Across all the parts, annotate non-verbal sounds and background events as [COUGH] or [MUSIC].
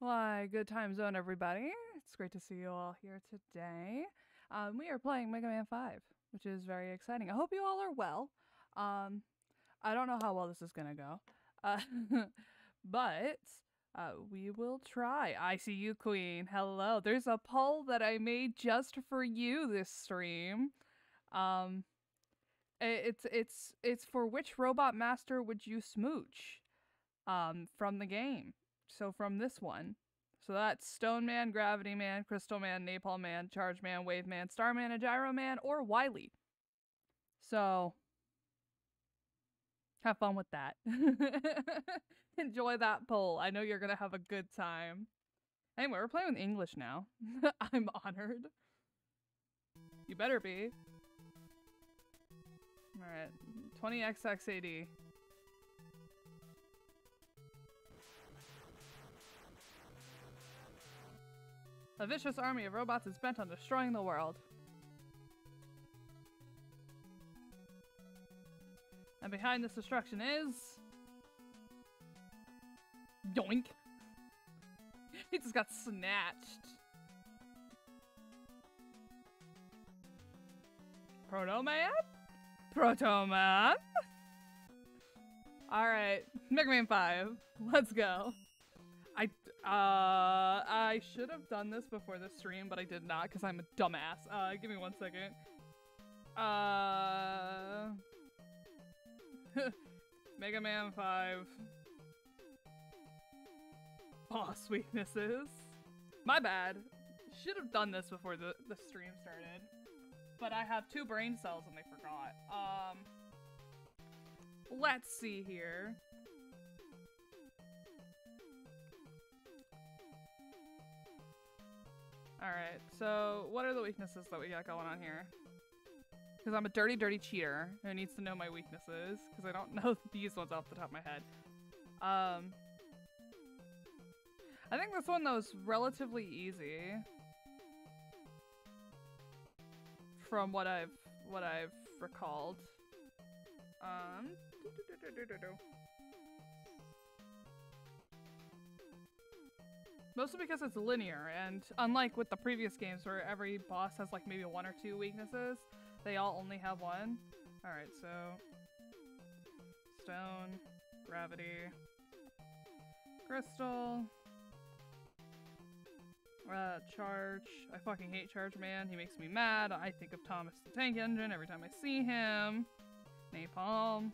Why, good time zone, everybody. It's great to see you all here today. Um, we are playing Mega Man 5, which is very exciting. I hope you all are well. Um, I don't know how well this is going to go, uh, [LAUGHS] but uh, we will try. I see you, Queen. Hello. There's a poll that I made just for you this stream. Um, it's it's it's for which robot master would you smooch um, from the game. So from this one. So that's Stone Man, Gravity Man, Crystal Man, Napalm Man, Charge Man, Wave Man, Star Man, and Gyro Man, or Wily. So have fun with that. [LAUGHS] Enjoy that poll. I know you're gonna have a good time. Anyway, we're playing with English now. [LAUGHS] I'm honored. You better be. Alright. 20XXAD. A vicious army of robots is bent on destroying the world. And behind this destruction is. Yoink! [LAUGHS] He just got snatched. Proto Man? Proto Man? [LAUGHS] Alright, Mega Man 5. Let's go. Uh I should have done this before the stream, but I did not because I'm a dumbass. Uh give me one second. Uh [LAUGHS] Mega Man 5 Boss weaknesses. My bad. Should have done this before the, the stream started. But I have two brain cells and they forgot. Um Let's see here. Alright, so what are the weaknesses that we got going on here? Because I'm a dirty, dirty cheater who needs to know my weaknesses, because I don't [LAUGHS] know these ones off the top of my head. Um, I think this one, though, is relatively easy. From what I've, what I've recalled. Um, Mostly because it's linear, and unlike with the previous games where every boss has like maybe one or two weaknesses, they all only have one. Alright, so... Stone, gravity, crystal, uh, charge. I fucking hate Charge Man. He makes me mad. I think of Thomas the Tank Engine every time I see him. Napalm,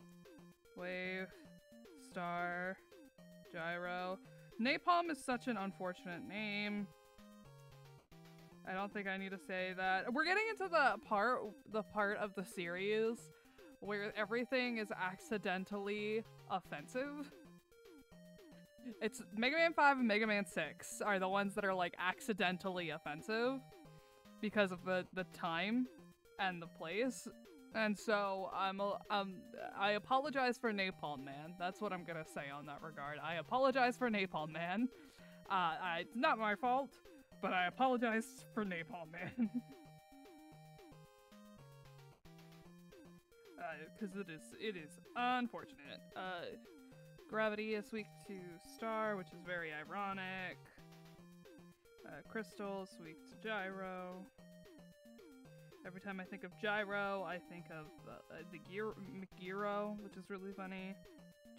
wave, star, gyro. Napalm is such an unfortunate name. I don't think I need to say that. We're getting into the part the part of the series where everything is accidentally offensive. It's Mega Man 5 and Mega Man 6 are the ones that are like accidentally offensive because of the the time and the place. And so I'm um I apologize for Napalm Man. That's what I'm gonna say on that regard. I apologize for Napalm Man. Uh, I, it's not my fault, but I apologize for Napalm Man. [LAUGHS] Because it is it is unfortunate. Uh, gravity is weak to star, which is very ironic. Uh, crystal is weak to gyro. Every time I think of Gyro, I think of uh, the Gear Megiro, which is really funny.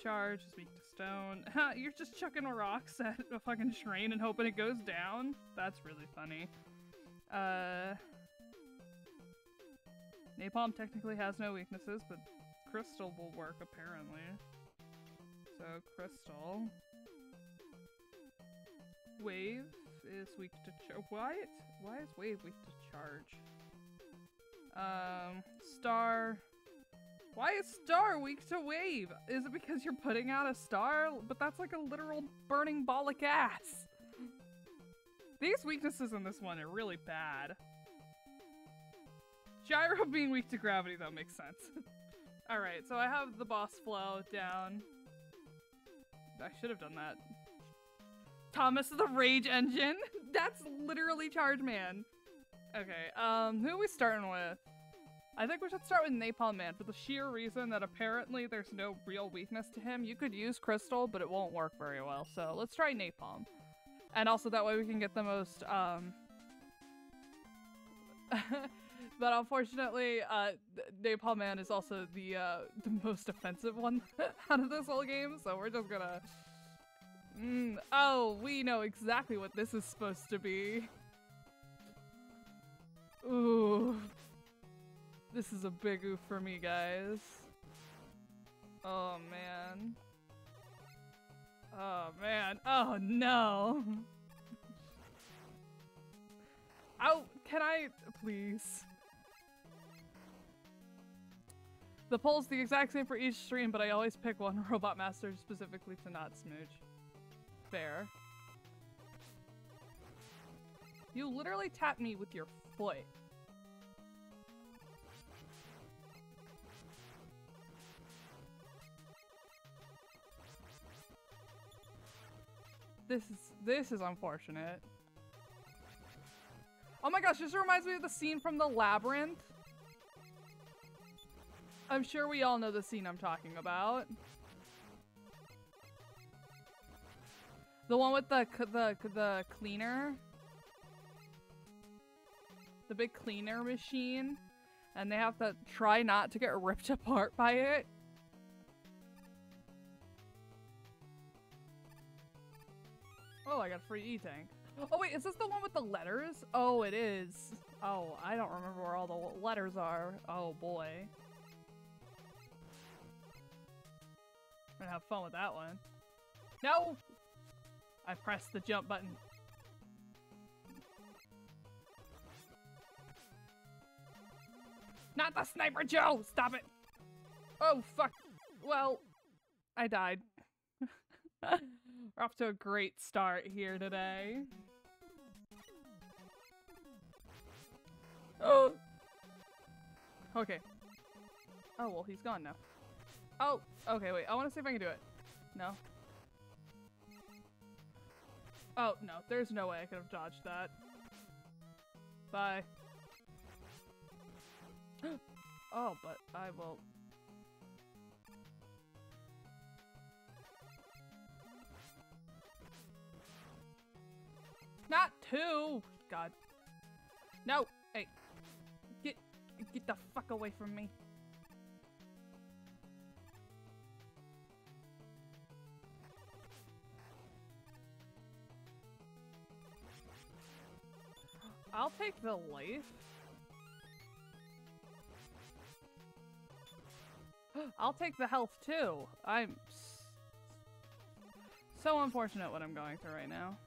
Charge is weak to stone. [LAUGHS] You're just chucking rocks at a fucking train and hoping it goes down? That's really funny. Uh, Napalm technically has no weaknesses, but Crystal will work apparently. So, Crystal. Wave is weak to charge. Why? Why is Wave weak to charge? Um, star. Why is star weak to wave? Is it because you're putting out a star? But that's like a literal burning ball of gas. These weaknesses in this one are really bad. Gyro [LAUGHS] being weak to gravity though makes sense. [LAUGHS] Alright, so I have the boss flow down. I should have done that. Thomas the Rage Engine? [LAUGHS] That's literally Charge Man. Okay, um, who are we starting with? I think we should start with Napalm Man for the sheer reason that apparently there's no real weakness to him. You could use Crystal, but it won't work very well, so let's try Napalm. And also that way we can get the most, um... [LAUGHS] but unfortunately, uh, Napalm Man is also the, uh, [LAUGHS] the most offensive one [LAUGHS] out of this whole game, so we're just gonna... Mm, oh, we know exactly what this is supposed to be. Ooh. This is a big oof for me, guys. Oh, man. Oh, man. Oh, no. [LAUGHS] oh, can I... Please. The poll's the exact same for each stream, but I always pick one [LAUGHS] Robot Master specifically to not smooch. Fair. You literally tapped me with your foot. This is this is unfortunate. Oh my gosh, this reminds me of the scene from the labyrinth. I'm sure we all know the scene I'm talking about. The one with the the the cleaner. The big cleaner machine. And they have to try not to get ripped [LAUGHS] apart by it. Oh, I got free E-Tank. Oh wait, is this the one with the letters? Oh, it is. Oh, I don't remember where all the letters are. Oh boy. I'm gonna have fun with that one. No! I pressed the jump button. Not the Sniper Joe! Stop it! Oh, fuck. Well, I died. [LAUGHS] We're off to a great start here today. Oh! Okay. Oh, well, he's gone now. Oh, okay, wait. I want to see if I can do it. No. Oh, no. There's no way I could have dodged that. Bye. [GASPS] oh, but I will Not two! God. No! Hey. Get, get the fuck away from me. [GASPS] I'll take the life. [GASPS] I'll take the health too. I'm so unfortunate what I'm going through right now.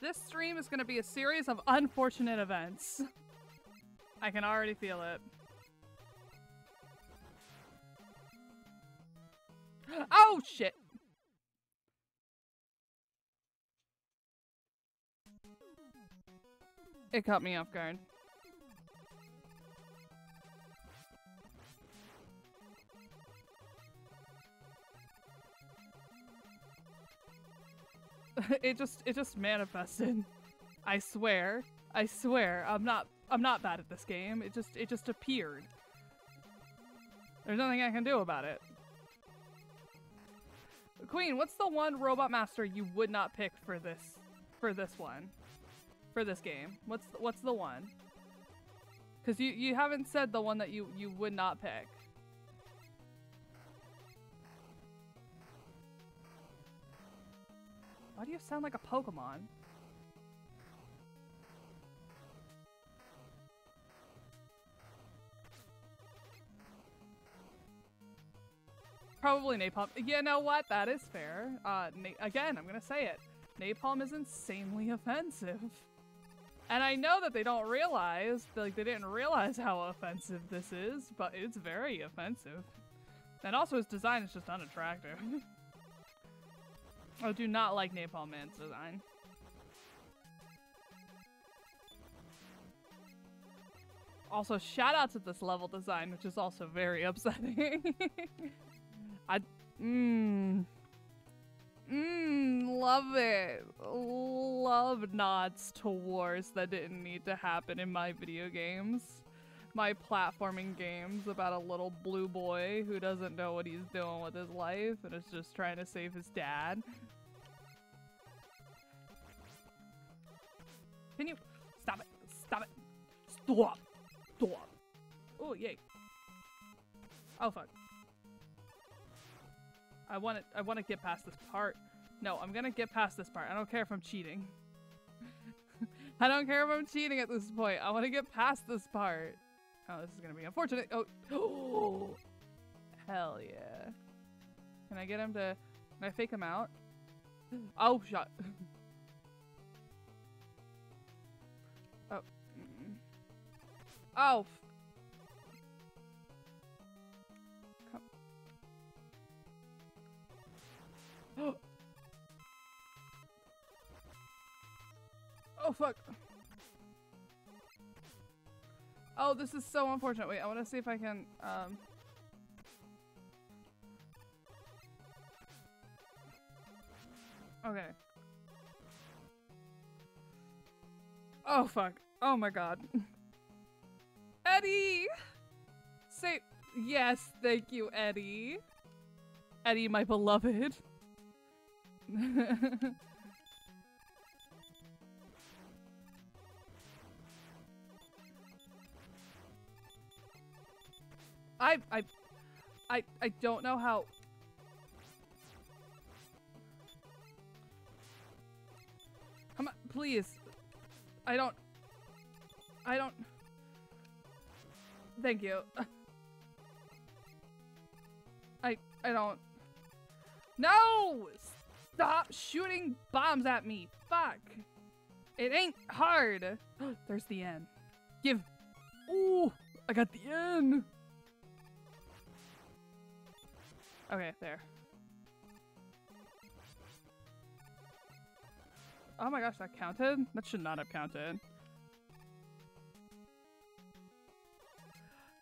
This stream is going to be a series of unfortunate events. [LAUGHS] I can already feel it. [GASPS] Oh, shit! It caught me off guard. [LAUGHS] it just it just manifested. I swear. I swear. I'm not I'm not bad at this game. It just it just appeared. There's nothing I can do about it. Queen, what's the one robot master you would not pick for this for this one? For this game? What's what's the one? Cuz you you haven't said the one that you you would not pick. Why do you sound like a Pokemon? Probably Napalm. You know what? That is fair. Uh, again, I'm gonna say it. Napalm is insanely offensive. And I know that they don't realize, like, they didn't realize how offensive this is, but it's very offensive. And also his design is just unattractive. [LAUGHS] I do not like Napalm Man's design. Also, shout out to this level design, which is also very [LAUGHS] upsetting. I, mmm, mmm, love it. Love nods to wars that didn't need to happen in my video games. My platforming games about a little blue boy who doesn't know what he's doing with his life and is just trying to save his dad. Can you stop it? Stop it! Stop! Stop! Oh yay! Oh fuck! I want to. I want to get past this part. No, I'm gonna get past this part. I don't care if I'm cheating. [LAUGHS] I don't care if I'm cheating at this point. I want to get past this part. Oh, this is gonna be unfortunate. Oh, oh, [GASPS] hell yeah! Can I get him to? Can I fake him out? Oh, shot. oh. Oh. [GASPS] Oh fuck. Oh, this is so unfortunate. Wait, I want to see if I can, um... Okay. Oh, fuck. Oh my god. [LAUGHS] Eddie! Say- Yes, thank you, Eddie. Eddie, my beloved. [LAUGHS] I I I I don't know how Come on, please. I don't I don't Thank you. I I don't No! Stop shooting bombs at me. Fuck. It ain't hard. [GASPS] There's the end. Give. Ooh, I got the end. Okay, there. Oh my gosh, that counted? That should not have counted.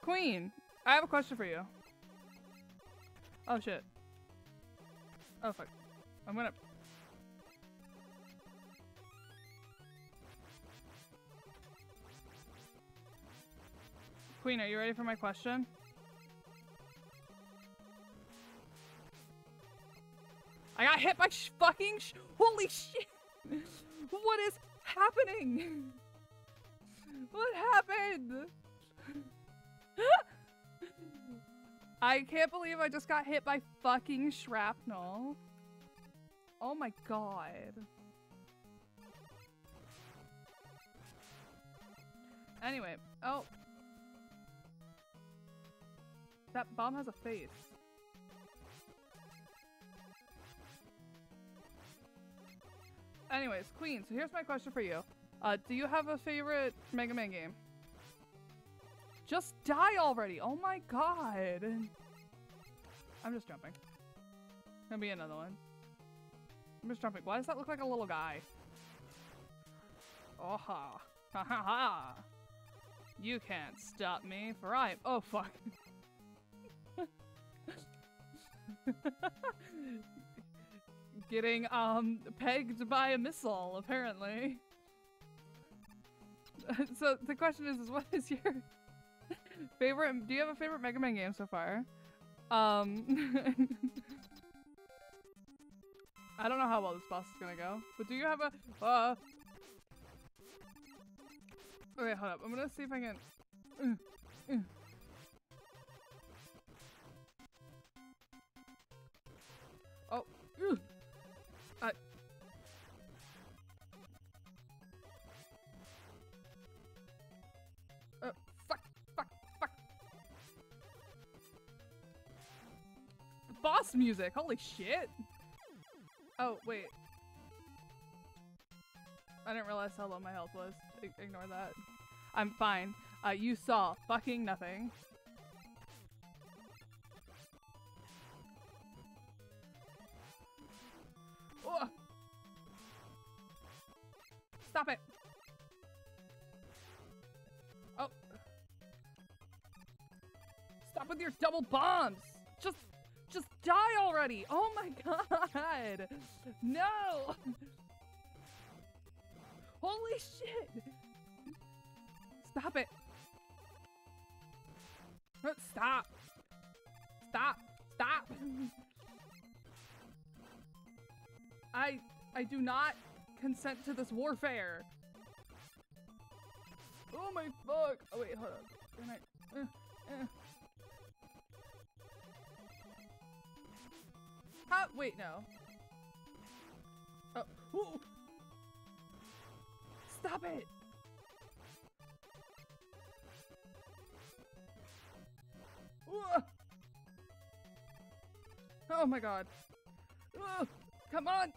Queen, I have a question for you. Oh shit. Oh fuck. I'm gonna... Queen, are you ready for my question? I got hit by sh fucking sh Holy shit! [LAUGHS] what is happening? [LAUGHS] What happened? [GASPS] I can't believe I just got hit by fucking shrapnel. Oh my god. Anyway, oh. That bomb has a face. Anyways, Queen, so here's my question for you. Uh, do you have a favorite Mega Man game? Just die already! Oh my god! I'm just jumping. Gonna be another one. I'm just jumping. Why does that look like a little guy? Oh ha. Ha ha ha. You can't stop me, for I- Oh fuck. [LAUGHS] Getting, um, pegged by a missile, apparently. [LAUGHS] so the question is, is what is your [LAUGHS] favorite- do you have a favorite Mega Man game so far? Um... [LAUGHS] I don't know how well this boss is gonna go, but do you have a- uh... Okay, hold up. I'm gonna see if I can-. [CLEARS THROAT] Oh, uh. Uh, fuck, fuck, fuck. Boss music, holy shit. Oh, wait. I didn't realize how low my health was. I ignore that. I'm fine. Uh, you saw fucking nothing. Bombs. Just, just die already. Oh my [LAUGHS] god. No. Holy shit. Stop it. Stop! Stop! Stop! I I do not consent to this warfare. Oh my fuck! Oh wait, hold up. Can I? Uh, uh. How? Wait, no. Oh. Ooh. Stop it! Ooh. Oh my god. Ooh. Come on!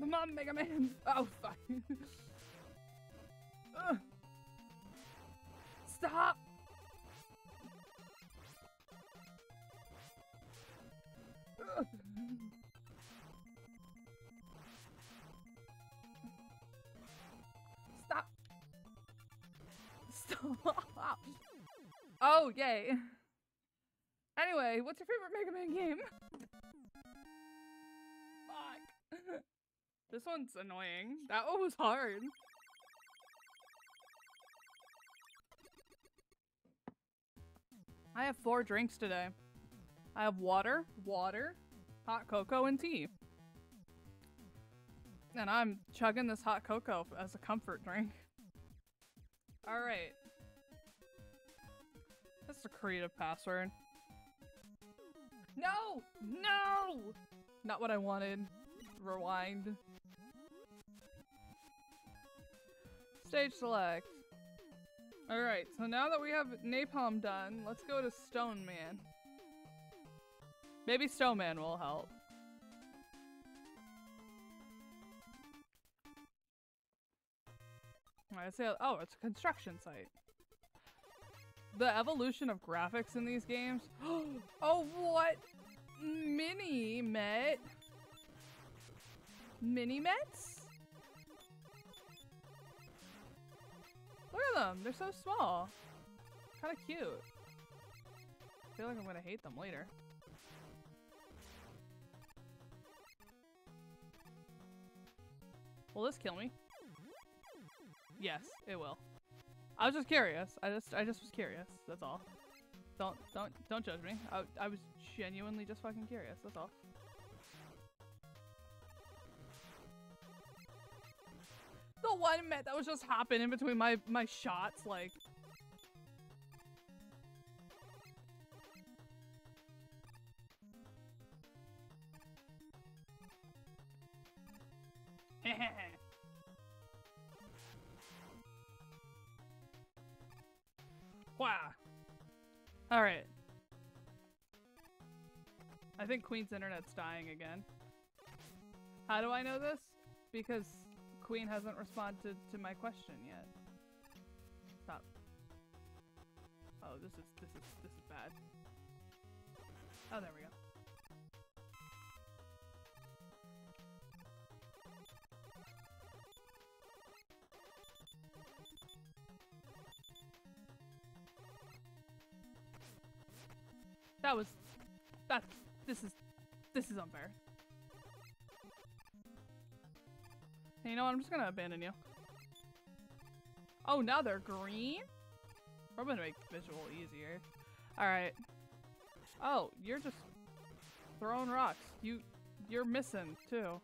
Come on, Mega Man! Oh, fuck. Stop! Ugh. Stop! Stop! Oh, yay. Anyway, what's your favorite Mega Man game? Fuck. [LAUGHS] this one's annoying. That one was hard. I have four drinks today. I have water, water, hot cocoa, and tea. And I'm chugging this hot cocoa as a comfort drink. Alright. That's a creative password. No! No! Not what I wanted. Rewind. Stage select. Alright, so now that we have Napalm done, let's go to Stone Man. Maybe Stone Man will help. I say, oh, it's a construction site. The evolution of graphics in these games. [GASPS] oh, what? Mini Met? Mini Mets? Look at them. They're so small. Kind of cute. I feel like I'm going to hate them later. Will this kill me? Yes, it will. I was just curious. I just I just was curious. That's all. Don't don't don't judge me. I I was genuinely just fucking curious. That's all. The one met that was just hopping in between my my shots like All right. I think Queen's internet's dying again. How do I know this? Because Queen hasn't responded to my question yet. Stop. Oh, this is this is this is bad. Oh, there we go. That was That's... this is this is unfair. You know what? I'm just gonna abandon you. Oh, now they're green? We're gonna make visual easier. Alright. Oh, you're just throwing rocks. You, you're missing, too.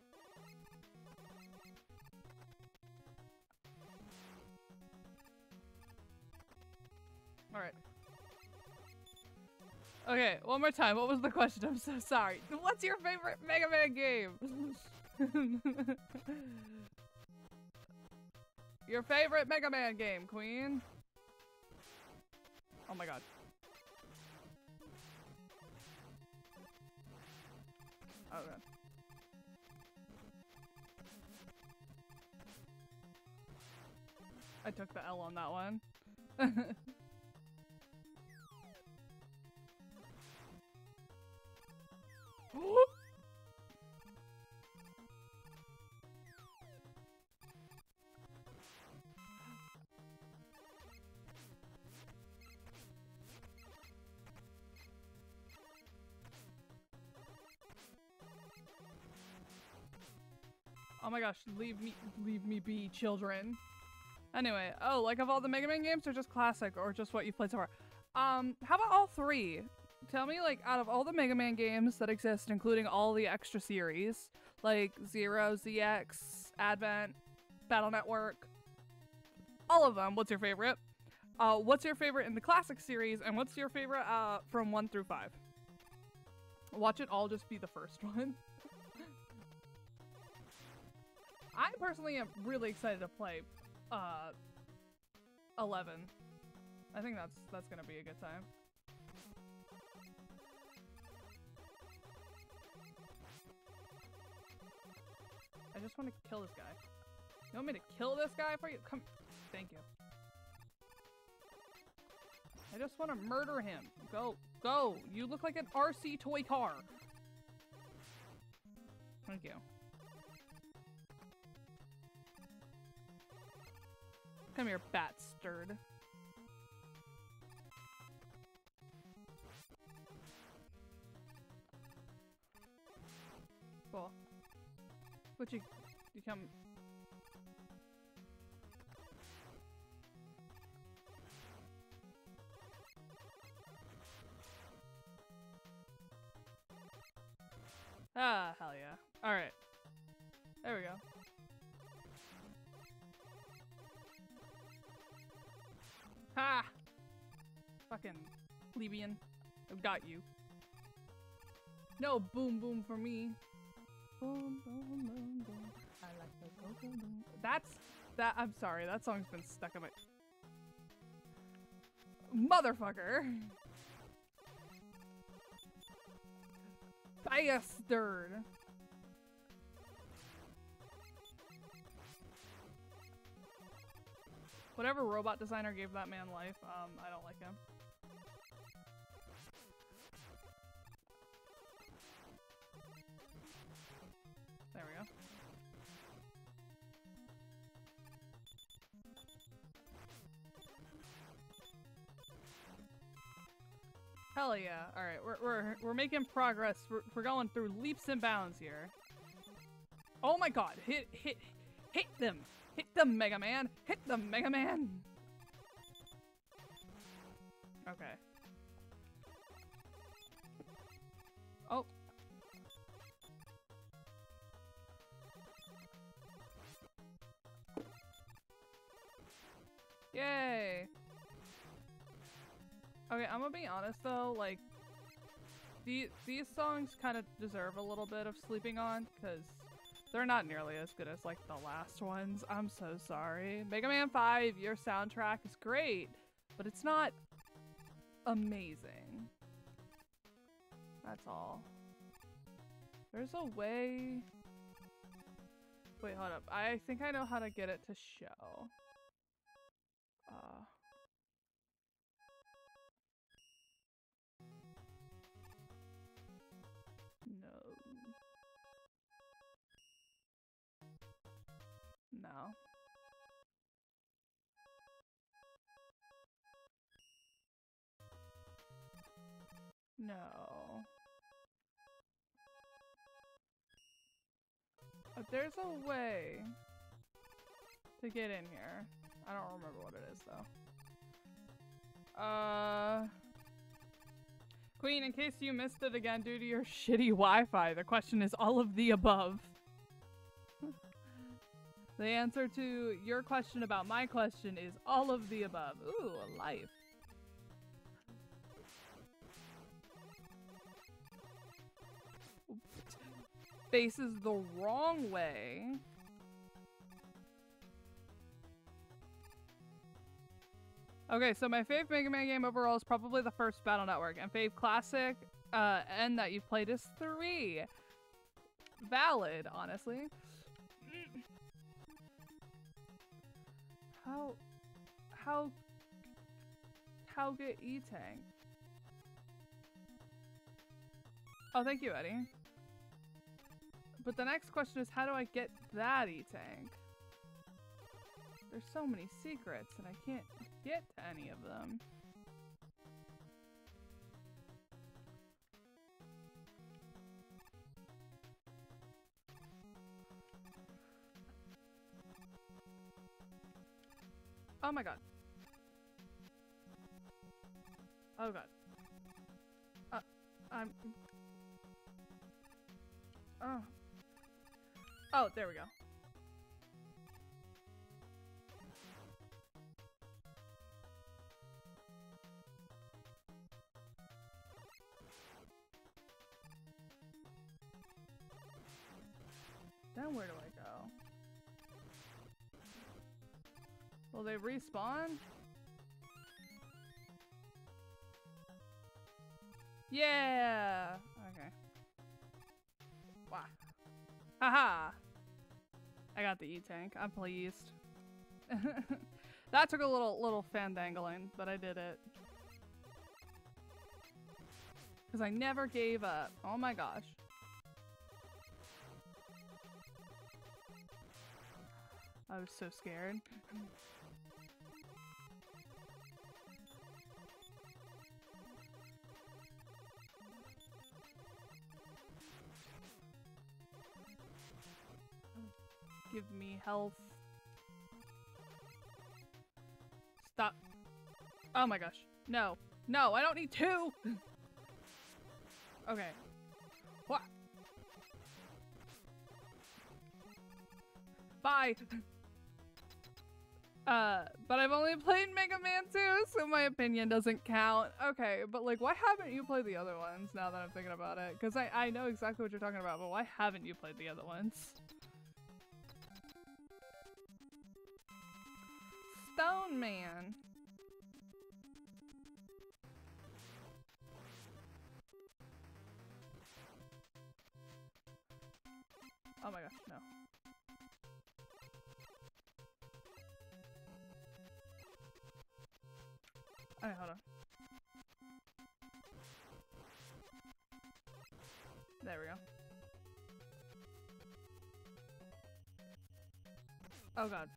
Okay, one more time. What was the question? I'm so sorry. What's your favorite Mega Man game? [LAUGHS] Your favorite Mega Man game, Queen. Oh my god. Oh god. I took the L on that one. [LAUGHS] Oh my gosh, leave me leave me be, children. Anyway, oh, like of all the Mega Man games or just classic or just what you've played so far? Um, how about all three? Tell me, like, out of all the Mega Man games that exist, including all the extra series, like Zero, ZX, Advent, Battle Network, all of them, what's your favorite? Uh, what's your favorite in the classic series, and what's your favorite uh, from 1 through 5? Watch it all just be the first [LAUGHS] one. I personally am really excited to play uh, 11. I think that's that's gonna be a good time. I just want to kill this guy. You want me to kill this guy for you? Come. Thank you. I just want to murder him. Go. Go. You look like an RC toy car. Thank you. Come here, bat stirred. Cool. Would you, you come? Ah, hell yeah. Alright. There we go. Ha! Fucking plebeian. I've got you. No boom boom for me. Boom boom boom boom. I like the boom boom boom. That's that. I'm sorry. That song's been stuck in my motherfucker. Bastard. Whatever robot designer gave that man life, um, I don't like him. Hell yeah. Alright, we're, we're, we're making progress. We're, we're going through leaps and bounds here. Oh my god, hit, hit, hit them! Hit them, Mega Man! Hit them, Mega Man! Okay. Oh. Yay! Okay, I'm gonna be honest though, like, these, these songs kind of deserve a little bit of sleeping on, because they're not nearly as good as, like, the last ones. I'm so sorry. Mega Man 5, your soundtrack is great, but it's not amazing. That's all. There's a way... Wait, hold up. I think I know how to get it to show. No. But there's a way to get in here. I don't remember what it is though. Uh... Queen, in case you missed it again due to your [LAUGHS] shitty Wi-Fi, the question is all of the above. [LAUGHS] the answer to your question about my question is all of the above. Ooh, a life. Faces the wrong way. Okay, so my fave Mega Man game overall is probably the first Battle Network, and fave classic uh, and that you've played is three. Valid, honestly. How, how, how get E-Tank? Oh, thank you, Eddie. But the next question is, how do I get that E-Tank? There's so many secrets, and I can't get to any of them. Oh my god. Oh god. Uh, I'm. Oh. Oh, there we go. Then where do I go? Will they respawn? Yeah! Okay. Wow. Haha! I got the E-tank. I'm pleased. [LAUGHS] that took a little little fandangling, but I did it. Because I never gave up. Oh my gosh. I was so scared. [LAUGHS] Give me health. Stop. Oh my gosh. No. No, I don't need two! [LAUGHS] okay. What? Bye! [LAUGHS] Uh, but I've only played Mega Man 2, so my opinion doesn't count. Okay, but like, why haven't you played the other ones now that I'm thinking about it? Because I, I know exactly what you're talking about, but why haven't you played the other ones? Stone Man. Oh my gosh, no. Okay, hold on. There we go. Oh god.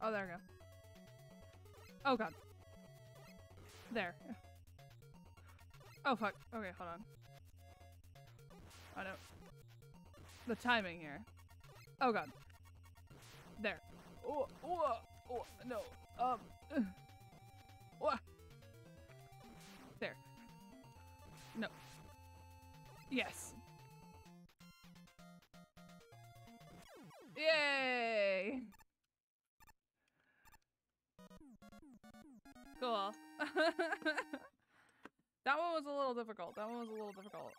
Oh, there we go. Oh god. There. Oh fuck. Okay, hold on. Oh no. The timing here. Oh god. There. Oh, oh, oh, no. Um. [SIGHS] What? There. No. Yes. Yay! Cool. [LAUGHS] that one was a little difficult. That one was a little difficult.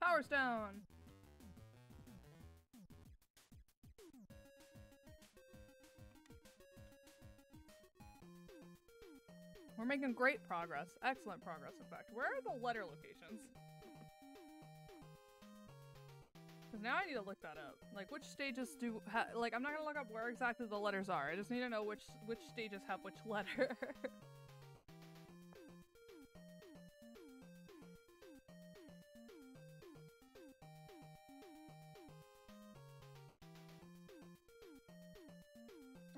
Power Stone! We're making great progress. Excellent progress, in fact. Where are the letter locations? Because now I need to look that up. Like, which stages do like? I'm not gonna look up where exactly the letters are. I just need to know which which stages have which letter. [LAUGHS]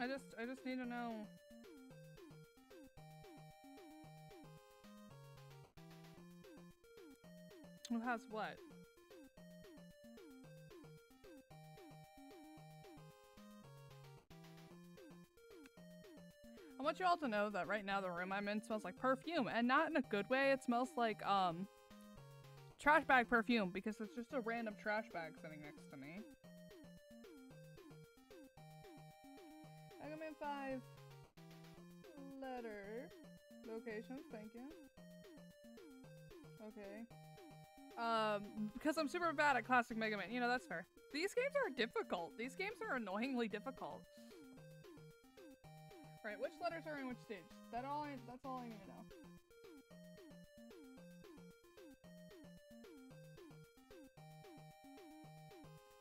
I just I just need to know. Who has what? I want you all to know that right now the room I'm in smells like perfume, and not in a good way. It smells like, um, trash bag perfume, because it's just a random trash bag sitting next to me. Mega Man 5 letter locations, thank you. Okay. Um, because I'm super bad at classic Mega Man. You know, that's fair. These games are difficult. These games are annoyingly difficult. Right, which letters are in which stage? That all I, that's all I need to know.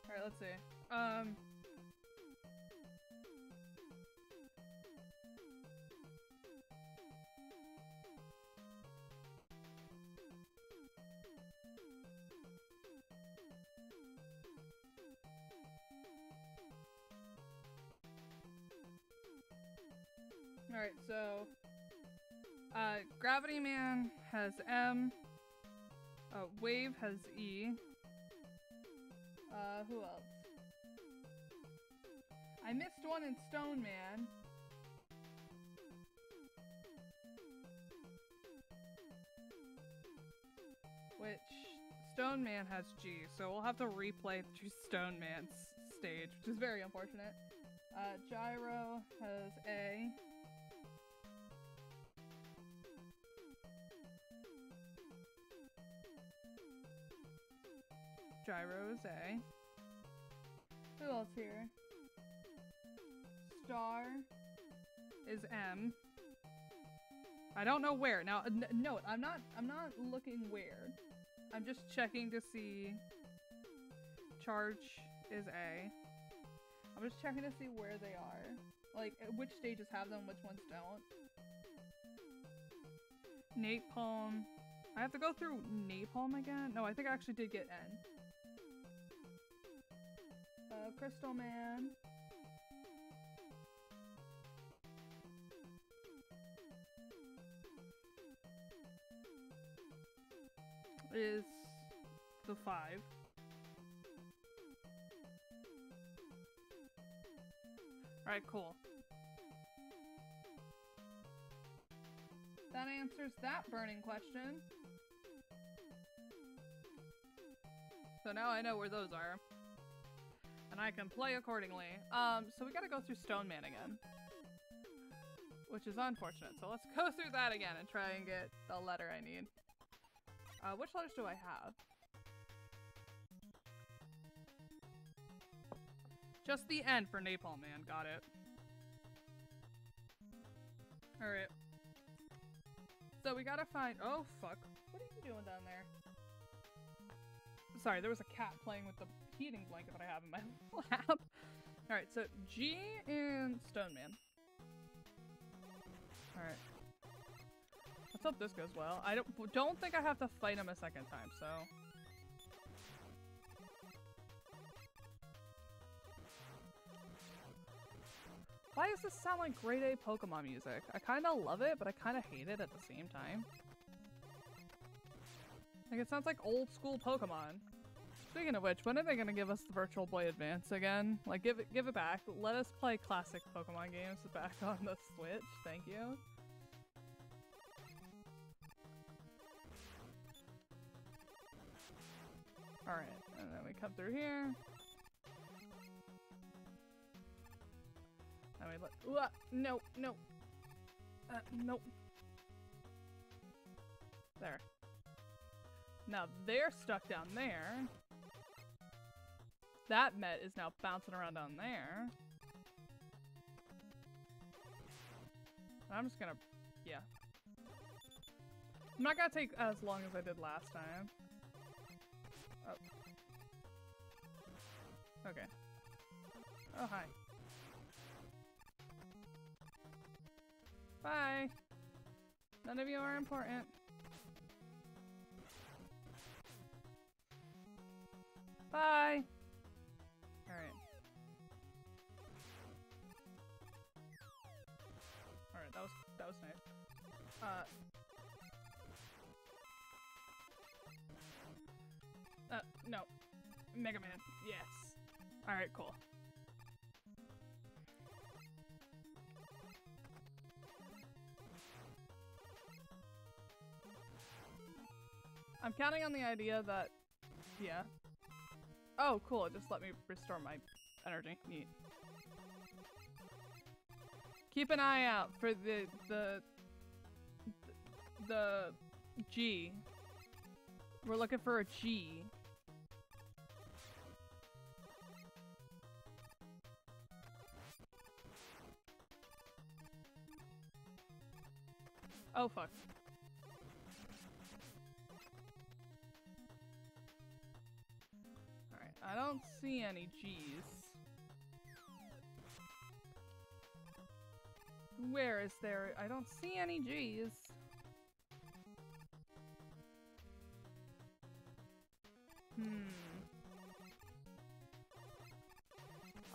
Alright, let's see. Um... Alright, so uh, Gravity Man has M, Uh, Wave has E. Uh, who else? I missed one in Stone Man. Which Stone Man has G, so we'll have to replay [LAUGHS] through Stone Man's stage, which is very unfortunate. Uh, Gyro has A. Gyro is A. Who else here? Star is M. I don't know where. Now, n- note, I'm not I'm not looking where. I'm just checking to see charge is A. I'm just checking to see where they are. Like which stages have them, which ones don't. Napalm. I have to go through Napalm again? No, I think I actually did get N. Uh, Crystal Man. Is the five. Alright, cool. That answers that burning question. So now I know where those are. And I can play accordingly. Um, so we gotta go through Stone Man again. Which is unfortunate. So let's go through that again and try and get the letter I need. Uh, which letters do I have? Just the N for Napalm Man, got it. Alright. So we gotta find- oh fuck. What are you doing down there? Sorry, there was a cat playing with the heating blanket that I have in my [LAUGHS] lap. Alright, so G and Stone Man. Alright. Let's hope this goes well. I don't don't think I have to fight him a second time, so. Why does this sound like grade A Pokemon music? I kinda love it, but I kinda hate it at the same time. Like it sounds like old school Pokemon. Speaking of which, when are they gonna give us the Virtual Boy Advance again? Like give it give it back. Let us play classic Pokemon games [LAUGHS] back on the Switch. Thank you. Alright, and then we come through here. And we let- Ooh, ah, no, no. Uh, nope. There. Now they're stuck down there. That Met is now bouncing around down there. I'm just gonna, yeah. I'm not gonna take as long as I did last time. Oh. Okay. Oh, hi. Bye. None of you are important. Bye. Alright. Alright, that was that was nice. Uh Uh, no. Mega Man. Yes. Alright, cool. I'm counting on the idea that, yeah. Oh, cool. It just let me restore my energy. Neat. Keep an eye out for the the the G. We're looking for a G. Oh fuck. I don't see any G's. Where is there? I don't see any G's. Hmm.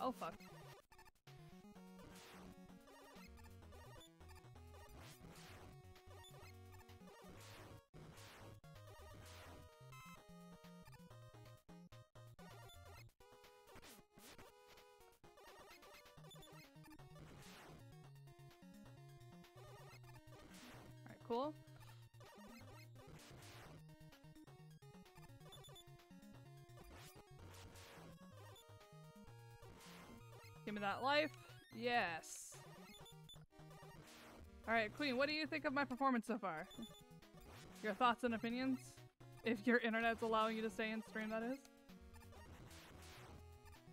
Oh fuck. Cool. Give me that life. Yes. Alright, Queen, what do you think of my performance so far? Your thoughts and opinions? If your internet's allowing you to stay in stream, that is.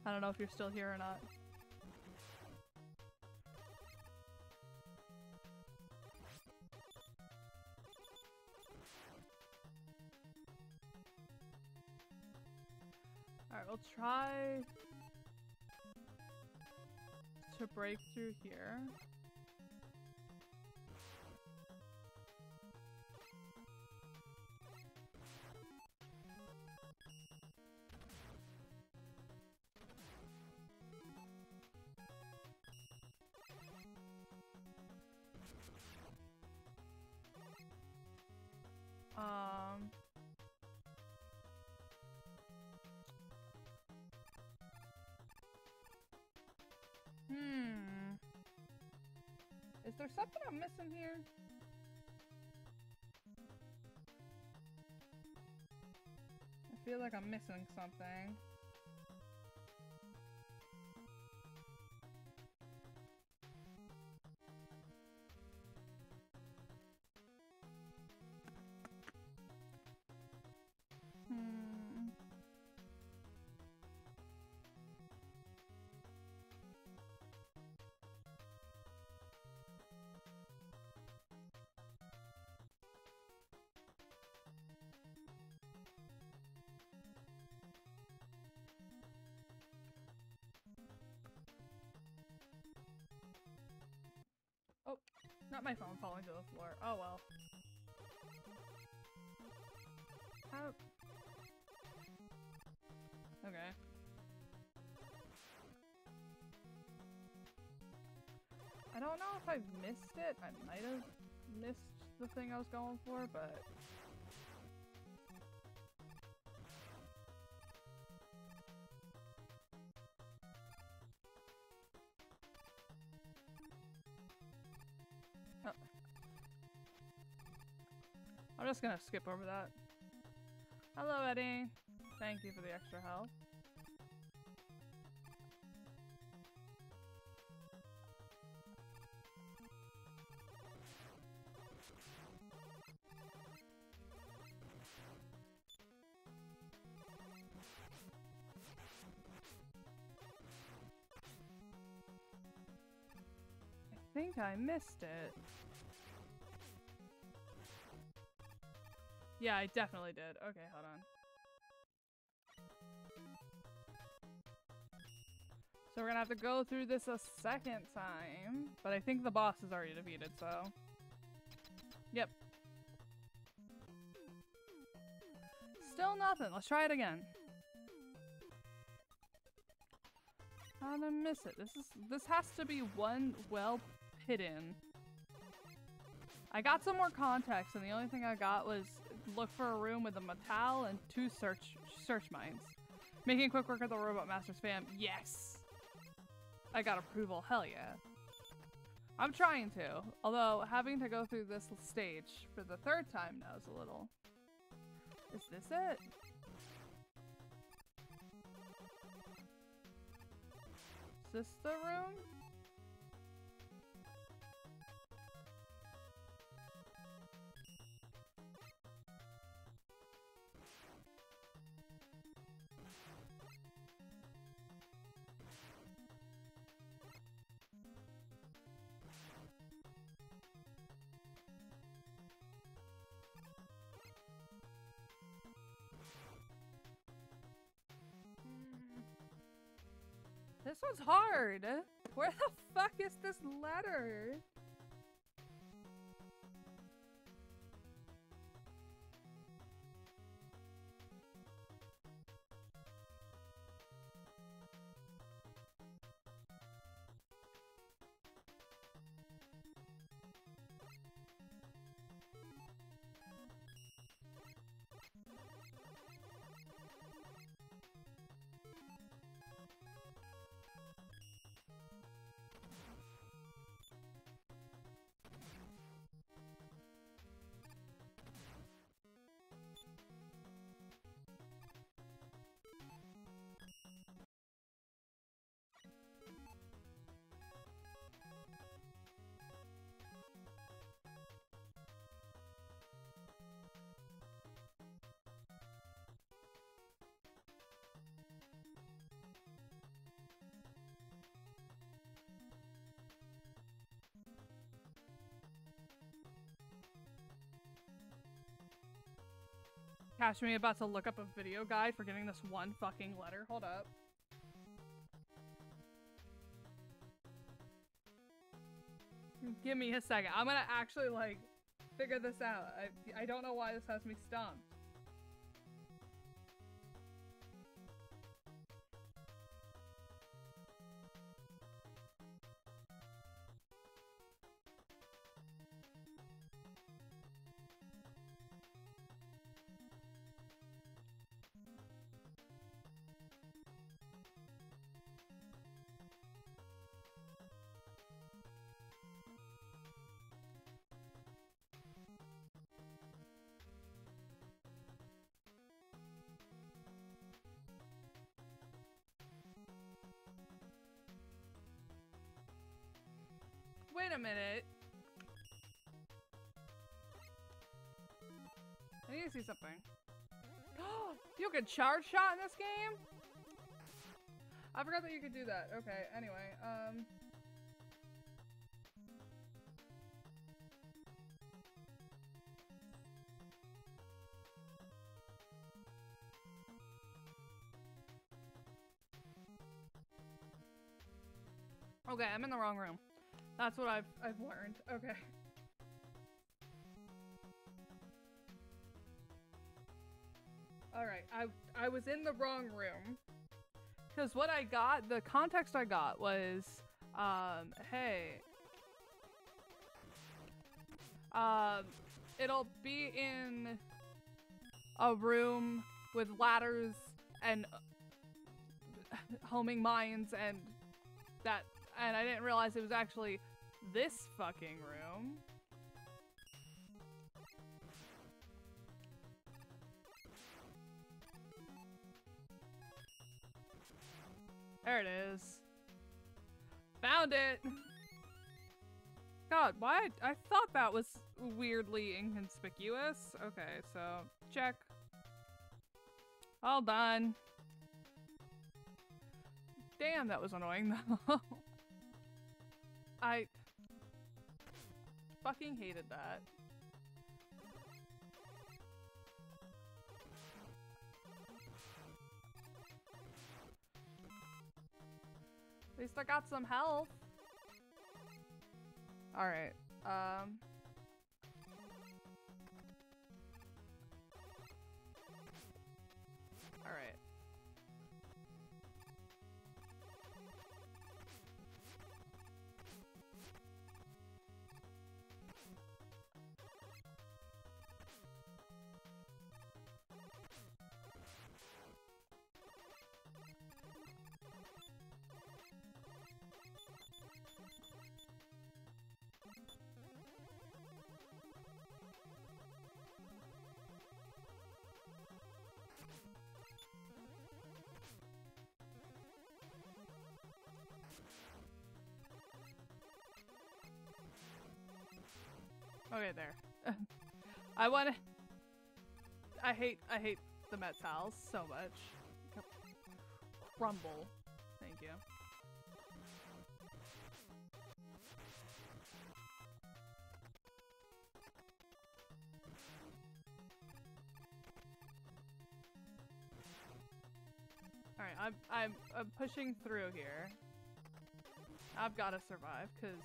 I don't know if you're still here or not. Try to break through here. Um. Hmm. Is there something I'm missing here? I feel like I'm missing something. Not my phone falling to the floor. Oh well. How? Okay. I don't know if I missed it. I might have missed the thing I was going for, but... just gonna skip over that. Hello, Eddie. Thank you for the extra help. I think I missed it. Yeah, I definitely did. Okay, hold on. So we're gonna have to go through this a second time. But I think the boss is already defeated, so... Yep. Still nothing. Let's try it again. How did I miss it? This is this has to be one well hidden. I got some more context, and the only thing I got was look for a room with a metal and two search search mines. Making quick work of the Robot Masters fam. Yes! I got approval. Hell yeah. I'm trying to. Although, having to go through this stage for the third time now is a little... Is this it? Is this the room? This one's hard. Where the fuck is this letter? Catch me about to look up a video guide for getting this one fucking letter. Hold up. Give me a second. I'm gonna actually like figure this out. I I don't know why this has me stumped. Wait a minute. I need to see something. [GASPS] you can charge shot in this game? I forgot that you could do that. Okay, anyway, um... Okay, I'm in the wrong room. That's what I've I've learned. Okay. Alright, I I was in the wrong room. Cause what I got, the context I got was, um, hey. Um, it'll be in a room with ladders and uh, homing mines and that and I didn't realize it was actually this fucking room. There it is. Found it! God, why? I thought that was weirdly inconspicuous. Okay, so check. All done. Damn, that was annoying [LAUGHS] though. I fucking hated that. At least I got some health. Alright, um... Alright. Okay, there. [LAUGHS] I want to... I hate, I hate the Met Pals so much. Crumble. Thank you. Alright, I'm, I'm, I'm pushing through here. I've got to survive, because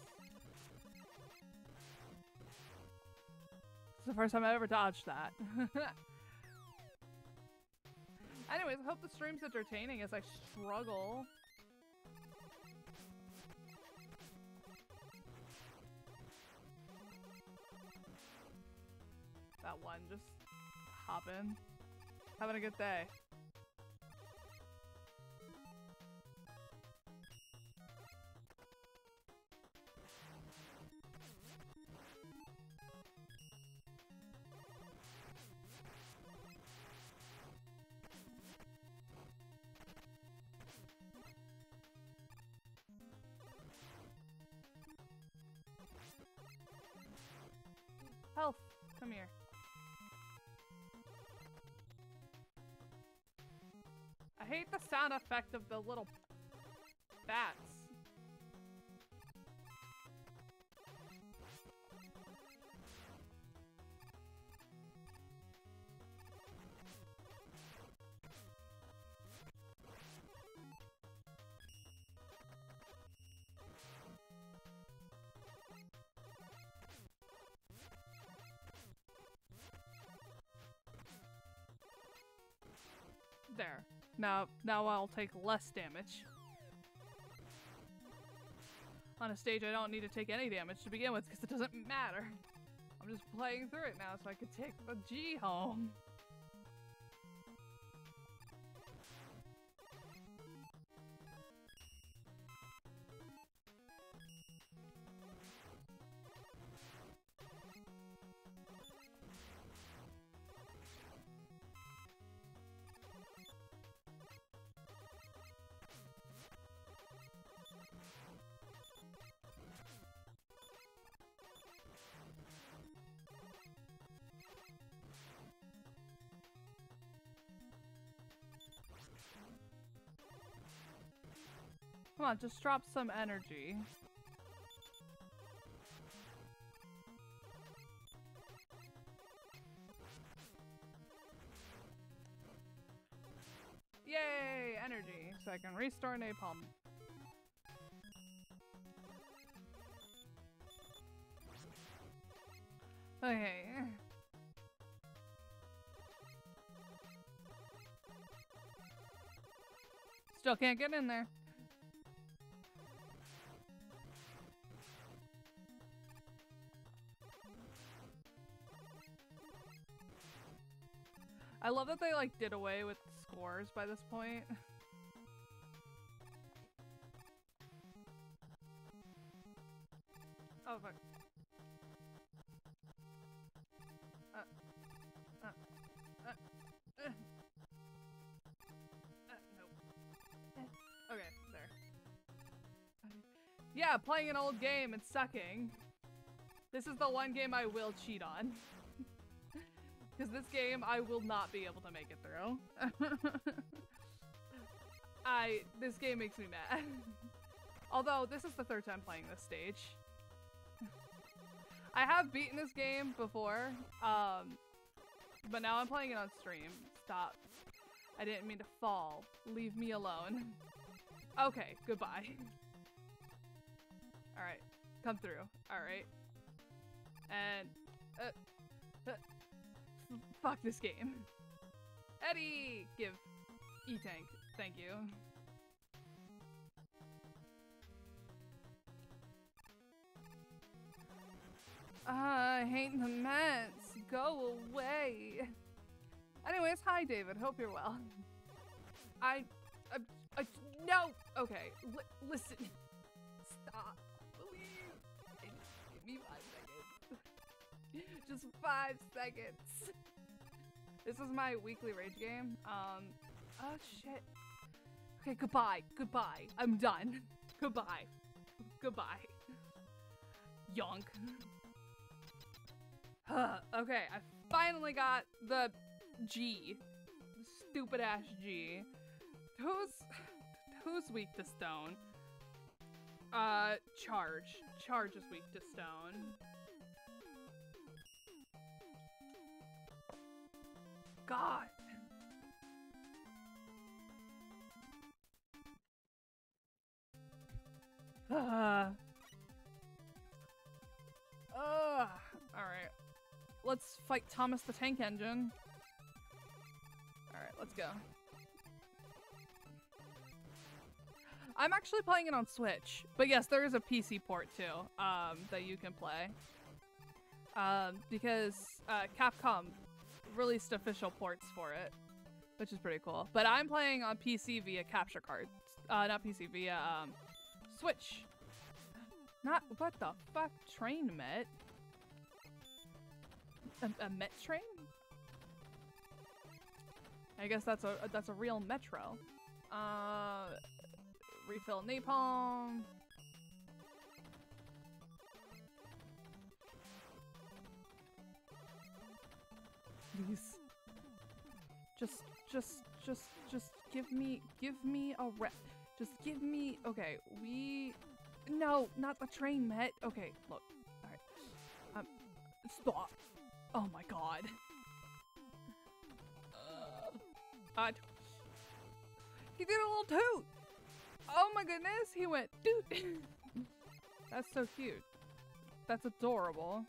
the first time I ever dodged that. [LAUGHS] Anyways, I hope the stream's entertaining as I struggle. That one, just hop in. Having a good day. Sound effect of the little bats. Now, now I'll take less damage. On a stage I don't need to take any damage to begin with because it doesn't matter. I'm just playing through it now so I can take the G home. On, just drop some energy. Yay! Energy, so I can restore napalm. Okay. Still can't get in there. I love that they like did away with scores by this point. Oh fuck. Uh, uh, uh, uh. Uh, nope. Eh, Okay, there. Yeah, playing an old game and sucking. This is the one game I will cheat on. Because this game, I will not be able to make it through. [LAUGHS] I, this game makes me mad. [LAUGHS] Although, this is the third time playing this stage. [LAUGHS] I have beaten this game before, um, but now I'm playing it on stream. Stop. I didn't mean to fall. Leave me alone. Okay, goodbye. Alright, come through. Alright. And, uh, uh, fuck this game. Eddie! Give E-Tank. Thank you. Ah, I hate the Mets. Go away. Anyways, hi David. Hope you're well. I, I, I no. Okay, li listen. Stop, Just five seconds. This is my weekly rage game. Um, oh shit. Okay, goodbye. Goodbye. I'm done. [LAUGHS] goodbye. Goodbye. Yonk. [LAUGHS] okay, I finally got the G. Stupid ass G. Who's [SIGHS] who's weak to stone? Uh, charge. Charge is weak to stone. God. Ah. [SIGHS] Ugh. Alright. Let's fight Thomas the Tank Engine. Alright, let's go. I'm actually playing it on Switch. But yes, there is a PC port too, um, that you can play. Um, because uh, Capcom released official ports for it, which is pretty cool. But I'm playing on PC via capture card. Uh, not PC, via um, Switch. Not, what the fuck? Train met? A, a met train? I guess that's a that's a real metro. Uh, refill napalm. Please. Just, just, just, just give me, give me a rep. Just give me, okay, we, no, not the train met. Okay, look, all right. Um, stop. Oh my god. Uh, he did a little toot. Oh my goodness, he went doot. [LAUGHS] That's so cute. That's adorable.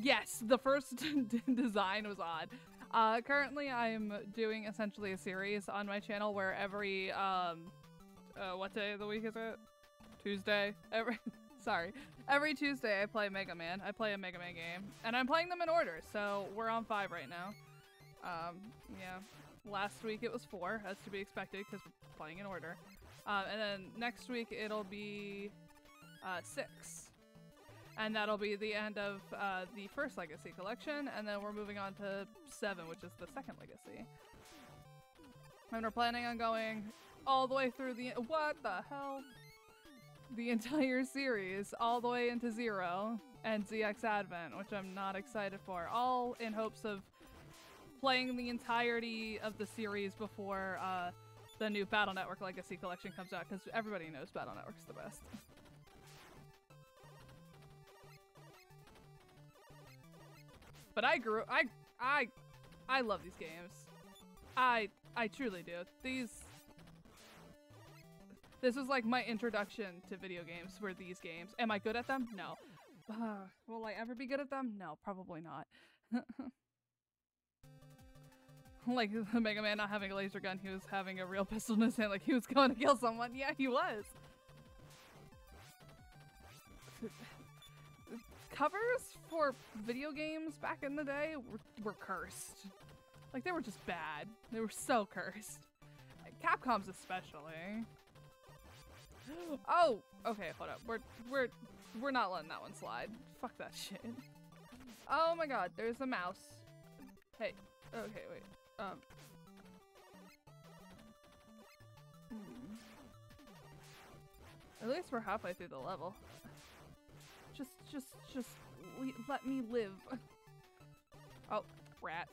Yes, the first [LAUGHS] design was odd. Uh, currently, I'm doing essentially a series on my channel where every um, uh, what day of the week is it? Tuesday. Every [LAUGHS] sorry, every Tuesday I play Mega Man. I play a Mega Man game, and I'm playing them in order. So we're on five right now. Um, yeah. Last week it was four, as to be expected, because we're playing in order. Um, and then next week it'll be uh, six. And that'll be the end of uh, the first Legacy collection, and then we're moving on to seven, which is the second Legacy. And we're planning on going all the way through the- what the hell? The entire series, all the way into Zero and ZX Advent, which I'm not excited for. All in hopes of playing the entirety of the series before uh, the new Battle Network Legacy collection comes out, because everybody knows Battle Network's the best. But I grew I I I love these games. I I truly do. These This was like my introduction to video games were these games. Am I good at them? No. Uh, will I ever be good at them? No, probably not. [LAUGHS] like Mega Man not having a laser gun, he was having a real pistol in his hand, like he was going to kill someone. Yeah, he was. [LAUGHS] Covers for video games back in the day were, were cursed. Like they were just bad. They were so cursed. Capcom's especially. [GASPS] Oh, okay, hold up. We're we're we're not letting that one slide. Fuck that shit. Oh my god, there's a mouse. Hey, okay, wait. Um. hmm. At least we're halfway through the level. Just, just, just let me live. Oh, rat.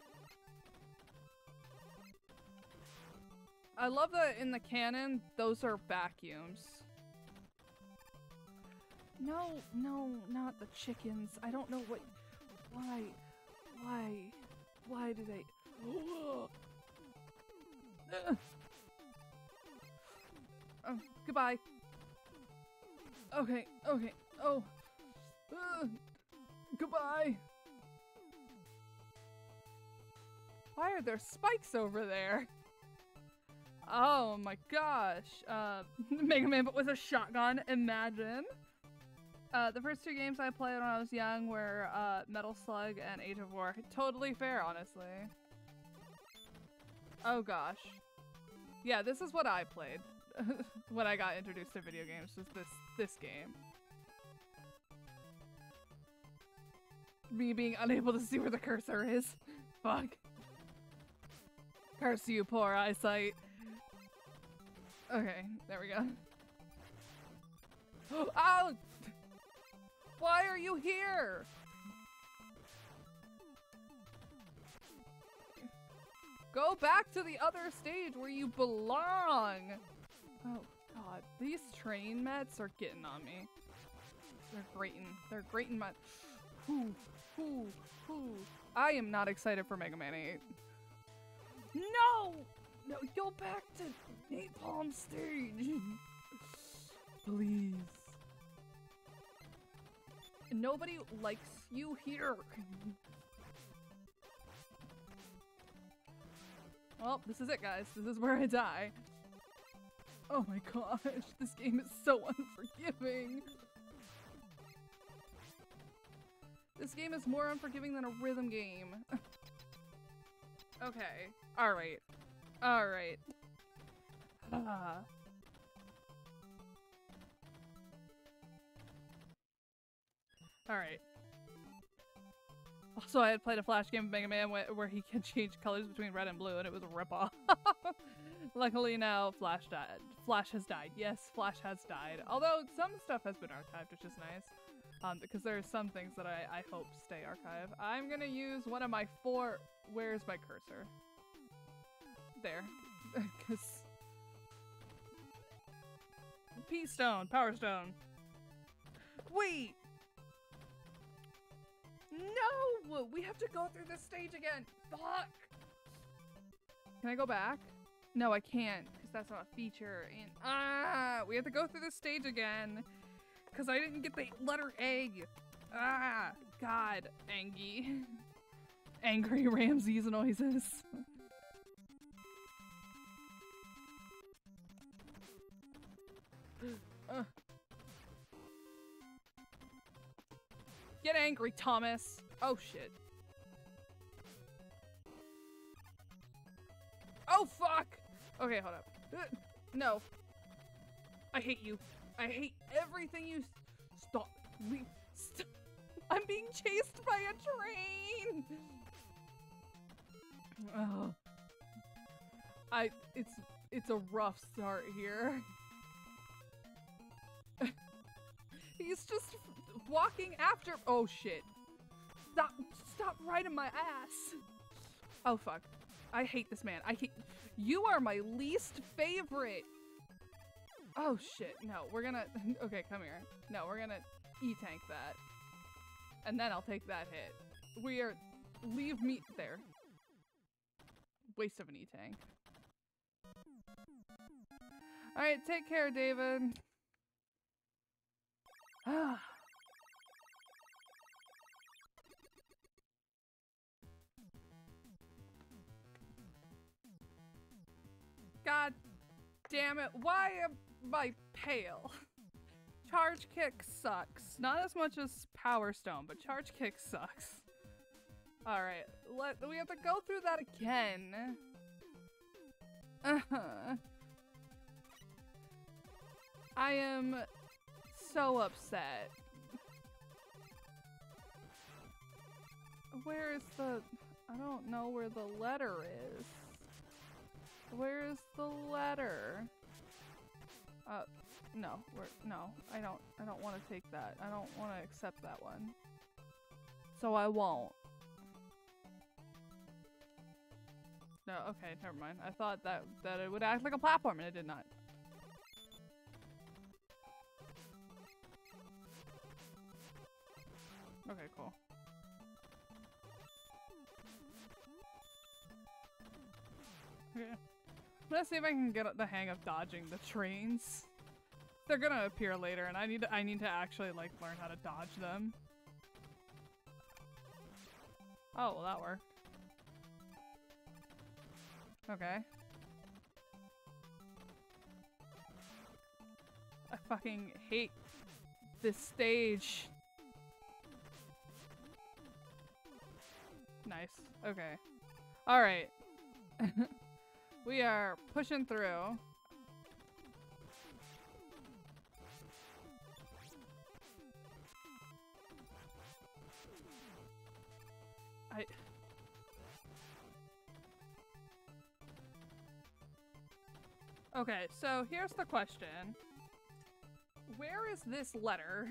I love that in the canon, those are vacuums. No, no, not the chickens. I don't know what. Why? Why? Why do they. [GASPS] Oh, goodbye. Okay, okay. Oh. Ugh. Goodbye. Why are there spikes over there? Oh my gosh. Uh, [LAUGHS] Mega Man, but with a shotgun. Imagine. Uh, the first two games I played when I was young were uh, Metal Slug and Age of War. Totally fair, honestly. Oh gosh. Yeah, this is what I played [LAUGHS] when I got introduced to video games. Was this this game? Me being unable to see where the cursor is. Fuck. Curse you, poor eyesight. Okay, there we go. [GASPS] oh! Why are you here? Go back to the other stage where you belong! Oh god, these train mets are getting on me. They're grating. They're grating my- [SIGHS] Whew, whew, whew. I am not excited for Mega Man 8. No! No, go back to Napalm stage! [LAUGHS] Please. Nobody likes you here. well, this is it, guys. This is where I die. Oh my gosh, this game is so [LAUGHS] unforgiving. This game is more unforgiving than a rhythm game. [LAUGHS] okay. Alright. Alright. Ah. Alright. Also, I had played a Flash game of Mega Man wh where he can change colors between red and blue, and it was a ripoff. [LAUGHS] Luckily now, Flash died. Flash has died. Yes, Flash has died. Although some stuff has been archived, which is nice. Um, because there are some things that I, I hope stay archived. I'm gonna use one of my four- Where's my cursor? There. [LAUGHS] Because... P-Stone! Power Stone! Wait! No! We have to go through this stage again! Fuck! Can I go back? No, I can't, because that's not a feature. And ah, we have to go through this stage again, because I didn't get the letter A. Ah, God, Angie. [LAUGHS] angry Ramses noises. Uh. [GASPS] Get angry, Thomas. Oh shit. Oh fuck! Okay, hold up. [GASPS] No. I hate you. I hate everything you stop. Leave. St I'm being chased by a train. Ugh. I it's it's a rough start here. [LAUGHS] He's just walking after Oh shit. Stop stop riding my ass. Oh fuck. I hate this man. I hate you are my least favorite. Oh shit. No, we're gonna [LAUGHS] Okay, come here. No, we're gonna E-tank that. And then I'll take that hit. We are leave me there. Waste of an E-tank. Alright, take care, David. [SIGHS] God damn it. Why am I pale? Charge kick sucks. Not as much as Power Stone, but charge kick sucks. Alright, let we have to go through that again. Uh-huh. I am so upset. Where is the I don't know where the letter is. Where's the letter? Uh, no, we're, no, I don't, I don't want to take that. I don't want to accept that one. So I won't. No, okay, never mind. I thought that, that it would act like a platform and it did not. Okay, cool. [LAUGHS] Okay. Gonna see if I can get the hang of dodging the trains. They're gonna appear later, and I need to, I need to actually like learn how to dodge them. Oh, well that worked. Okay. I fucking hate this stage. Nice. Okay. Alright. [LAUGHS] we are pushing through. I Okay, so here's the question. Where is this letter?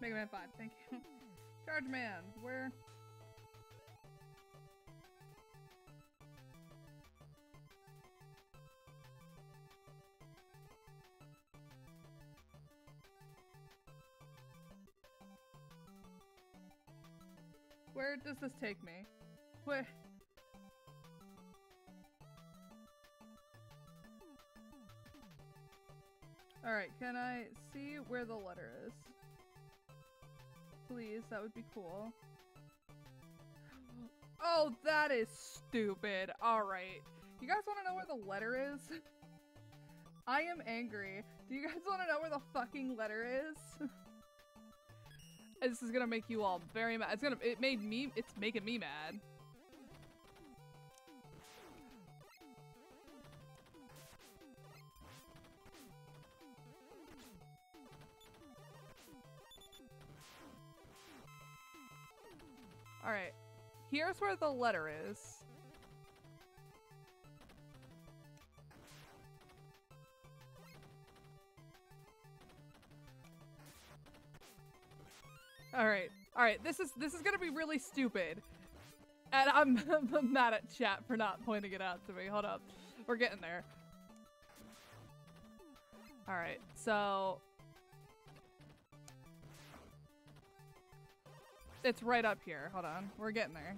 Mega Man 5, thank you. [LAUGHS] Charge Man, where? Where does this take me? Where? Alright, can I see where the letter is? Please, that would be cool. Oh, that is stupid. Alright. You guys want to know where the letter is? [LAUGHS] I am angry. Do you guys want to know where the fucking letter is? [LAUGHS] This is gonna make you all very mad. It's gonna- it made me- it's making me mad. Here's where the letter is. Alright. Alright, this is this is gonna be really stupid. And I'm, [LAUGHS] I'm mad at chat for not pointing it out to me. Hold up. We're getting there. Alright, so... It's right up here. Hold on. We're getting there.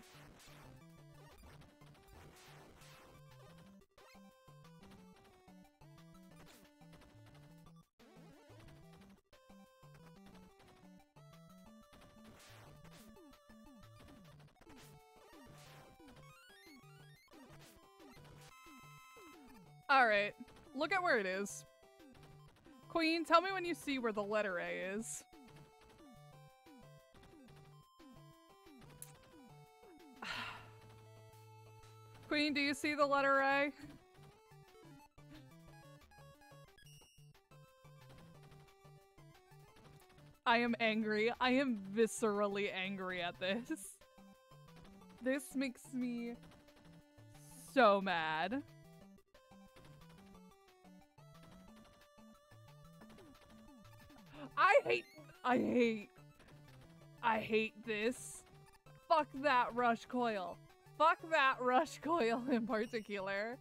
Alright. Look at where it is. Queen, tell me when you see where the letter A is. Queen, do you see the letter A? I am angry. I am viscerally angry at this. This makes me so mad. I hate, I hate, I hate this. Fuck that rush coil. Fuck that rush coil [LAUGHS] in particular.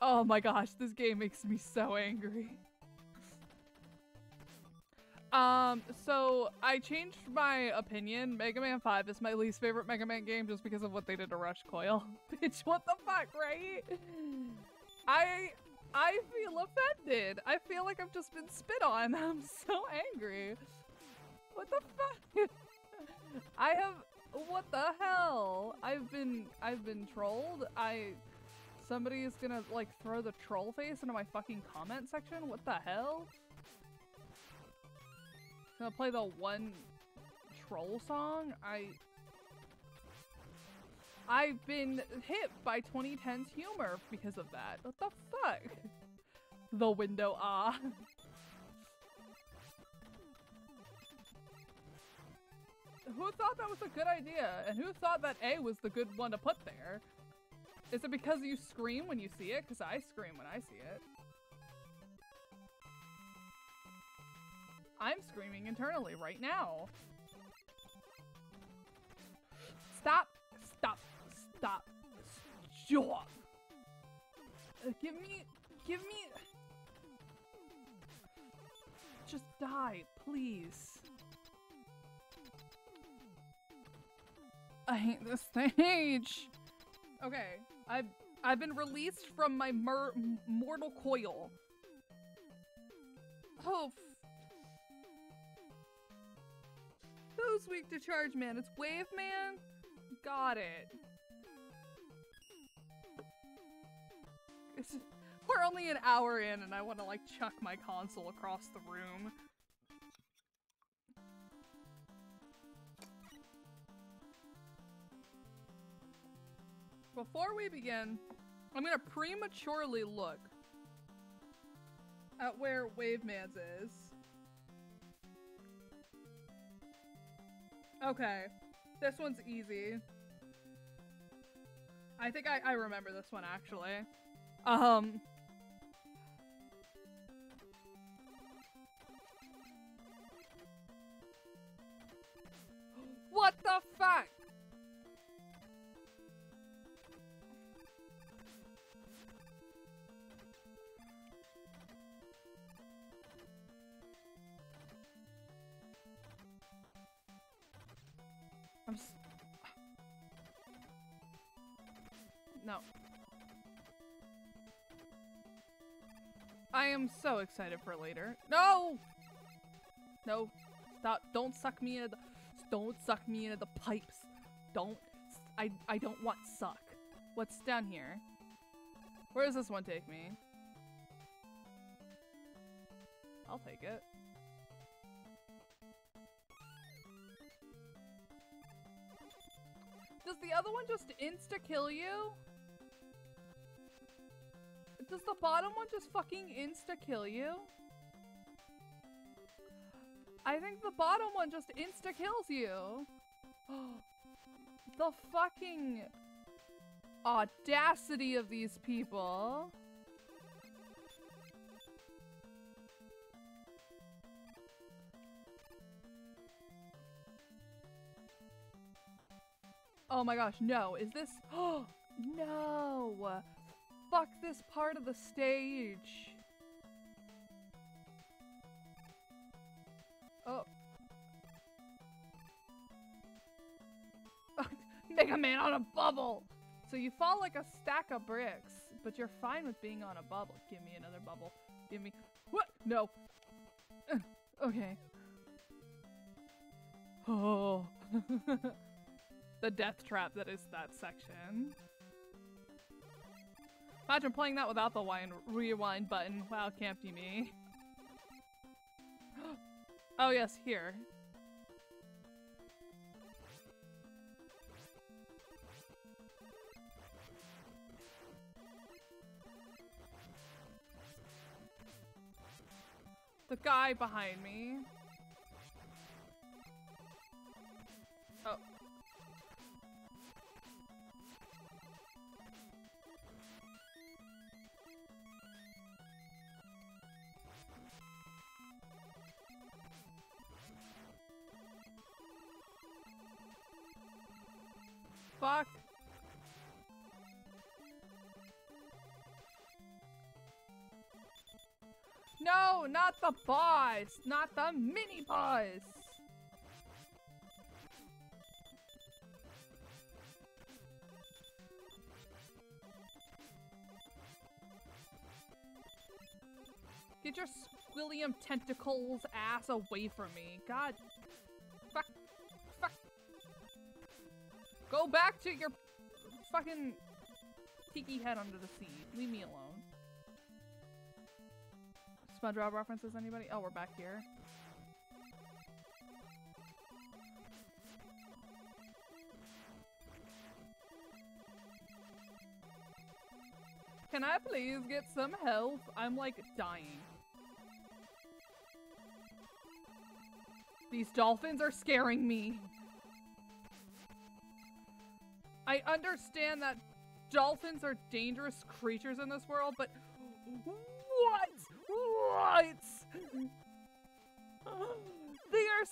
Oh my gosh, this game makes me so angry. Um, so I changed my opinion. Mega Man 5 is my least favorite Mega Man game just because of what they did to Rush Coil. [LAUGHS] Bitch, what the fuck, right? I I feel offended. I feel like I've just been spit on. [LAUGHS] I'm so angry. What the fuck? I have what the hell? I've been I've been trolled. I somebody is gonna like throw the troll face into my fucking comment section. What the hell? Gonna play the one troll song? I I've been hit by 2010's humor because of that. What the fuck? [LAUGHS] The window ah. [LAUGHS] who thought that was a good idea? And who thought that A was the good one to put there? Is it because you scream when you see it? Because I scream when I see it. I'm screaming internally right now. Stop! Stop! Stop! Stop! Uh, give me... Give me... Just die, please. I hate this stage. Okay, I've I've been released from my mortal coil. Oh. Who's weak to charge man? It's Wave Man? Got it. We're only an hour in and I want to like chuck my console across the room. Before we begin, I'm gonna prematurely look at where Waveman's is. Okay, this one's easy. I think I, I remember this one actually. Um, [GASPS] What the I am so excited for later. No! No. Stop. Don't suck me into the- Don't suck me into the pipes. Don't. I, I don't want suck. What's down here? Where does this one take me? I'll take it. Does the other one just insta-kill you? Does the bottom one just fucking insta-kill you? I think the bottom one just insta-kills you. [GASPS] The fucking audacity of these people. Oh my gosh, no. Is this- Oh, [GASPS] no! Fuck this part of the stage. Oh. [LAUGHS] Mega Man on a bubble! So you fall like a stack of bricks, but you're fine with being on a bubble. Give me another bubble. Give me- What? No. [LAUGHS] okay. Oh. [LAUGHS] the death trap that is that section. Imagine playing that without the wind rewind button. Wow, can't be me. [GASPS] oh yes, here. The guy behind me. The boss! Not the mini boss! Get your squillium tentacles ass away from me. God. Fuck. Fuck. Go back to your fucking tiki head under the sea. Leave me alone. SpongeBob references, anybody? Oh, we're back here. Can I please get some help? I'm like dying. These dolphins are scaring me. I understand that dolphins are dangerous creatures in this world, but what? What? They are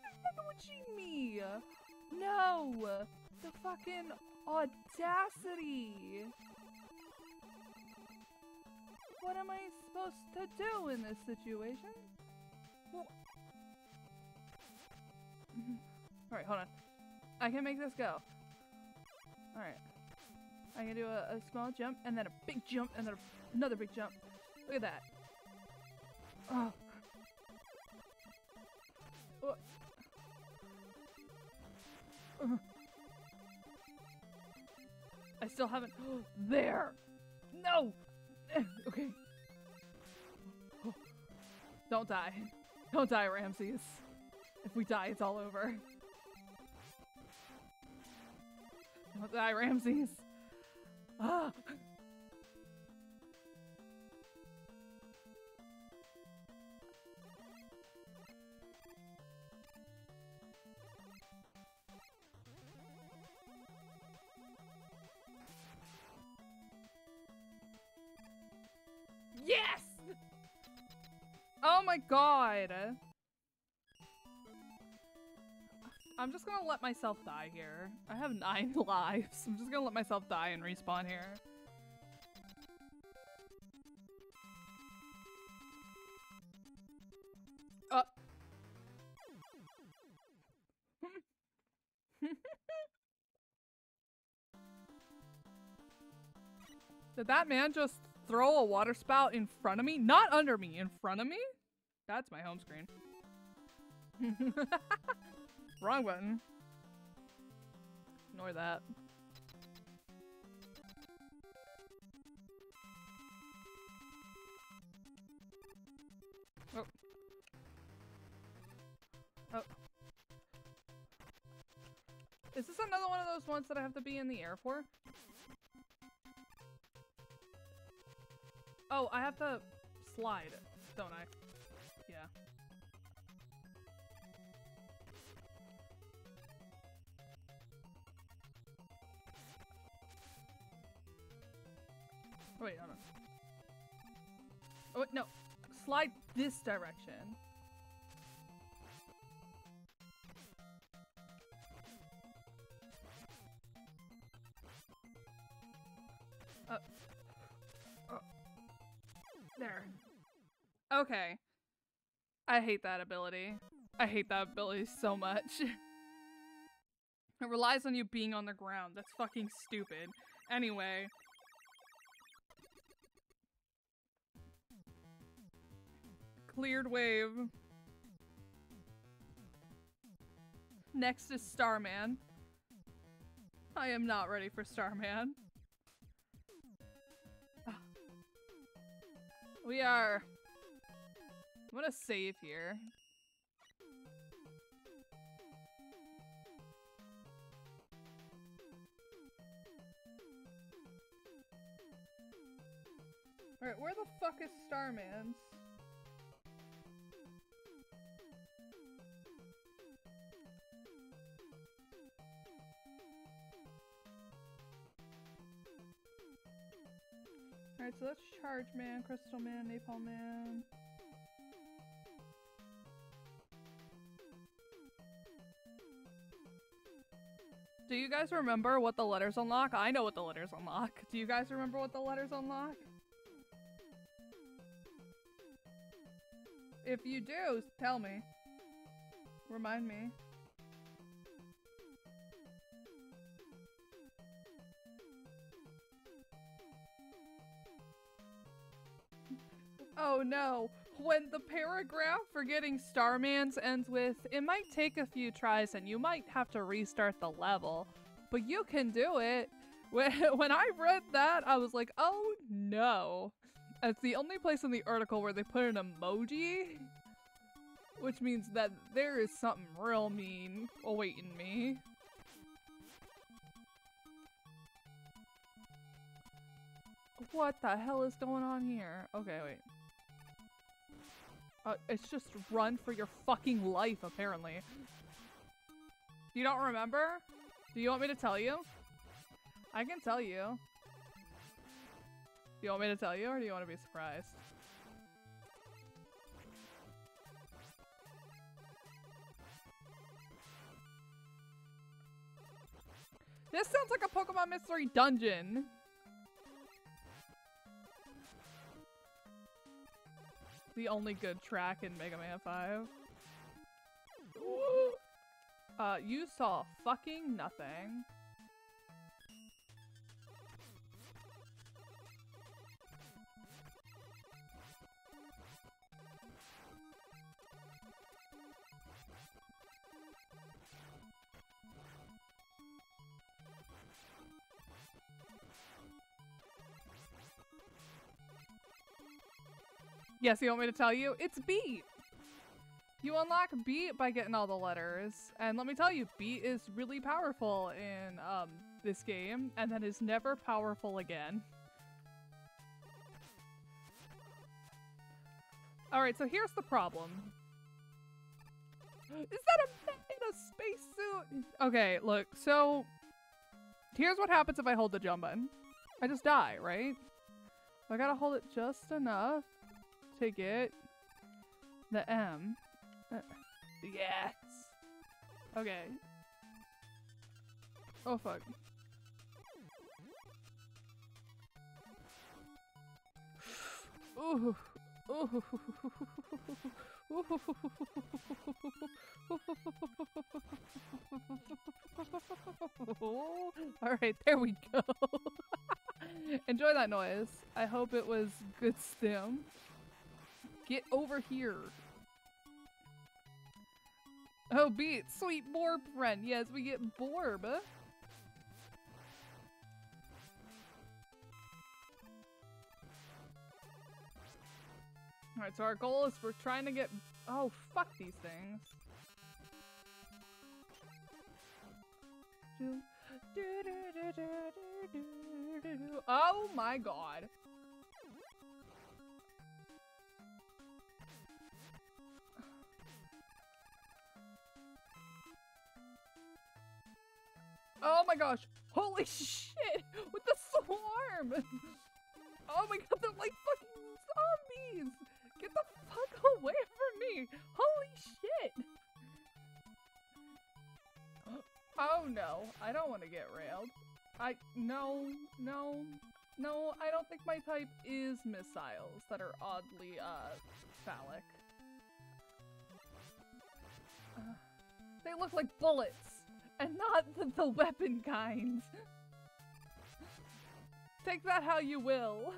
sandwiching me. No, the fucking audacity. What am I supposed to do in this situation? [LAUGHS] Alright, hold on. I can make this go. Alright. I can do a, a, small jump, and then a big jump, and then another big jump. Look at that. Oh. oh. Uh. I still haven't. [GASPS] there! No! [LAUGHS] okay. [GASPS] Don't die. Don't die, Ramesses. If we die, it's all over. Don't die, Ramesses. Ah. Oh my god! I'm just gonna let myself die here. I have nine [LAUGHS] lives. I'm just gonna let myself die and respawn here. Uh. [LAUGHS] Did that man just throw a water spout in front of me? Not under me, in front of me? That's my home screen. [LAUGHS] Wrong button. Ignore that. Oh. Oh. Is this another one of those ones that I have to be in the air for? Oh, I have to slide, don't I? Wait, hold on. Oh, wait, no. Slide this direction. Uh, oh. There. Okay. I hate that ability. I hate that ability so much. [LAUGHS] it relies on you being on the ground. That's fucking stupid. Anyway. Cleared wave. Next is Starman. I am not ready for Starman. [SIGHS] We are... I'm gonna save here. Alright, where the fuck is Starman's? Alright, so that's Charge Man, Crystal Man, Napalm Man. Do you guys remember what the letters unlock? I know what the letters unlock. Do you guys remember what the letters unlock? If you do, tell me. Remind me. Oh no. When the paragraph for getting Starman's ends with, it might take a few tries and you might have to restart the level, but you can do it. [LAUGHS] When, when I read that, I was like, oh no. It's the only place in the article where they put an emoji, which means that there is something real mean awaiting me. What the hell is going on here? Okay, wait. Uh, it's just run for your fucking life, apparently. You don't remember? Do you want me to tell you? I can tell you. Do you want me to tell you, or do you want to be surprised? This sounds like a Pokemon Mystery Dungeon. The only good track in Mega Man 5. uh, you saw fucking nothing. Yes, you want me to tell you? It's beat! You unlock beat by getting all the letters. And let me tell you, beat is really powerful in um, this game, and then is never powerful again. Alright, so here's the problem. [GASPS] Is that a man in a spacesuit? Okay, look, so here's what happens if I hold the jump button. I just die, right? I gotta hold it just enough to get the M. Uh, yes. Okay. Oh fuck. Ooh. Ooh. [LAUGHS] All right, there we go. [LAUGHS] Enjoy that noise. I hope it was good stim. Get over here. Oh, be it sweet Borb friend. Yes, we get Borb. Alright, so our goal is we're trying to get- Oh, fuck these things. Oh my god. Oh my gosh. Holy [LAUGHS] shit! With the swarm! Oh my god, they're like fucking zombies! Get the fuck away from me! Holy shit! [GASPS] Oh no, I don't want to get railed. I- no, no, no, I don't think my type is missiles that are oddly, uh, phallic. Uh, they look like bullets, and not the, the weapon kind. Take that how you will.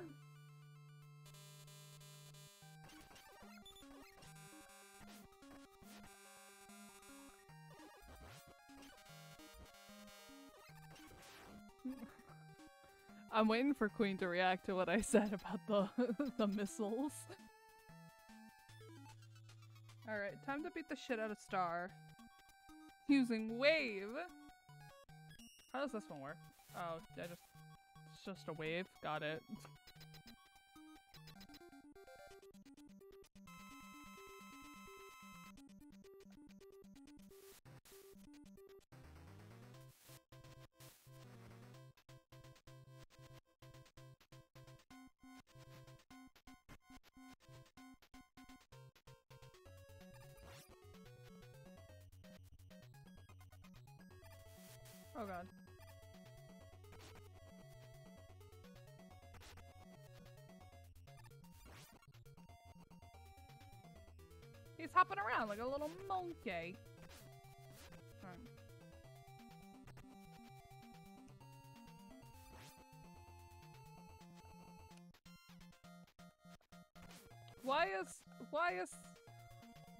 I'm waiting for Queen to react to what I said about the [LAUGHS] the missiles. Alright, time to beat the shit out of Star. [LAUGHS] Using Wave! How does this one work? Oh, I just... It's just a wave. Got it. [LAUGHS] a little monkey. Why is why is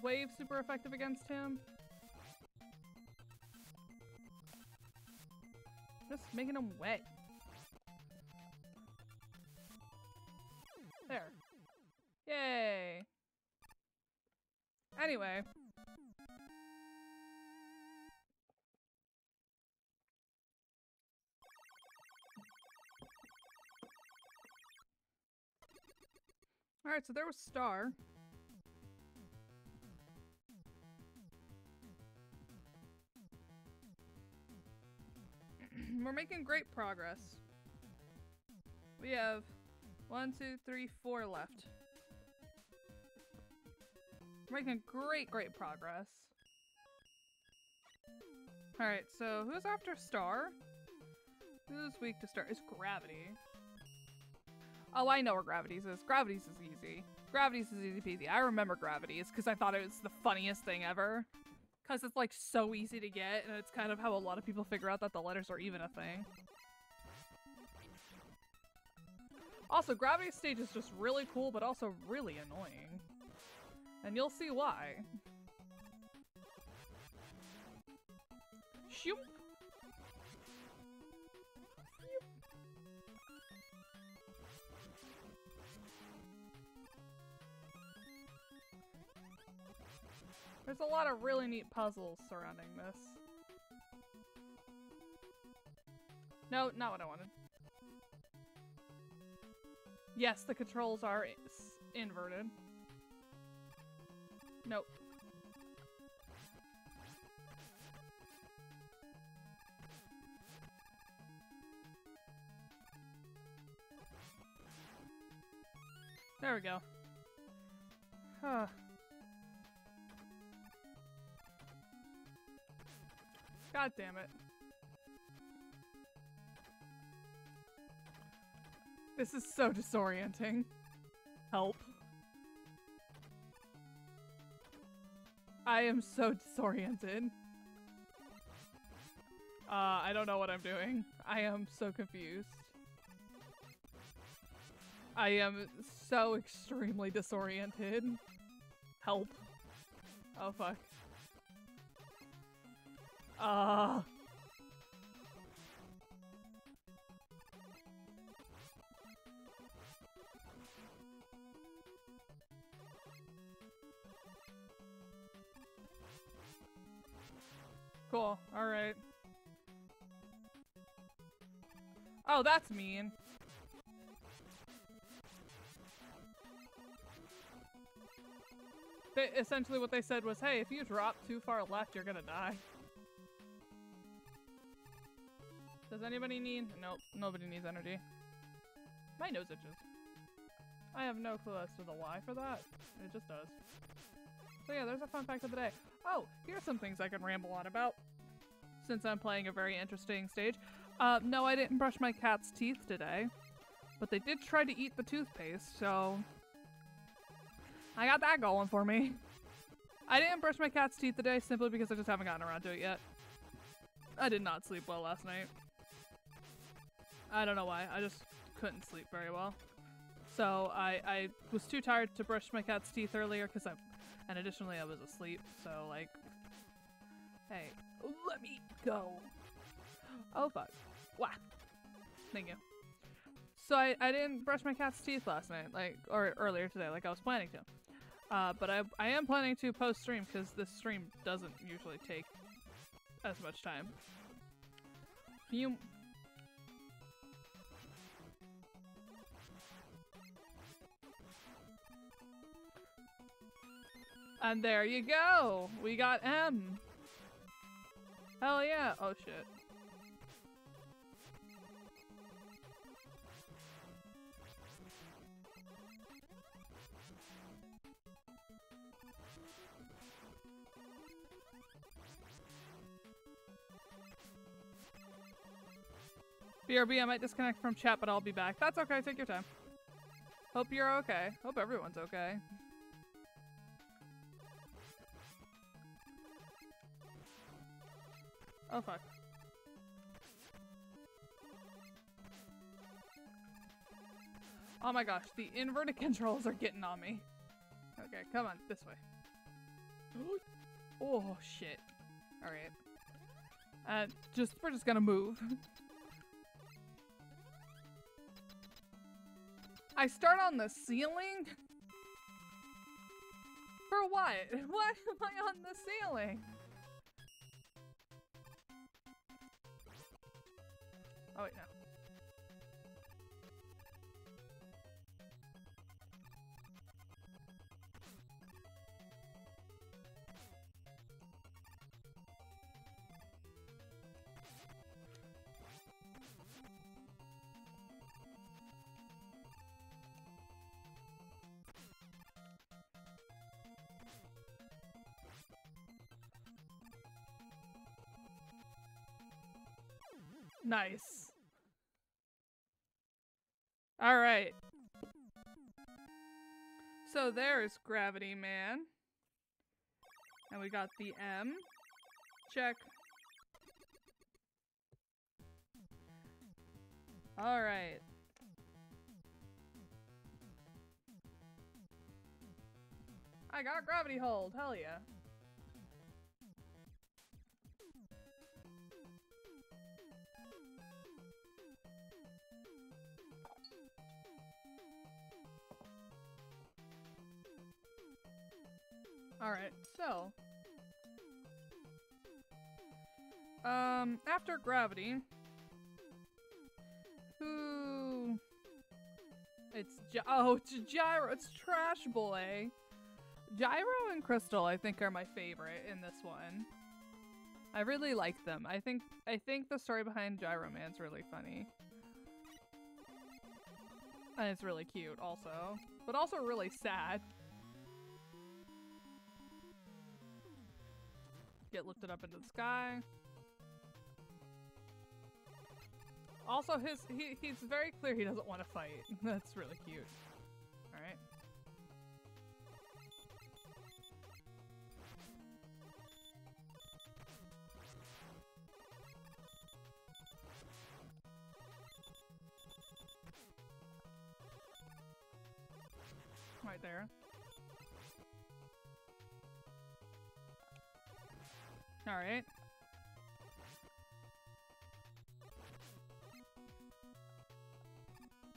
wave super effective against him? Just making him wet. Anyway. Alright, so there was Star. [CLEARS THROAT] We're making great progress. We have one, two, three, four left. Making great, great progress. Alright, so who's after Star? Who's weak to Star? Is Gravity. Oh, I know where Gravities is. Gravities is easy. Gravities is easy peasy. I remember Gravities because I thought it was the funniest thing ever. Because it's like so easy to get, and it's kind of how a lot of people figure out that the letters are even a thing. Also, Gravity Stage is just really cool, but also really annoying. And you'll see why. Shoot! There's a lot of really neat puzzles surrounding this. No, not what I wanted. Yes, the controls are inverted. Nope. There we go. Huh. God damn it. This is so disorienting. Help. I am so disoriented. Uh, I don't know what I'm doing. I am so confused. I am so extremely disoriented. Help. Oh fuck. Ah. Uh. Cool. Alright. Oh, that's mean. They, essentially what they said was, hey, if you drop too far left, you're gonna die. Does anybody need? Nope, nobody needs energy. My nose itches. I have no clue as to the why for that. It just does. So yeah, there's a fun fact of the day. Oh, here's some things I can ramble on about. Since I'm playing a very interesting stage. Uh, no, I didn't brush my cat's teeth today. But they did try to eat the toothpaste, so... I got that going for me. I didn't brush my cat's teeth today simply because I just haven't gotten around to it yet. I did not sleep well last night. I don't know why. I just couldn't sleep very well. So I, I was too tired to brush my cat's teeth earlier because I, and additionally I was asleep. So like, hey, let me go. Oh fuck. Wah. Thank you. So I, I didn't brush my cat's teeth last night, like, or earlier today, like I was planning to. Uh, but I, I am planning to post stream because this stream doesn't usually take as much time. Few And there you go! We got M! Hell yeah! Oh shit. BRB, I might disconnect from chat, but I'll be back. That's okay, take your time. Hope you're okay. Hope everyone's okay. Oh fuck. Oh my gosh, the inverted [LAUGHS] controls are getting on me. Okay, come on, this way. Oh shit. Alright. Uh, just, we're just gonna move. [LAUGHS] I start on the ceiling? For what? [LAUGHS] Why am I on the ceiling? Oh wait, no. Nice. All right. So there's Gravity Man. And we got the M. Check. All right. I got gravity hold. Hell yeah. Alright, so. Um, after gravity. Who. It's. Gy oh, it's Gyro. It's Trash Boy. Gyro and Crystal, I think, are my favorite in this one. I really like them. I think I think the story behind Gyro Man's really funny. And it's really cute also. But also really sad. Get lifted up into the sky. Also, his he, he's very clear he doesn't want to fight. [LAUGHS] That's really cute. Alright.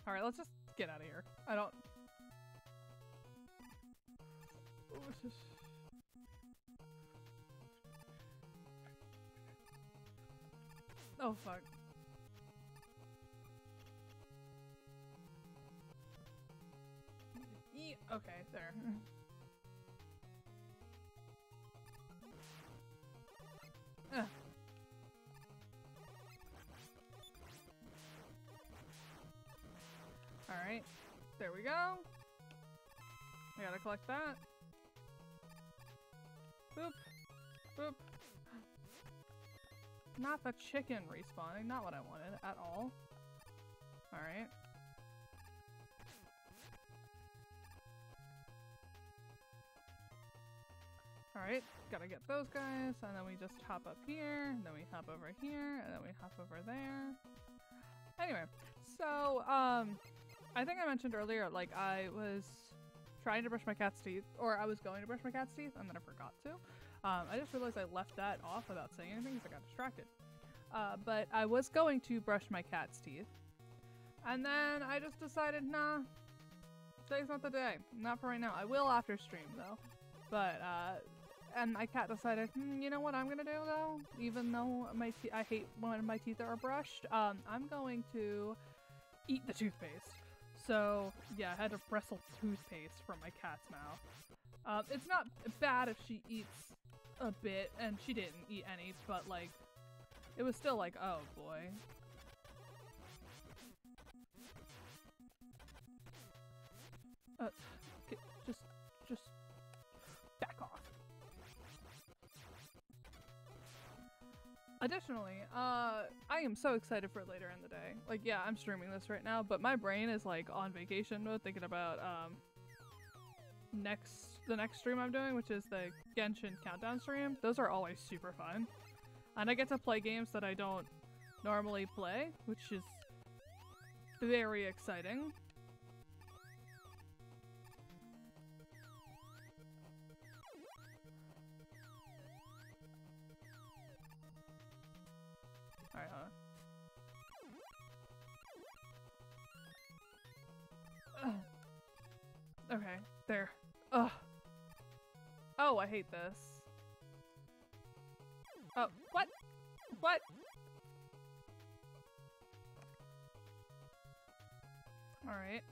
Alright, let's just get out of here. I don't... Oh, fuck. okay, there. [LAUGHS] There we go. I gotta collect that. Boop. Boop. Not the chicken respawning. Not what I wanted at all. Alright. Alright, gotta get those guys, and then we just hop up here, and then we hop over here, and then we hop over there. Anyway, so, um, I think I mentioned earlier, like, I was trying to brush my cat's teeth, or I was going to brush my cat's teeth, and then I forgot to. Um, I just realized I left that off without saying anything because I got distracted. Uh, but I was going to brush my cat's teeth, and then I just decided, nah, today's not the day. Not for right now. I will after stream, though. But, uh, and my cat decided, hmm, you know what I'm gonna do though? Even though my te- I hate when my teeth are brushed, um, I'm going to eat the toothpaste. So yeah, I had to wrestle toothpaste from my cat's mouth. Um, it's not bad if she eats a bit, and she didn't eat any, but like, it was still like, oh boy. Uh, Additionally, uh, I am so excited for later in the day. Like, yeah, I'm streaming this right now, but my brain is like on vacation mode thinking about, um, next, the next stream I'm doing, which is the Genshin Countdown stream. Those are always super fun. And I get to play games that I don't normally play, which is very exciting. Okay, there. Ugh. Oh, I hate this. Oh, what? What? Alright.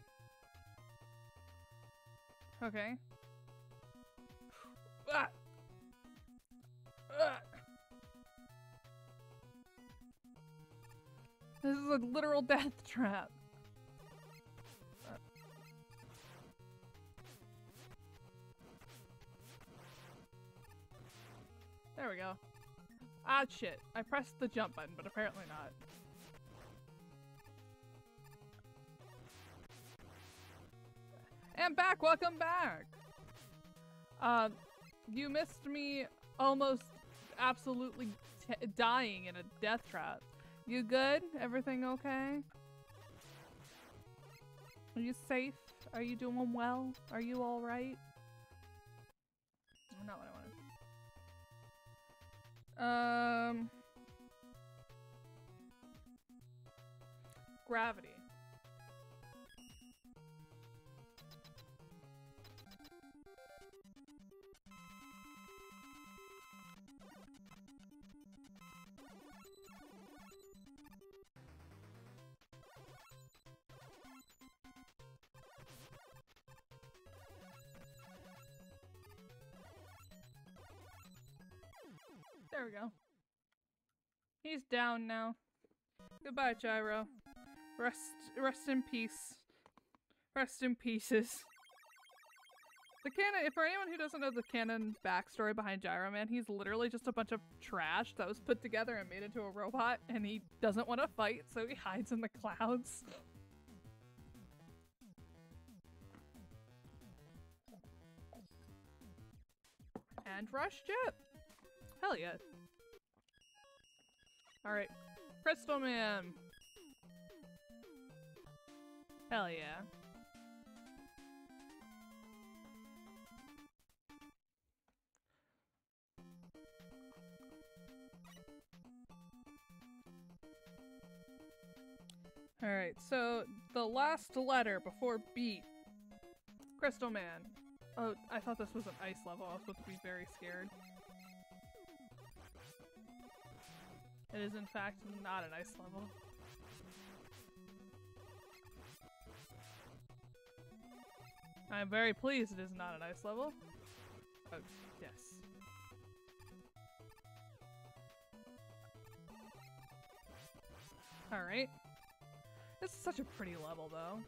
Okay. Ah! Ah! This is a literal death trap. There we go. Ah, shit. I pressed the jump button, but apparently not. And back! Welcome back! Um, you missed me almost absolutely dying in a death trap. You good? Everything okay? Are you safe? Are you doing well? Are you alright? Not what I. Um... Gravity. There we go. He's down now. Goodbye, Gyro. Rest rest in peace. Rest in pieces. The canon, for anyone who doesn't know the canon backstory behind Gyro Man, he's literally just a bunch of trash that was put together and made into a robot, and he doesn't want to fight, so he hides in the clouds. and rush Jet! Hell yeah. Alright. Crystal Man! Hell yeah. Alright, so the last letter before B. Crystal Man. Oh, I thought this was an ice level. I was supposed to be very scared. It is in fact not an ice level. I am very pleased it is not an ice level. Oh, yes. Alright. This is such a pretty level, though.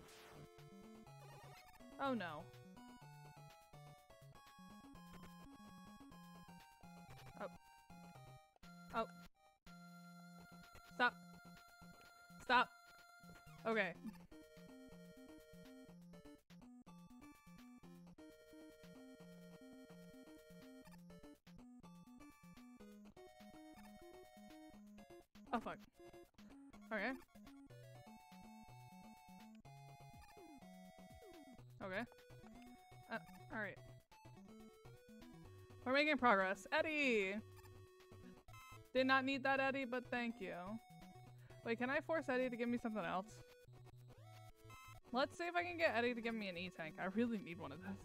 Oh no. Okay. Oh fuck. Okay. Okay. Uh, alright. We're making progress. Eddie! Did not need that, Eddie, but thank you. Wait, can I force Eddie to give me something else? Let's see if I can get Eddie to give me an E-tank. I really need one of those.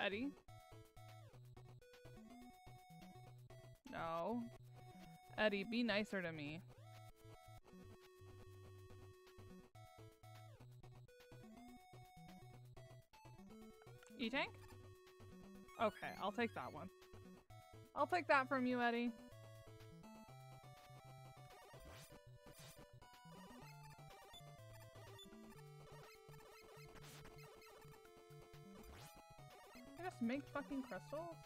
Eddie? No. Eddie, be nicer to me. E-tank? Okay, I'll take that one. I'll take that from you, Eddie. Make fucking crystals?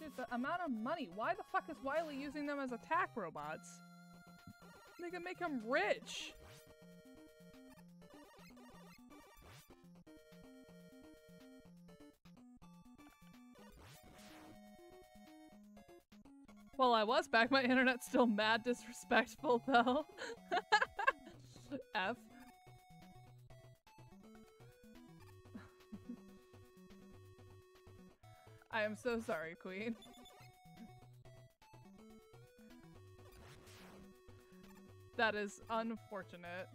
Dude, the amount of money. Why the fuck is Wily using them as attack robots? They can make him rich. Well, I was back. My internet's still mad disrespectful, though. [LAUGHS] F. I am so sorry, Queen. That is unfortunate.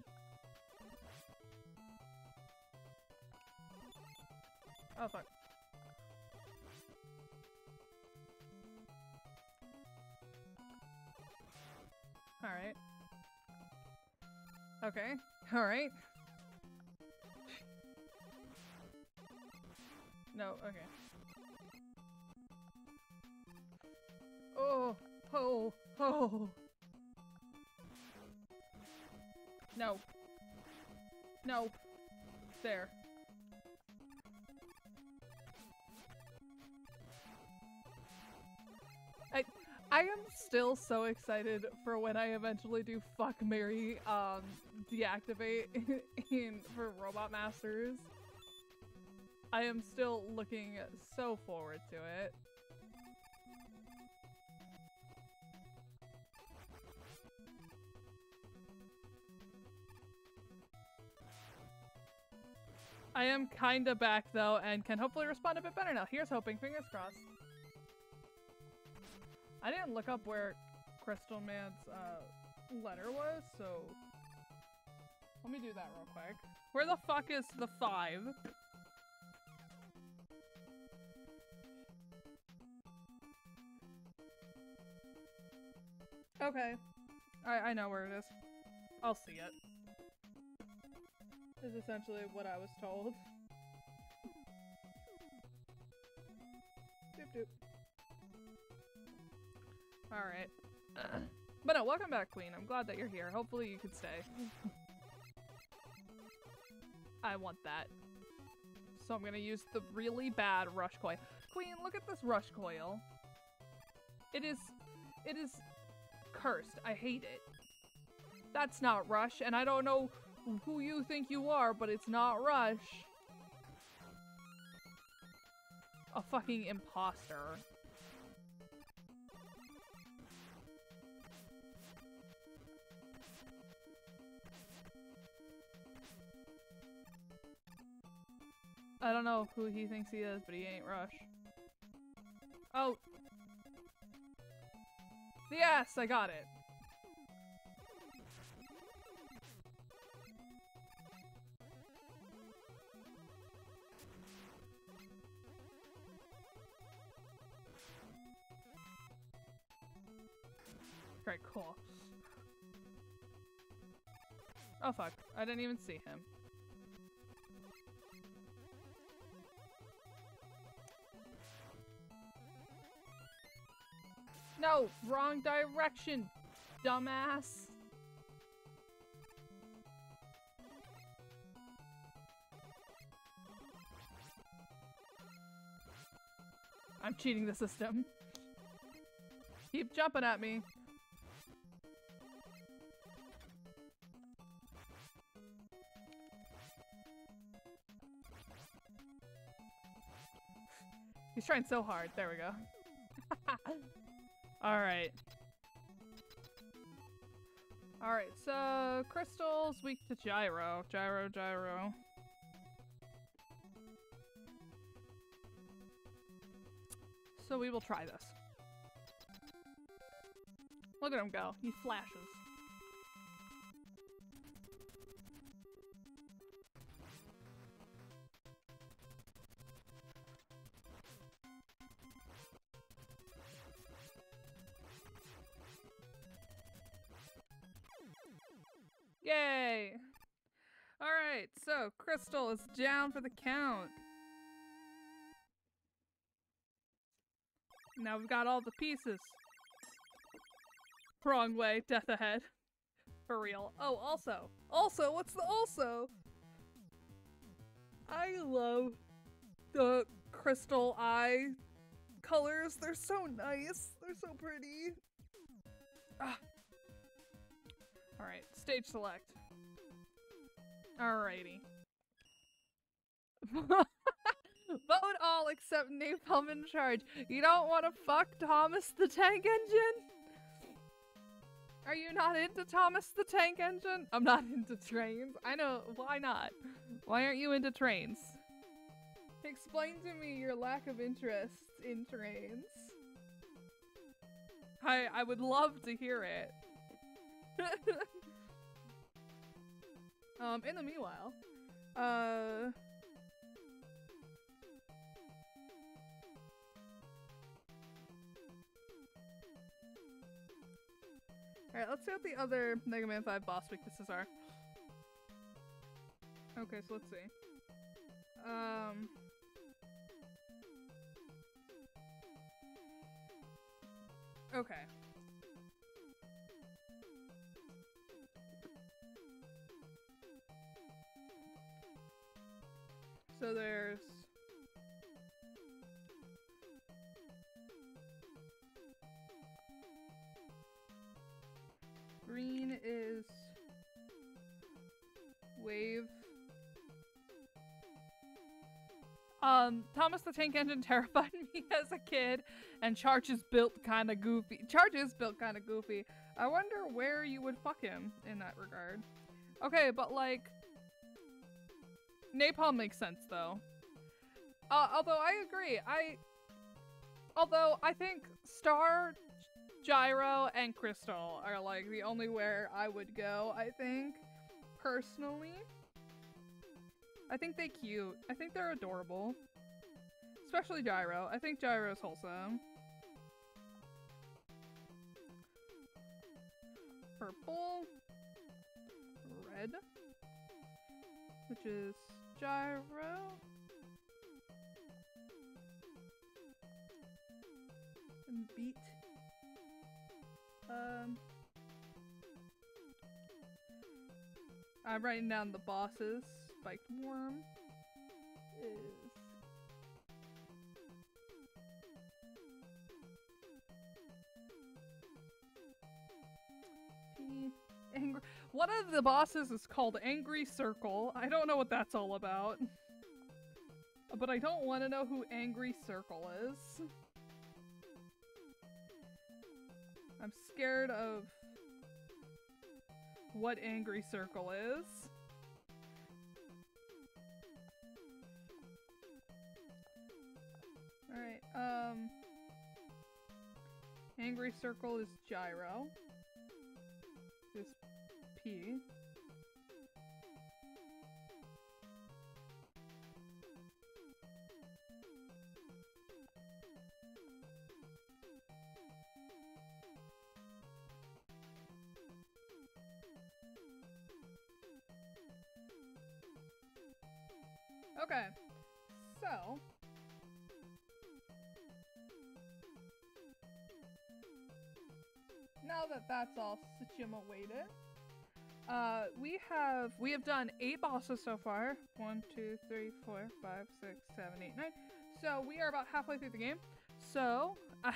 Oh, fuck. Alright. Okay. [LAUGHS] Alright. No, okay. Oh, oh, oh. No. No. There. I I am still so excited for when I eventually do fuck Mary um deactivate [LAUGHS] in for Robot Masters. I am still looking so forward to it. I am kinda back though and can hopefully respond a bit better now. Here's hoping, fingers crossed. I didn't look up where Crystal Man's uh, letter was, so let me do that real quick. Where the fuck is the five? Okay. I, I know where it is. I'll see it is essentially what I was told. doop doop. Alright. [CLEARS THROAT] but no, welcome back, Queen. I'm glad that you're here. Hopefully you could stay. [LAUGHS] I want that. So I'm gonna use the really bad rush coil. Queen, look at this rush coil. It is... It is cursed. I hate it. That's not rush, and I don't know who you think you are, but it's not Rush. A fucking imposter. I don't know who he thinks he is, but he ain't Rush. Oh! Yes, I got it. Great, cool. Oh fuck, I didn't even see him. No, wrong direction, dumbass. I'm cheating the system. Keep jumping at me. He's trying so hard. There we go. [LAUGHS] Alright. Alright, so Crystal's weak to Gyro. Gyro, Gyro. So we will try this. Look at him go. He flashes. Alright, Crystal is down for the count. Now we've got all the pieces. Wrong way, death ahead. For real. Oh, also. Also, what's the also? I love the crystal eye colors. They're so nice. They're so pretty. Ah. Alright, stage select. Alrighty. [LAUGHS] Vote all except Napalm in charge. You don't want to fuck Thomas the Tank Engine? Are you not into Thomas the Tank Engine? I'm not into trains. I know. Why not? Why aren't you into trains? Explain to me your lack of interest in trains. I I would love to hear it. [LAUGHS] um, in the meanwhile, uh... Alright, let's see what the other Mega Man 5 boss weaknesses are. Okay, so let's see. Um... Okay. So there's Green is wave. Um, Thomas the Tank Engine [LAUGHS] terrified me as a kid, and Charge is built kind of goofy. Charge is built kind of goofy. I wonder where you would fuck him in that regard. Okay, but like, Napalm makes sense though. Uh, although I agree, I, although I think Star, Gyro, and Crystal are like the only where I would go, I think, personally. I think they cute. I think they're adorable. Especially Gyro. I think Gyro's wholesome. Purple. Red. Which is Gyro. And Beat. Um... I'm writing down the bosses. Spiked Worm is P angry one of the bosses is called Angry Circle. I don't know what that's all about. But I don't want to know who Angry Circle is. I'm scared of what Angry Circle is. Alright, um... Angry Circle is Gyro. Is P. Okay, so now that that's all situated, Uh, we have we have done eight bosses so far. One, two, three, four, five, six, seven, eight, nine. So we are about halfway through the game. So, [LAUGHS] uh,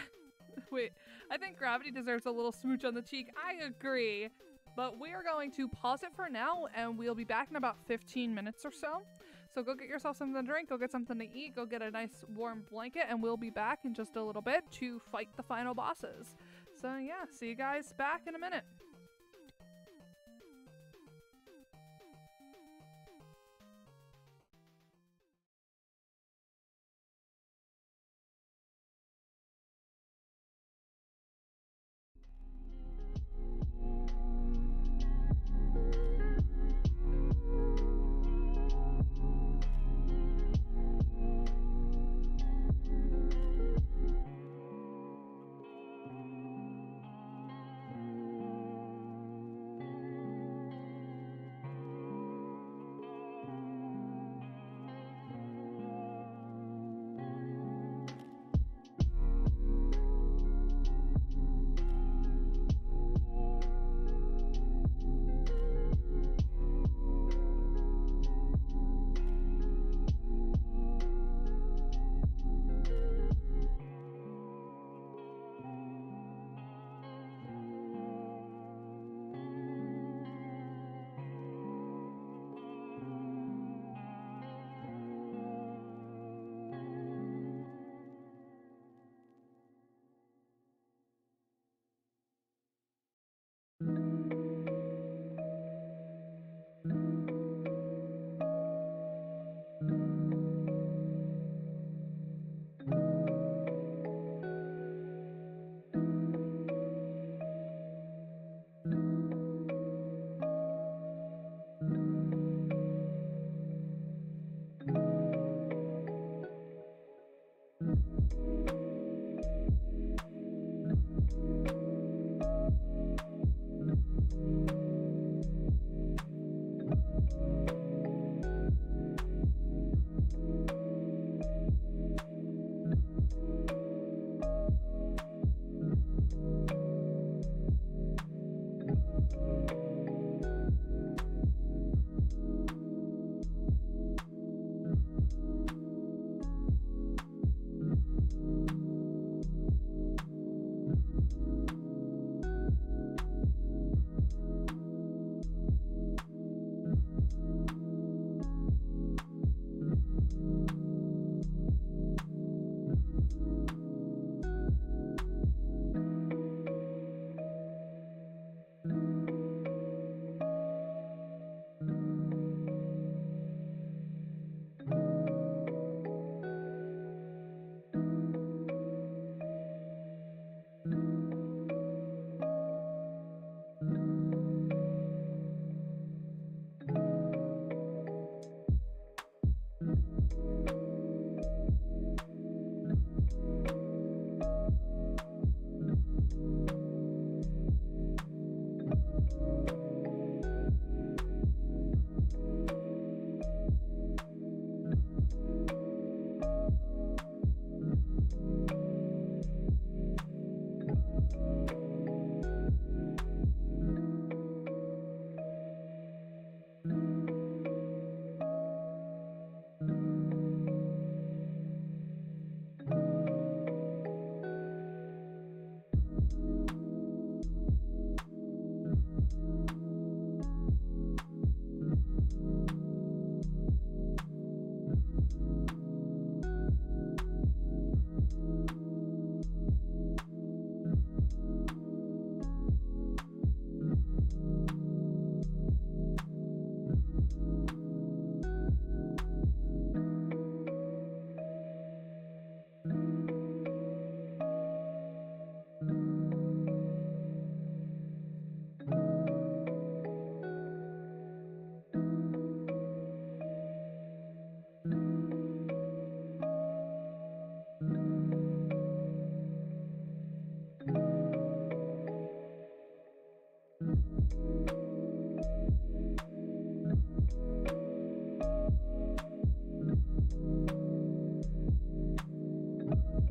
wait, I think Gravity deserves a little smooch on the cheek. I agree. But we are going to pause it for now, and we'll be back in about 15 minutes or so. So go get yourself something to drink, go get something to eat, go get a nice warm blanket, and we'll be back in just a little bit to fight the final bosses. So yeah, see you guys back in a minute.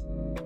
you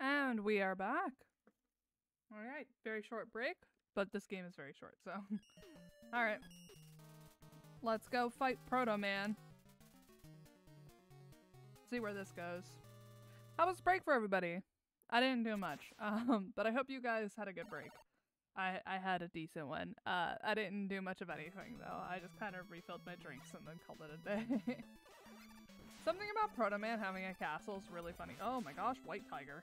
And we are back. Alright, very short break, but this game is very short, so. [LAUGHS] Alright. Let's go fight Proto Man. See where this goes. How was break for everybody? I didn't do much, [LAUGHS] um, but I hope you guys had a good break. I, I had a decent one. Uh, I didn't do much of anything though. I just kind of refilled my drinks and then called it a day. [LAUGHS] Something about Proto Man having a castle is really funny. Oh my gosh, White Tiger.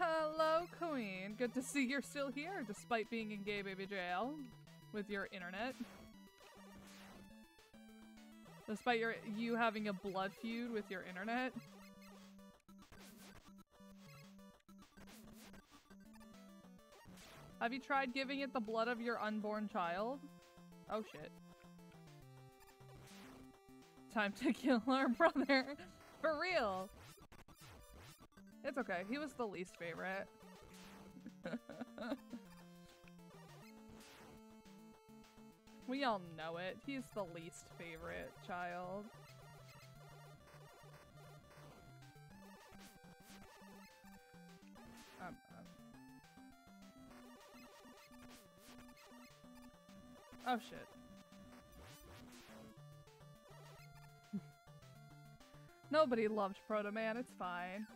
Hello, Queen. Good to see you're still here, despite being in gay baby jail with your internet. Despite your you having a blood feud with your internet. Have you tried giving it the blood of your unborn child? Oh shit. Time to [LAUGHS] kill our brother. For real. It's okay. He was the least favorite. [LAUGHS] we all know it. He's the least favorite child. Um, um. Oh shit. [LAUGHS] Nobody loved Proto Man, it's fine.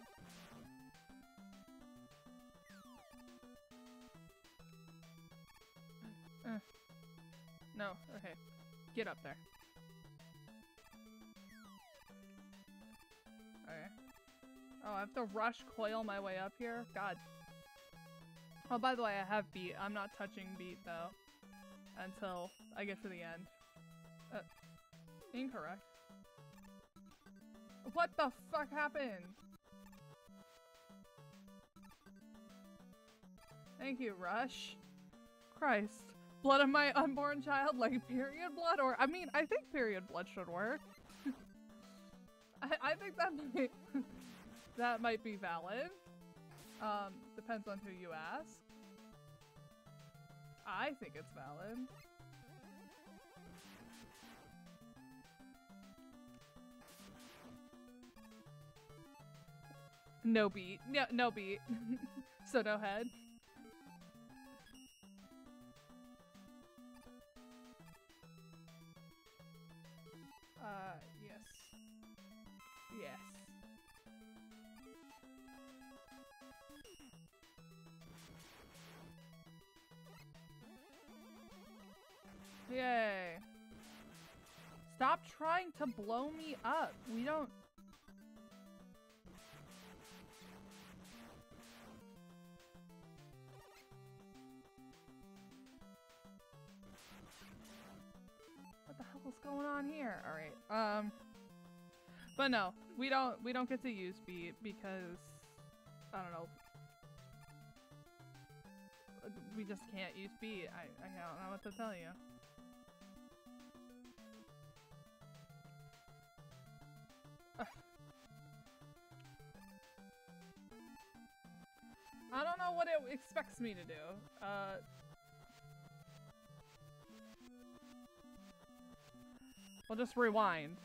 No, okay. Get up there. Okay. Oh, I have to rush coil my way up here? God. Oh, by the way, I have beat. I'm not touching beat, though. Until I get to the end. Uh, incorrect. What the fuck happened? Thank you, Rush. Christ. Blood of my unborn child, like period blood? Or, I mean, I think period blood should work. [LAUGHS] I, I think that might, [LAUGHS] that might be valid. Um, depends on who you ask. I think it's valid. No beat. No, no beat. [LAUGHS] so no head. Uh, yes. Yes. Yay. Stop trying to blow me up. We don't... What the hell is going on here? All right. Um but no, we don't we don't get to use beat because I don't know. We just can't use beat. I I don't know what to tell you. [SIGHS] I don't know what it expects me to do. Uh We'll just rewind.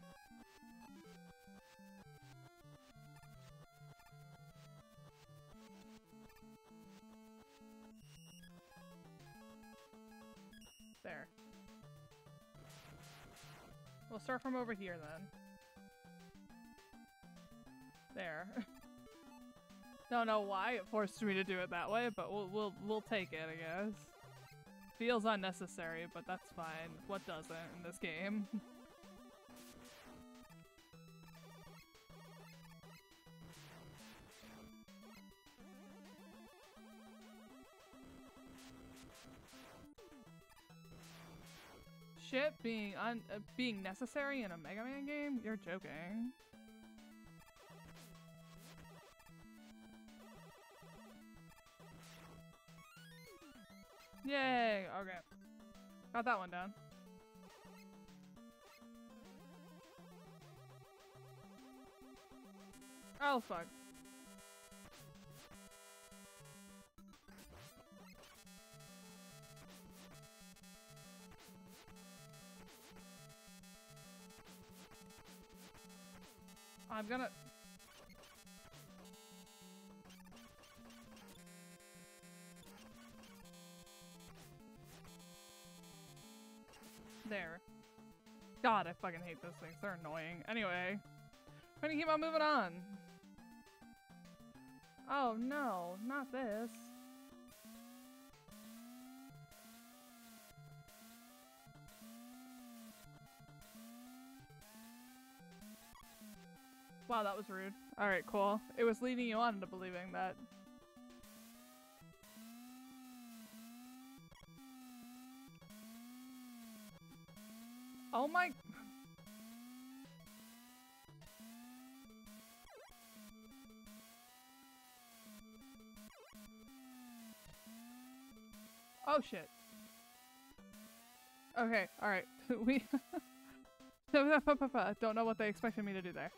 There. We'll start from over here then. There. [LAUGHS] Don't know why it forced me to do it that way, but we'll we'll we'll take it, I guess. Feels unnecessary, but that's fine. What doesn't in this game? [LAUGHS] Being un uh, being necessary in a Mega Man game? You're joking. Yay! Okay. Got that one down. Oh, fuck. I'm gonna... There. God, I fucking hate those things. They're annoying. Anyway, I'm gonna keep on moving on. Oh no, not this. Wow, that was rude. Alright, cool. It was leading you on into believing that. Oh my... Oh shit. Okay, alright. [LAUGHS] we... [LAUGHS] Don't know what they expected me to do there.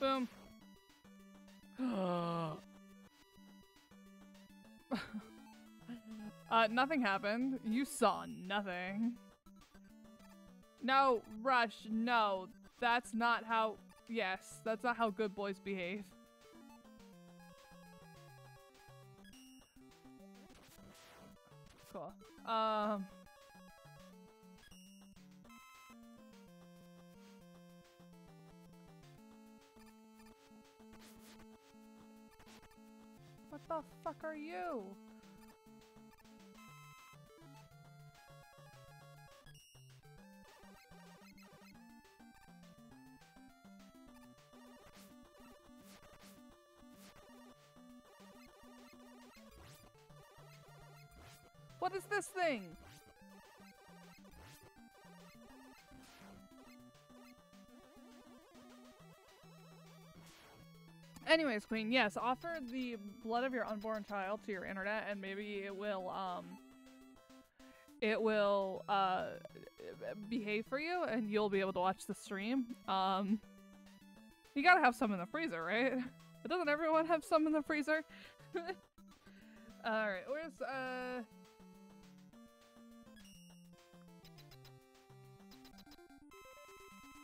Boom. [GASPS] uh, nothing happened. You saw nothing. No, Rush, no. That's not how- yes, that's not how good boys behave. Cool. Um... What the fuck are you? What is this thing? Anyways, Queen, yes, offer the blood of your unborn child to your internet and maybe it will, um, it will, uh, behave for you and you'll be able to watch the stream. Um, you gotta have some in the freezer, right? [LAUGHS] Doesn't everyone have some in the freezer? [LAUGHS] Alright, where's, uh...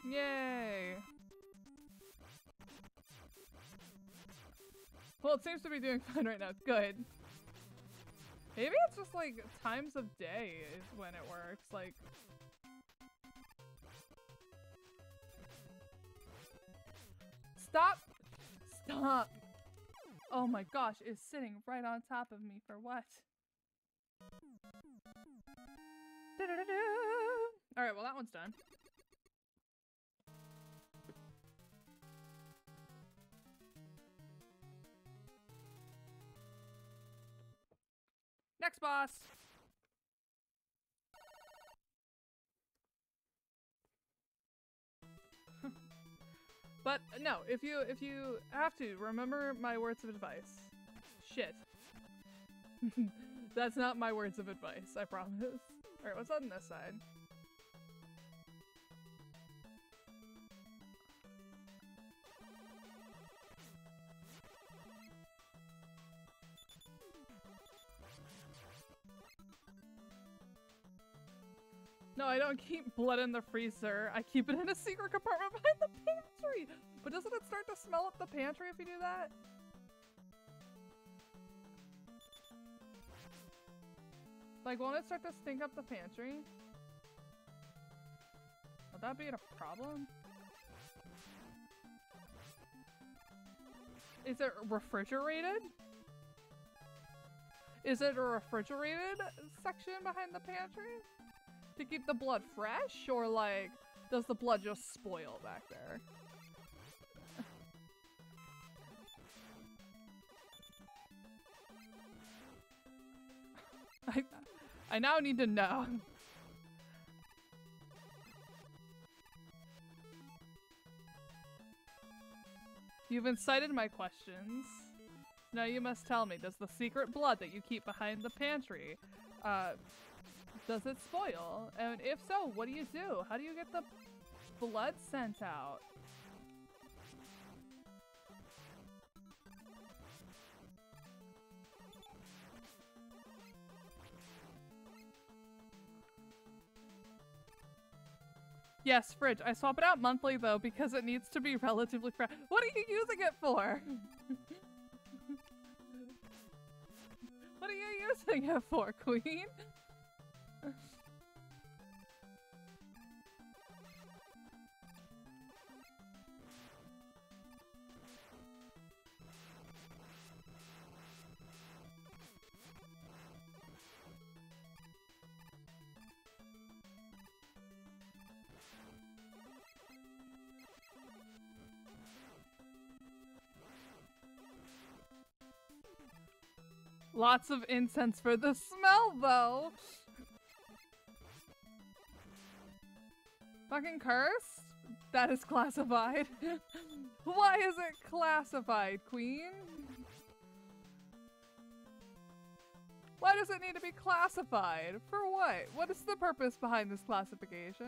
Yay! Well, it seems to be doing [LAUGHS] fine right now. Good. Maybe it's just like times of day is when it works. Like. Stop! Stop! Oh my gosh, it's sitting right on top of me for what? Alright, well that one's done. Next boss. [LAUGHS] but uh, no, if you if you have to remember my words of advice. Shit. [LAUGHS] That's not my words of advice, I promise. Alright, what's on this side? I don't keep blood in the freezer. I keep it in a secret compartment behind the pantry. But doesn't it start to smell up the pantry if you do that? Like, won't it start to stink up the pantry? Would that be a problem? Is it refrigerated? Is it a refrigerated section behind the pantry? To keep the blood fresh? Or like, does the blood just spoil back there? [LAUGHS] I, I now need to know. You've incited my questions. Now you must tell me, does the secret blood that you keep behind the pantry, uh, does it spoil? And if so, what do you do? How do you get the blood sent out? Yes, fridge. I swap it out monthly though because it needs to be [LAUGHS] relatively fresh. What are you using it for? [LAUGHS] what are you using it for, [LAUGHS] queen? Lots of incense for the smell, though. Fucking cursed? That is classified. [LAUGHS] Why is it classified, queen? Why does it need to be classified? For what? What is the purpose behind this classification?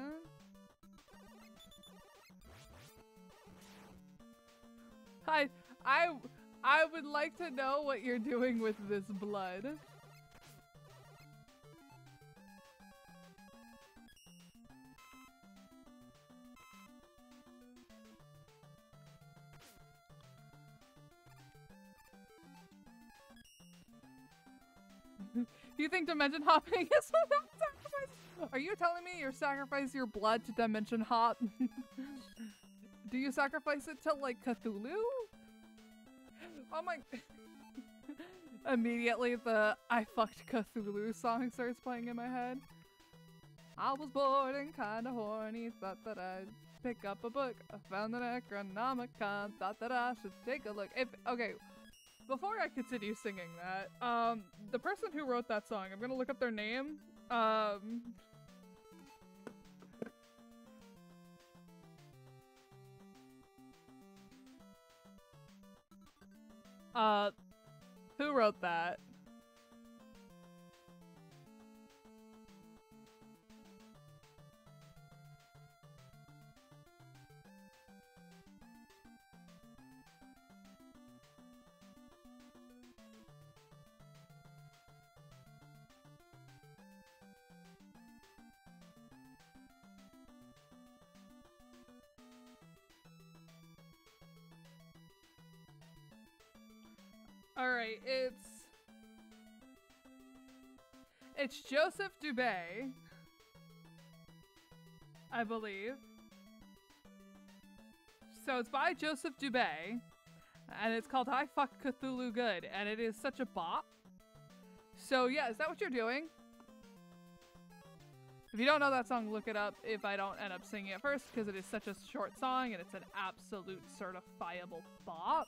I, I, I would like to know what you're doing with this blood. Do you think dimension hopping [LAUGHS] is sacrificing? Are you telling me you sacrifice your blood to dimension hop? [LAUGHS] Do you sacrifice it to like Cthulhu? Oh my. [LAUGHS] Immediately the I fucked Cthulhu song starts playing in my head. I was bored and kinda horny, thought that I'd pick up a book. I found an Necronomicon, thought that I should take a look. If okay, before I continue singing that, um, the person who wrote that song, I'm gonna look up their name. Um, uh, who wrote that? It's... It's Joseph Dubay. I believe. So it's by Joseph Dubay. And it's called I Fuck Cthulhu Good. And it is such a bop. So yeah, is that what you're doing? If you don't know that song, look it up if I don't end up singing it first, because it is such a short song and it's an absolute certifiable bop.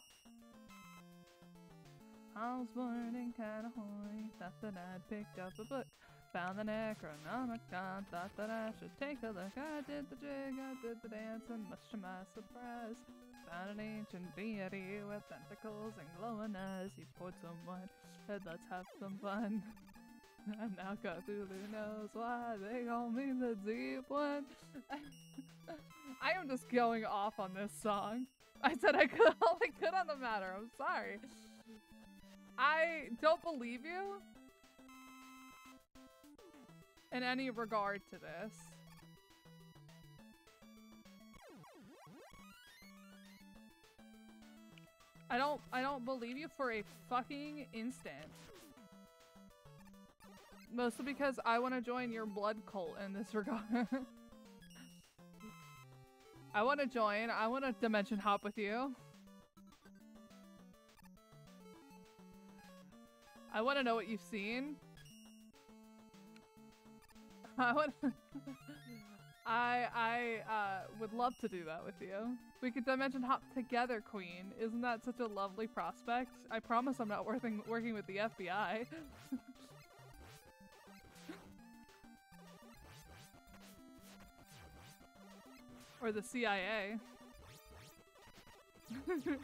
I was born in horny, thought that I'd picked up a book. Found the Necronomicon, thought that I should take a look. I did the jig, I did the dance, and much to my surprise, found an ancient deity with tentacles and glowing eyes. He poured some wine, said let's have some fun. [LAUGHS] And now Cthulhu knows why they call me the deep one. [LAUGHS] I am just going off on this song. I said I could all I could on the matter. I'm sorry. I don't believe you in any regard to this. I don't I don't believe you for a fucking instant. Mostly because I want to join your blood cult in this [LAUGHS] regard. I want to join. I want to dimension hop with you. I want to know what you've seen. I want. [LAUGHS] I I uh, would love to do that with you. We could dimension hop together, Queen. Isn't that such a lovely prospect? I promise I'm not working working with the FBI. [LAUGHS] or the CIA. [LAUGHS]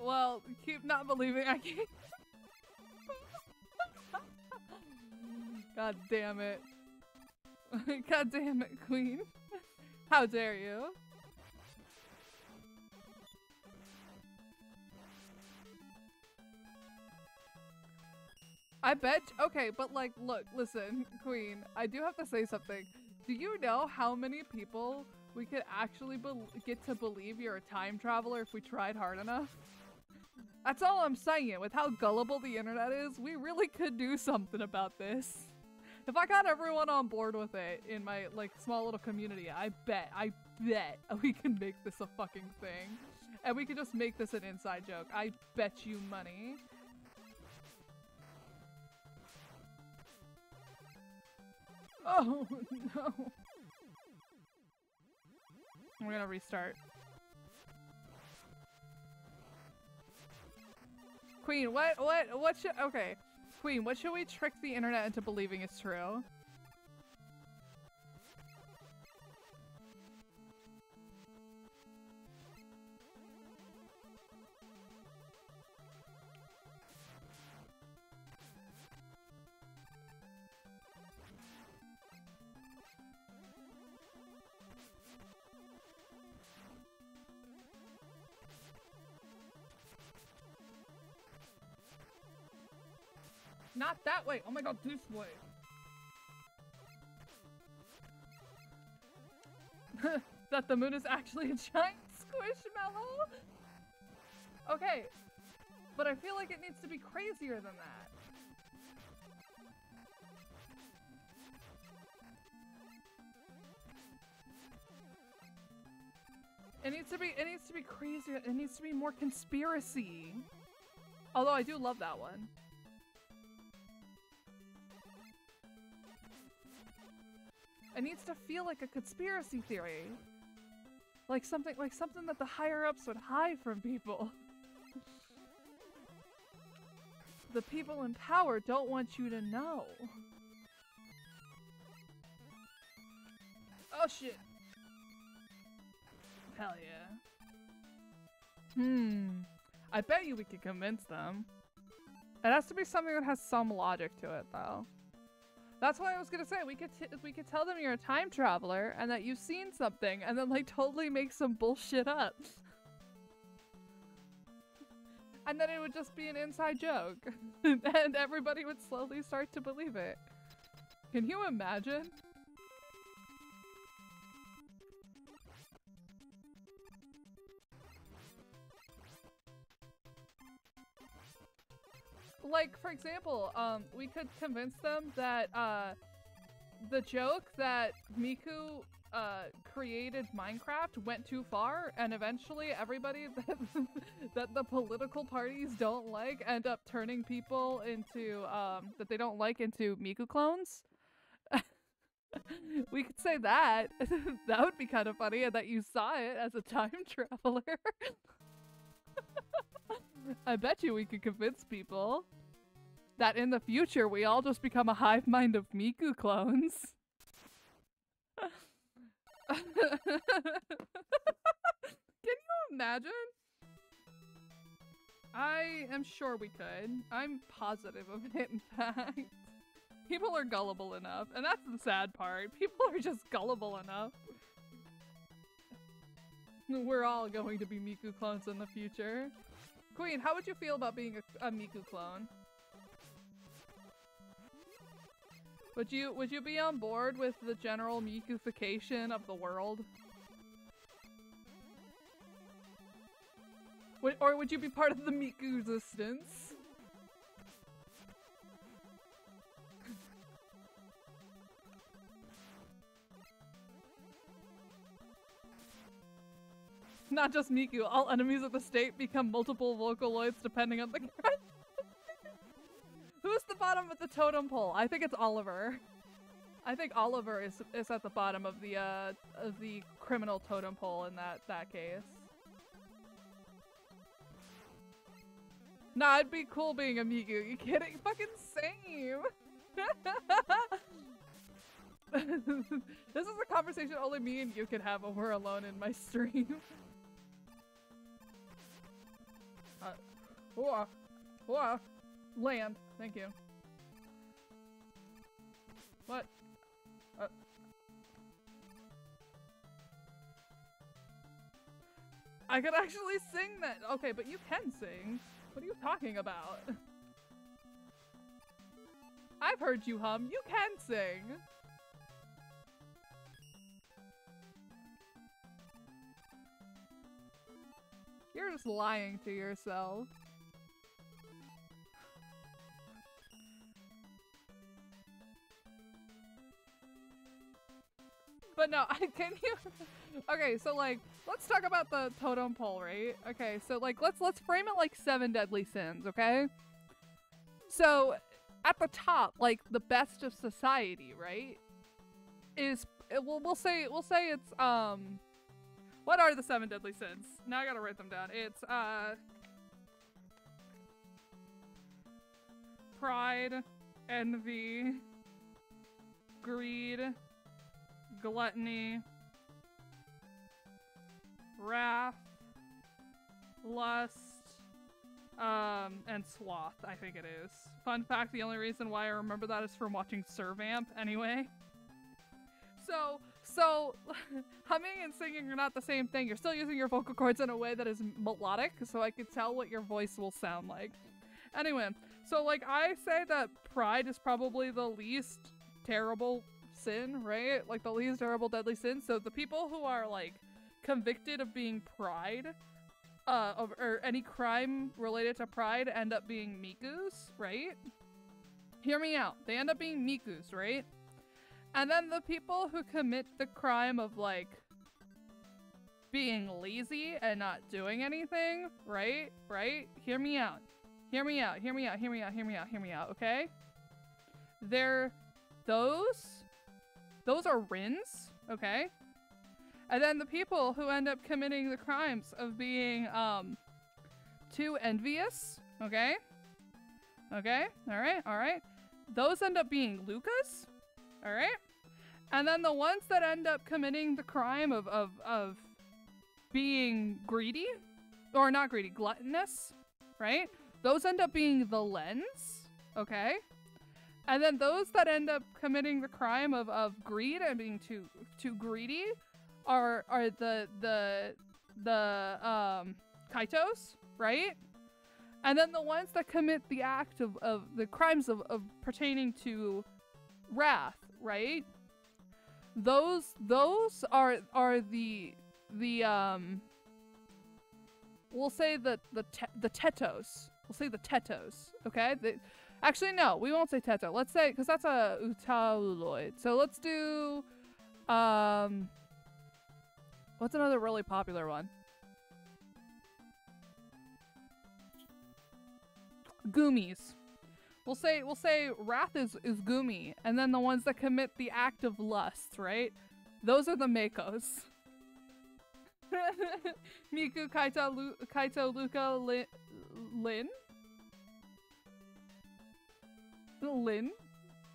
well, keep not believing I can't. God damn it. [LAUGHS] God damn it, queen. [LAUGHS] How dare you? I bet- okay, but like, look, listen, [LAUGHS] queen, I do have to say something. Do you know how many people we could actually get to believe you're a time traveler if we tried hard enough? That's all I'm saying. With how gullible the internet is, we really could do something about this. If I got everyone on board with it in my like small little community, I bet, I bet [LAUGHS] we can make this a fucking thing. And we can just make this an inside joke. I bet you money. [LAUGHS] Oh, no. We're gonna restart. Queen, what, what, what should, okay. Queen, what should we trick the internet into believing is true? Not that way. Oh my god, this way. [LAUGHS] that the moon is actually a giant [LAUGHS] squishmallow? Okay. But I feel like it needs to be crazier than that. It needs to be it needs to be crazier. It needs to be more conspiracy. Although I do love that one. It needs to feel like a conspiracy theory. Like something like something that the higher ups would hide from people. [LAUGHS] the people in power don't want you to know. Oh shit. Hell yeah. Hmm. I bet you we could convince them. It has to be something that has some logic to it though. That's why I was gonna say we could we could tell them you're a time traveler and that you've seen something, and then like totally make some bullshit up, [LAUGHS] and then it would just be an inside joke, [LAUGHS] and everybody would slowly start to believe it. Can you imagine? Like for example, um, we could convince them that uh, the joke that Miku uh, created Minecraft went too far, and eventually everybody [LAUGHS] that, that the political parties don't like end up turning people into um, that they don't like into Miku clones. [LAUGHS] we could say that. [LAUGHS] that would be kind of funny, and that you saw it as a time traveler. I bet you we could convince people that in the future we all just become a hive mind of Miku clones. [LAUGHS] Can you imagine? I am sure we could. I'm positive of it, in fact. People are gullible enough, and that's the sad part. People are just gullible enough. We're all going to be Miku clones in the future. Queen, how would you feel about being a, a Miku clone? Would you would you be on board with the general Mikufication of the world? Would, or would you be part of the Miku resistance? [LAUGHS] Not just Miku, all enemies of the state become multiple Vocaloids depending on the. [LAUGHS] Who's the bottom of the totem pole? I think it's Oliver. I think Oliver is is at the bottom of the uh of the criminal totem pole in that that case. Nah, it'd be cool being a Miku. You kidding? [LAUGHS] Fucking same. this is a conversation only me and you can have when we're alone in my stream. Whoa, whoa, land. Thank you. What? Uh. I could actually sing that. Okay, but you can sing. What are you talking about? I've heard you hum. You can sing. You're just lying to yourself. But no, [LAUGHS] can you [LAUGHS] Okay, so like let's talk about the totem pole, right? Okay, so like let's let's frame it like seven deadly sins, okay? So at the top, like the best of society, right? Is we'll we'll say we'll say it's um what are the seven deadly sins? Now I gotta write them down. It's uh pride, envy, greed, gluttony, wrath, lust, um, and sloth, I think it is. Fun fact, the only reason why I remember that is from watching Servamp anyway. So, so, [LAUGHS] humming and singing are not the same thing. You're still using your vocal cords in a way that is melodic, so I could tell what your voice will sound like. Anyway, so like I say that pride is probably the least terrible sin, right? Like the least terrible deadly sin. So the people who are like convicted of being pride, uh, of, or any crime related to pride end up being mikus, right? Hear me out. They end up being mikus, right? And then the people who commit the crime of like being lazy and not doing anything, right? Right? Hear me out. Hear me out. Hear me out. Hear me out. Hear me out. Hear me out. Okay? They're those those are rins, okay? And then the people who end up committing the crimes of being um too envious, okay? Okay? All right. All right. Those end up being Lukas. All right? And then the ones that end up committing the crime of of of being greedy or not greedy, gluttonous, right? Those end up being the lens, okay? And then those that end up committing the crime of, of greed and being too too greedy are are the the the um kaitos, right? And then the ones that commit the act of, of the crimes of, of pertaining to wrath, right? Those those are are the the um we'll say the the te the tetos. We'll say the tetos, okay? The, actually no, we won't say teto. Let's say cuz that's a UTAUloid. So let's do um what's another really popular one? Goomies. We'll say we'll say wrath is is gumi, and then the ones that commit the act of lust, right? Those are the makos. [LAUGHS] Miku, Kaito, Lu Kaito, Luka, Lin, Lin? Lin?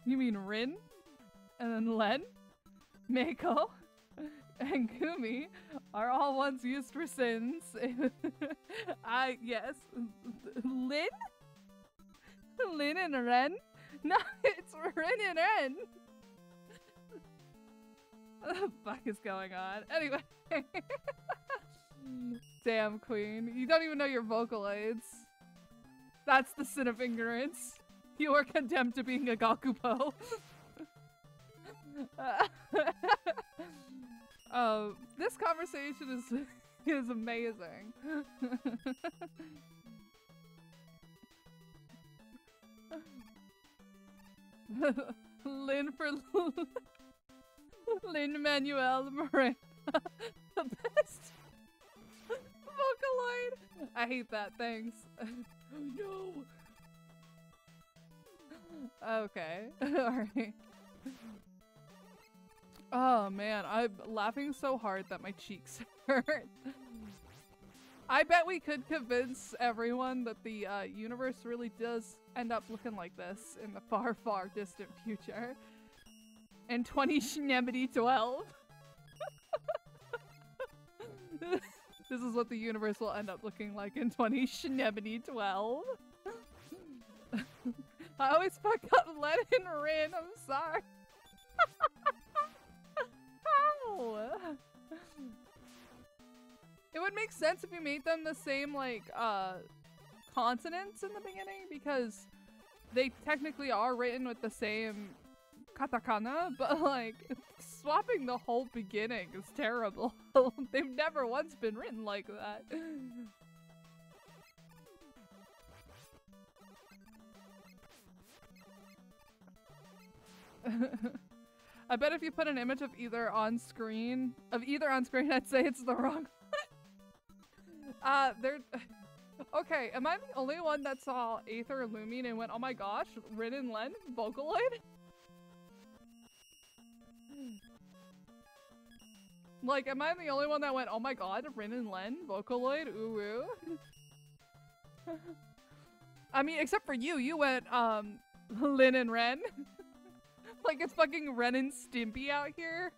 You mean Rin? And then Len? Mako? [LAUGHS] And Kumi are all ones used for sins. [LAUGHS] I, yes. Lin? Lin and Ren? [LAUGHS] No, it's Rin and Ren. What the fuck is going on? Anyway. Damn, Queen. You don't even know your Vocaloids. That's the sin of ignorance. You are condemned to being a Gakupo. [LAUGHS] uh, this conversation is [LAUGHS] is amazing. [LAUGHS] Lin for Lin-Manuel Miranda. the best Vocaloid. I hate that. Thanks. no. Okay. [LAUGHS] Alright. Oh man, I'm laughing so hard that my cheeks [LAUGHS] hurt. I bet we could convince everyone that the uh, universe really does end up looking like this in the far, far distant future. In 20 Schnebbity 12. [LAUGHS] this is what the universe will end up looking like in 20 Schnebbity 12. I always fuck up Len and Rin, I'm sorry. [LAUGHS] [LAUGHS] It would make sense if you made them the same, like, uh, consonants in the beginning because they technically are written with the same katakana, [LAUGHS] but, like, swapping the whole beginning is terrible. They've never once been written like that. [LAUGHS] I bet if you put an image of either on screen, of either on screen, [LAUGHS] I'd say it's the wrong [LAUGHS] uh, they're... Okay, am I the only one that saw Aether Illumine and went, oh my gosh, Rin and Len? Vocaloid? [GASPS] Like, am I the only one that went, oh my god, Rin and Len? Vocaloid? Ooh. I mean, except for you, you went um Lin and Ren. [LAUGHS] like it's fucking Ren and Stimpy out here.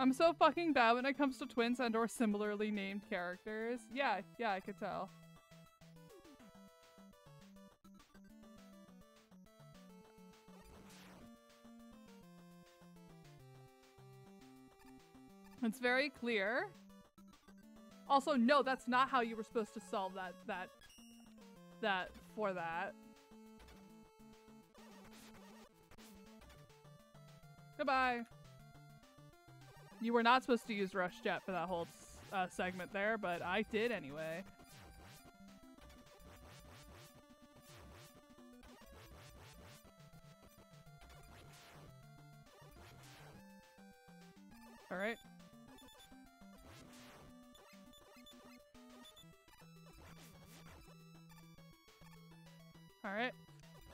I'm so fucking bad when it comes to twins and or similarly named characters. Yeah, yeah, I could tell. It's very clear. Also, no, that's not how you were supposed to solve that, that, that, for that. Goodbye. You were not supposed to use Rush Jet for that whole uh, segment there, but I did anyway. Alright. Alright.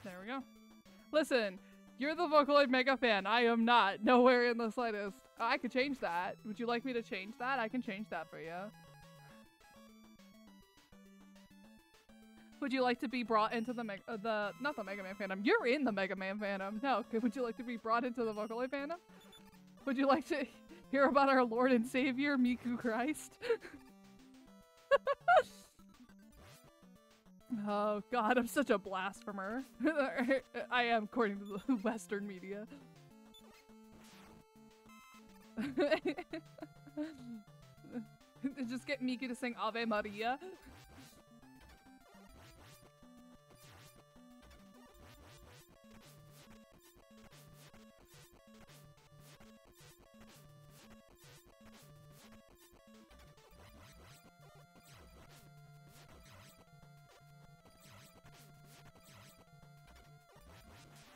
There we go. Listen, you're the Vocaloid Mega fan. I am not. Nowhere in the slightest. I could change that. Would you like me to change that? I can change that for you. Would you like to be brought into the Meg uh, the not the Mega Man fandom? You're in the Mega Man fandom. No, would you like to be brought into the Vocaloid fandom? Would you like to [LAUGHS] hear about our Lord and Savior Miku Christ? [LAUGHS] oh God, I'm such a blasphemer. [LAUGHS] I am, according to the Western media. [LAUGHS] Just get Miku to sing Ave Maria.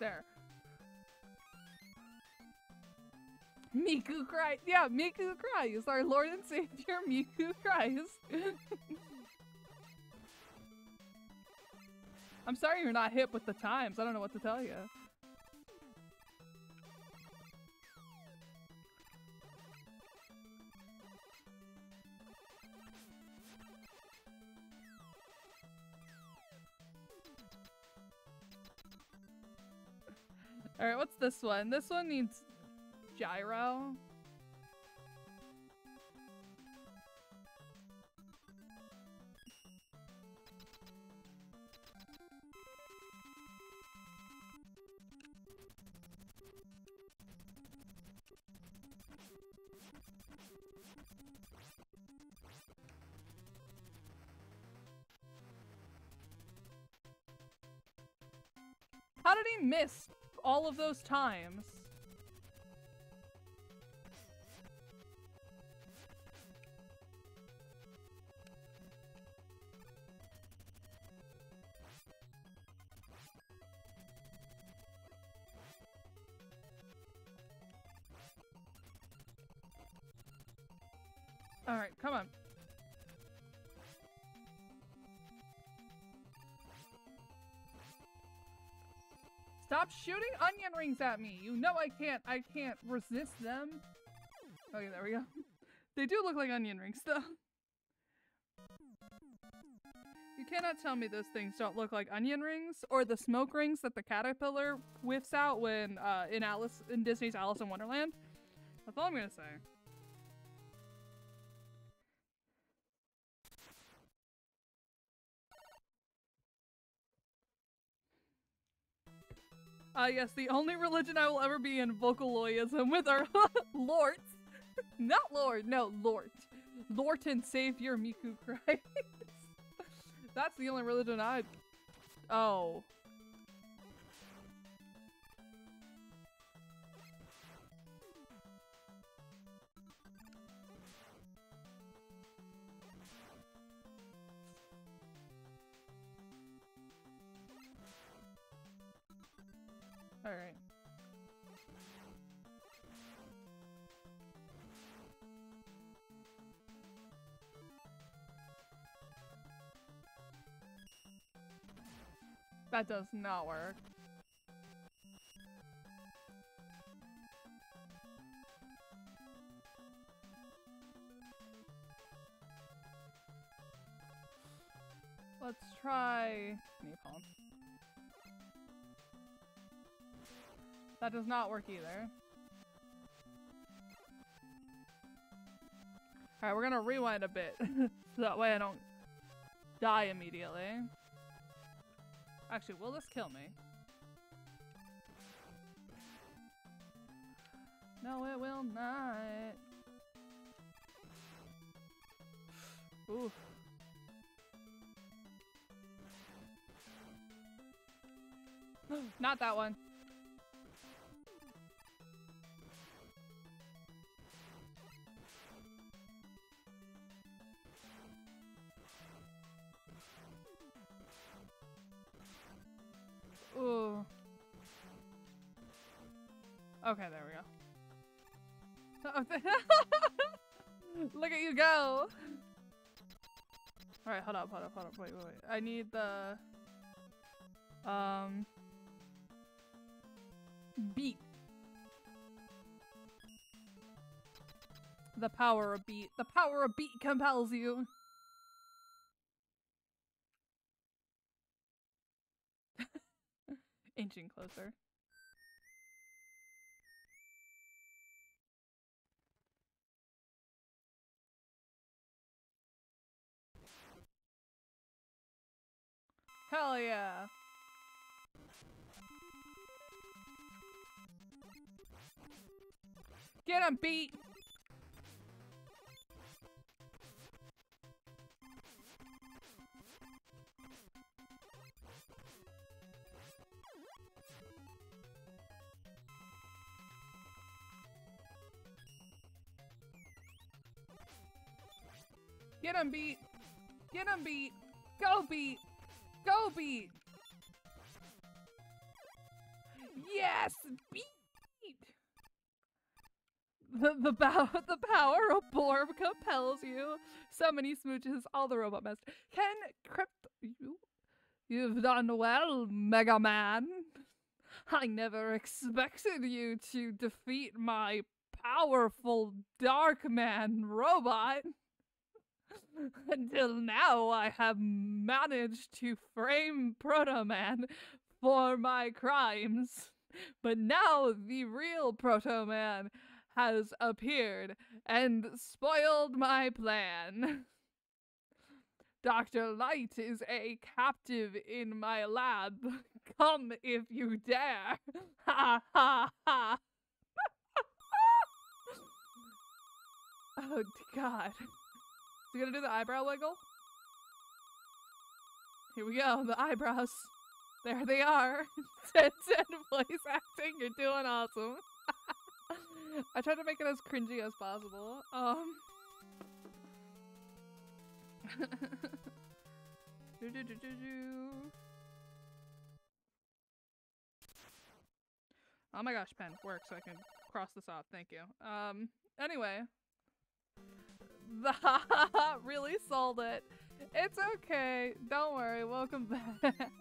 There. Miku Christ. Yeah, Miku Christ. Our Lord and Savior, Miku Christ. I'm sorry you're not hip with the times. I don't know what to tell you. Alright, what's this one? This one needs gyro. How did he miss all of those times? Shooting onion rings at me! You know I can't- I can't resist them. Okay, there we go. [LAUGHS] they do look like onion rings, though. You cannot tell me those things don't look like onion rings or the smoke rings that the caterpillar whiffs out when uh, in Alice in Disney's Alice in Wonderland. That's all I'm gonna say. Ah, uh, yes, the only religion I will ever be in Vocaloidism with our [LAUGHS] lords. [LAUGHS] Not Lord, no, Lord. Lord and Savior Miku Christ. [LAUGHS] That's the only religion I... Oh. Alright. That does not work. Let's try napalm. That does not work either. Alright, we're gonna rewind a bit. [LAUGHS] so that way I don't die immediately. Actually, will this kill me? No, it will not. Oof. [GASPS] not that one. Okay, there we go. [LAUGHS] Look at you go! Alright, hold up, hold up, hold up, wait, wait, wait. I need the... Um... Beat. The power of beat. The power of beat compels you. [LAUGHS] Inching closer. Hell yeah! Get him, beat! Get him, beat! Get him, beat! Go, beat! Go, beat! Yes, beat! The the, bow, [LAUGHS] the power of Borb compels you. So many smooches, all the robot mess. Can crypt you? You've done well, Mega Man. I never expected you to defeat my powerful Dark Man robot. Until now, I have managed to frame Proto Man for my crimes. But now the real Proto Man has appeared and spoiled my plan. Dr. Light is a captive in my lab. Come if you dare. Ha ha ha. [LAUGHS] oh god. He gonna do the eyebrow wiggle? Here we go, the eyebrows. There they are. [LAUGHS] 10 10 voice acting, you're doing awesome. [LAUGHS] I tried to make it as cringy as possible. Um. [LAUGHS] do, do, do, oh my gosh, pen, work so I can cross this off. Thank you. Um. Anyway. [LAUGHS] really sold it. It's okay. Don't worry. Welcome back. [LAUGHS]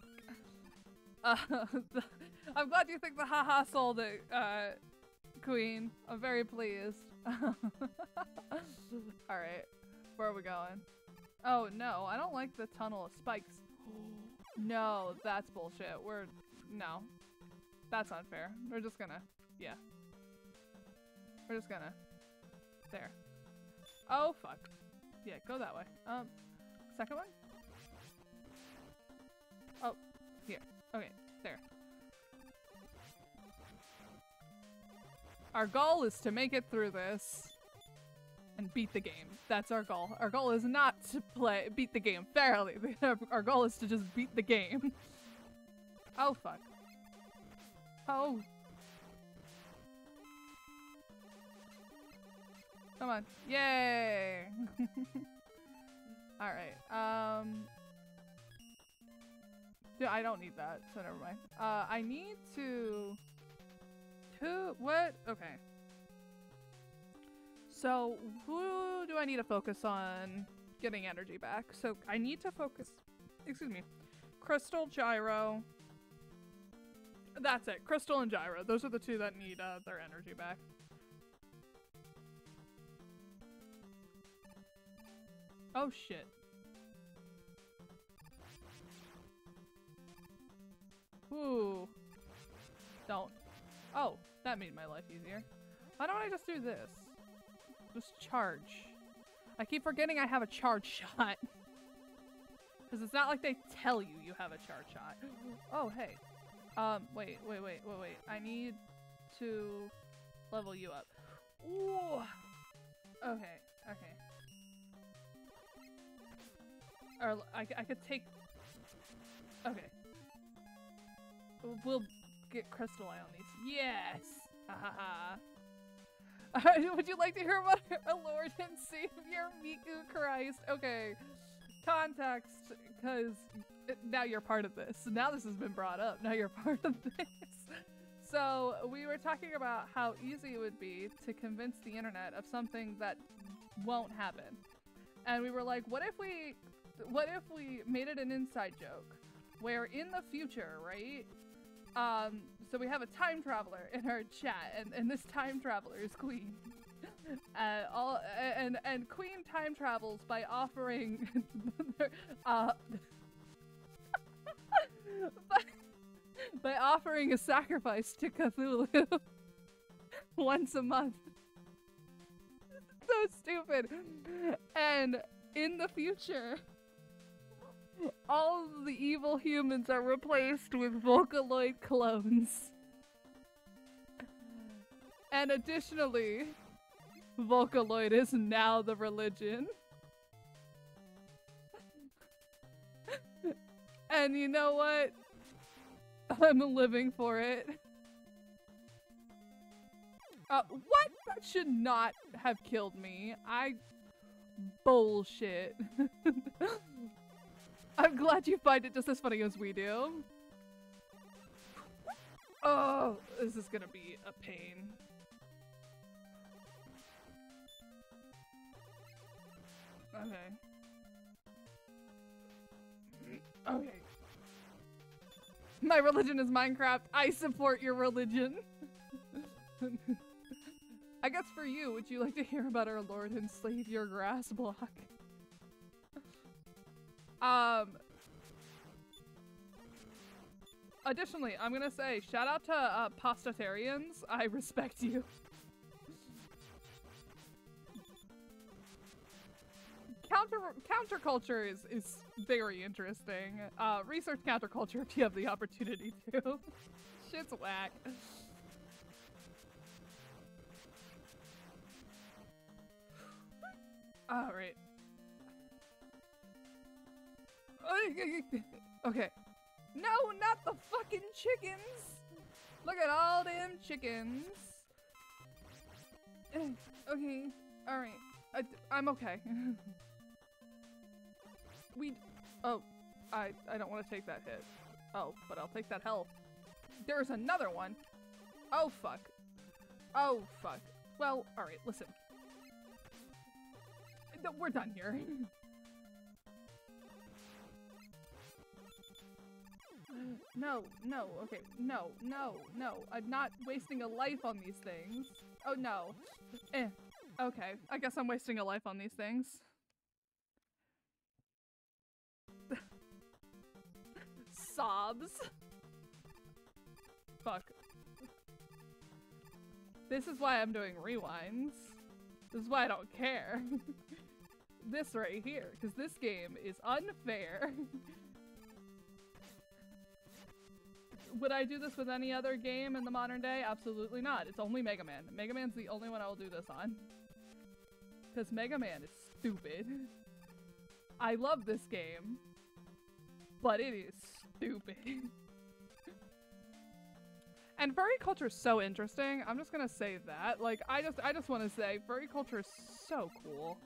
Uh, [LAUGHS] I'm glad you think the haha sold it, uh, Queen. I'm very pleased. Alright. Where are we going? Oh, no. I don't like the tunnel of spikes. no, that's bullshit. We're... No. That's unfair. We're just gonna... Yeah. We're just gonna... There. Oh, fuck. Yeah, go that way. Um, second one? Oh, here. Okay, there. Our goal is to make it through this and beat the game. That's our goal. Our goal is not to play beat the game fairly. [LAUGHS] Our goal is to just beat the game. [LAUGHS] oh fuck. Oh. Come on. Yay! [LAUGHS] Alright, um... Yeah, I don't need that, so never mind. Uh, I need to... Who? What? Okay. So, who do I need to focus on getting energy back? So, I need to focus... Excuse me. Crystal, Gyro, That's it. Crystal and Gyro. Those are the two that need uh, their energy back. Oh shit. Ooh. Don't. Oh, that made my life easier. Why don't I just do this? Just charge. I keep forgetting I have a charge [LAUGHS] shot. Because it's not like they tell you you have a charge shot. [GASPS] Oh, hey. Um, wait, wait, wait, wait, wait. I need to level you up. Ooh. Okay, okay. Or I, I could take... Okay. We'll get Crystal Eye on these. Yes! Ha. [LAUGHS] Would you like to hear about [LAUGHS] our Lord and Savior, Miku Christ? Okay. Context, because now you're part of this. Now this has been brought up. Now you're [LAUGHS] part of this. So we were talking about how easy it would be to convince the internet of something that won't happen. And we were like, what if we what if we made it an inside joke where in the future, right? Um, so we have a time traveler in our chat, and, and this time traveler is Queen. [LAUGHS] Uh, all and and Queen time travels by offering, [LAUGHS] uh, by, [LAUGHS] by offering a sacrifice to Cthulhu once a month. so stupid. And in the future, all the evil humans are replaced with Vocaloid clones. And additionally, Vocaloid is now the religion. and you know what? I'm living for it. Uh, what? That should not have killed me. I... Bullshit. [LAUGHS] I'm glad you find it just as funny as we do. Oh, this is gonna be a pain. Okay. Okay. My religion is Minecraft. I support your religion. [LAUGHS] I guess for you, would you like to hear about our Lord and slave your grass block? Um. Additionally, I'm gonna say shout out to uh, pastafarians. I [LAUGHS] respect you. Counter counterculture is is very interesting. Uh, research counterculture if you have the opportunity to. [LAUGHS] Shit's whack. All right. [LAUGHS] Okay. No, not the fucking chickens! Look at all them chickens. [CLEARS THROAT] Okay, alright. I'm okay. [LAUGHS] we- Oh, I, I don't want to take that hit. Oh, but I'll take that health. There's another one! Oh, fuck. Oh, fuck. Well, alright, listen. We're done here. [LAUGHS] No, no, okay, no, no, no. I'm not wasting a life on these things. Oh, no. Eh. Okay, I guess I'm wasting a life on these things. [LAUGHS] Sobs. Fuck. This is why I'm doing rewinds. This is why I don't care. [LAUGHS] this right here, because this game is unfair. [LAUGHS] Would I do this with any other game in the modern day? Absolutely not. It's only Mega Man. Mega Man's the only one I will do this on. Because Mega Man is stupid. I love this game, but it is stupid. [LAUGHS] and furry culture is so interesting. I'm just gonna say that. Like, I just, I just want to say, furry culture is so cool.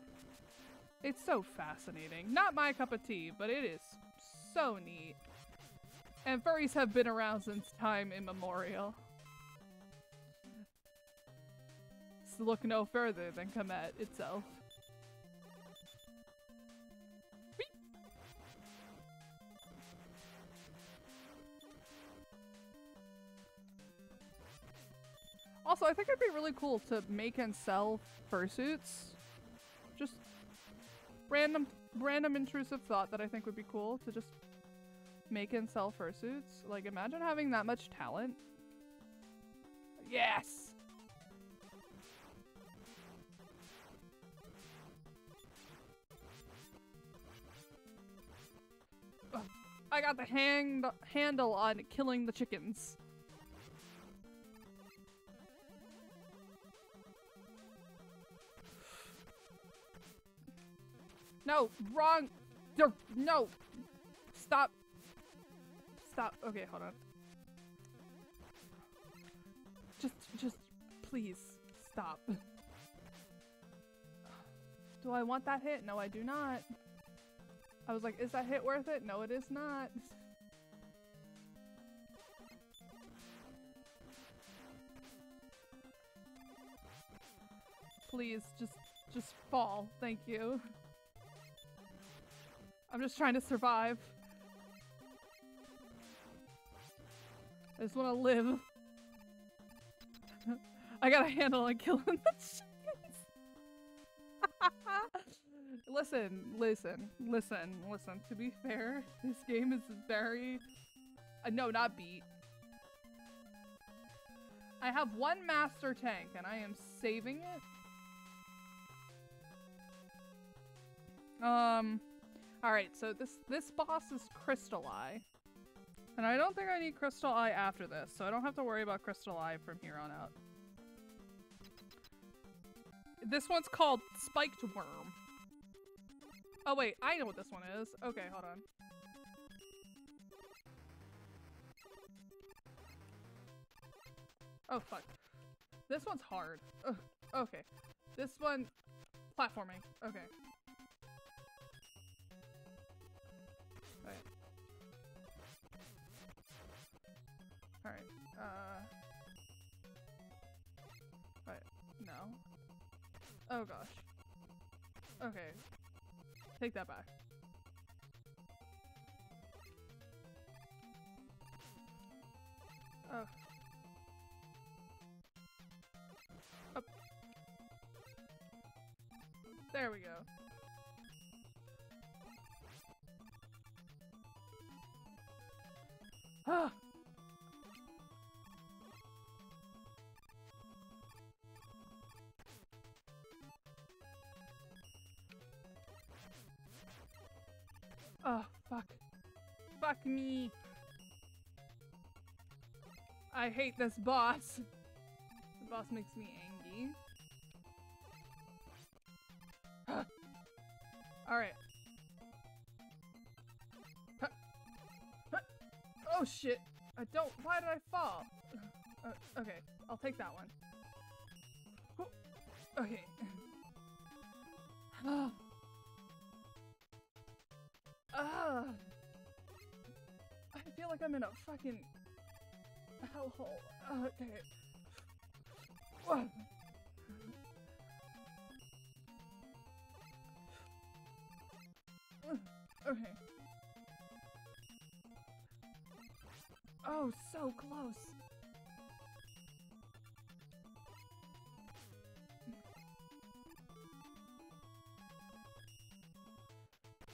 It's so fascinating. Not my cup of tea, but it is so neat. And furries have been around since time immemorial. So look no further than Comet itself. Also, I think it'd be really cool to make and sell fursuits. Just random, random intrusive thought that I think would be cool to just make and sell fursuits. Like, imagine having that much talent. Yes! Ugh, I got the hand handle on killing the chickens. No, wrong. No. Stop. Stop. Okay, hold on. Just, just, please, stop. Do I want that hit? No, I do not. I was like, is that hit worth it? No, it is not. Please, just, just fall. Thank you. I'm just trying to survive. I just want to live. [LAUGHS] I gotta handle on killing the chickens. [LAUGHS] listen, listen, listen, listen. To be fair, this game is very... Uh, no, not beat. I have one master tank and I am saving it. Um, alright, so this, this boss is Crystal Eye. And I don't think I need Crystal Eye after this, so I don't have to worry about Crystal Eye from here on out. This one's called Spiked Worm. Oh wait, I know what this one is. Okay, hold on. Oh fuck. This one's hard. Ugh, okay. This one, platforming. Okay. Alright. Uh. Alright. No. Oh gosh. Okay. Take that back. Oh. Up. There we go. [GASPS] Ah! Oh, fuck. Fuck me. I hate this boss. The boss makes me angry. [GASPS] Alright. [GASPS] Oh shit. I don't- why did I fall? [SIGHS] Uh, okay, I'll take that one. [GASPS] Okay. [SIGHS] Ah! I feel like I'm in a fucking hellhole. Uh, okay. Whoa. Okay. Oh, so close.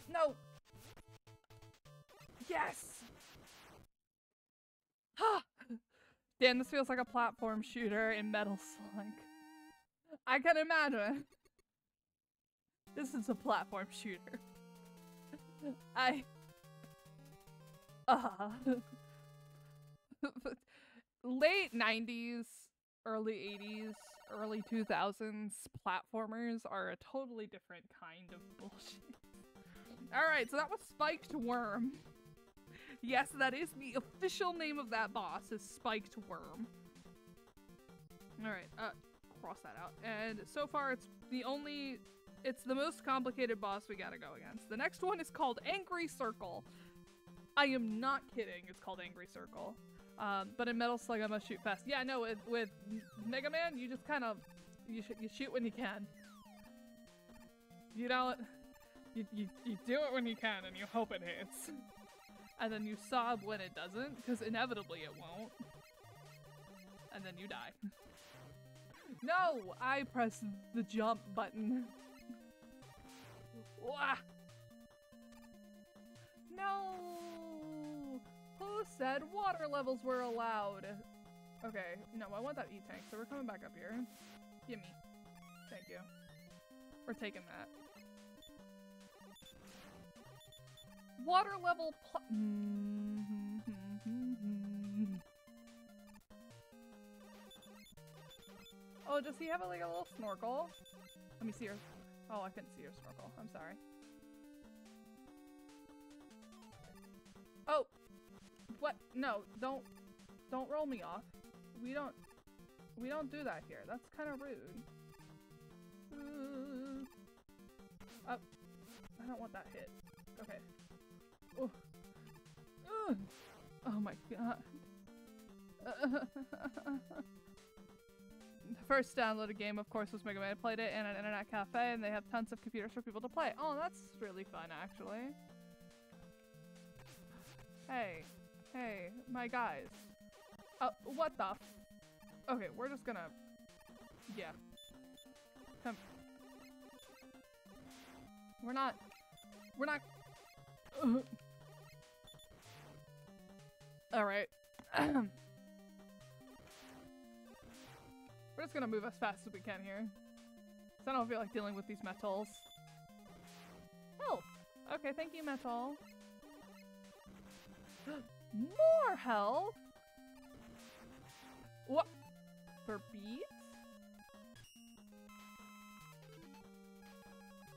No! Yes! Ha! [GASPS] Damn, this feels like a platform shooter in Metal Slug. I can imagine. This is a platform shooter. [LAUGHS] I... [LAUGHS] Uh... [LAUGHS] Late 90s, early 80s, early 2000s platformers are a totally different kind of bullshit. Alright, so that was Spiked Worm. Yes, that is the official name of that boss is Spiked Worm. Alright, uh, cross that out. And so far it's the only, it's the most complicated boss we gotta go against. The next one is called Angry Circle. I am not kidding, it's called Angry Circle. Um, but in Metal Slug I must shoot fast. Yeah, no, with, with Mega Man, you just kind of, you, sh you shoot when you can. You don't, you, you, you do it when you can and you hope it hits. [LAUGHS] And then you sob when it doesn't, because inevitably it won't. And then you die. No! I pressed the jump button. Wah! No! Who said water levels were allowed? Okay, no, I want that E-tank, so we're coming back up here. Gimme. Thank you. We're taking that. Water level pl- Oh, does he have a, like a little snorkel? Let me see your- Oh, I couldn't see your snorkel. I'm sorry. Oh! What? No, don't- don't roll me off. We don't- we don't do that here. That's kind of rude. Uh, oh, I don't want that hit. Okay. Oh. Ugh. Oh my god. [LAUGHS] the first downloaded game, of course, was Mega Man. I played it in an internet cafe, and they have tons of computers for people to play. Oh, that's really fun, actually. Hey. Hey, my guys. Uh, what the Okay, we're just gonna... Yeah. Come. We're not... We're not... Alright. [CLEARS THROAT] we're just gonna move as fast as we can here. 'Cause I don't feel like dealing with these metals. Help! Okay, thank you, metal. [GASPS] More health? What? For beads?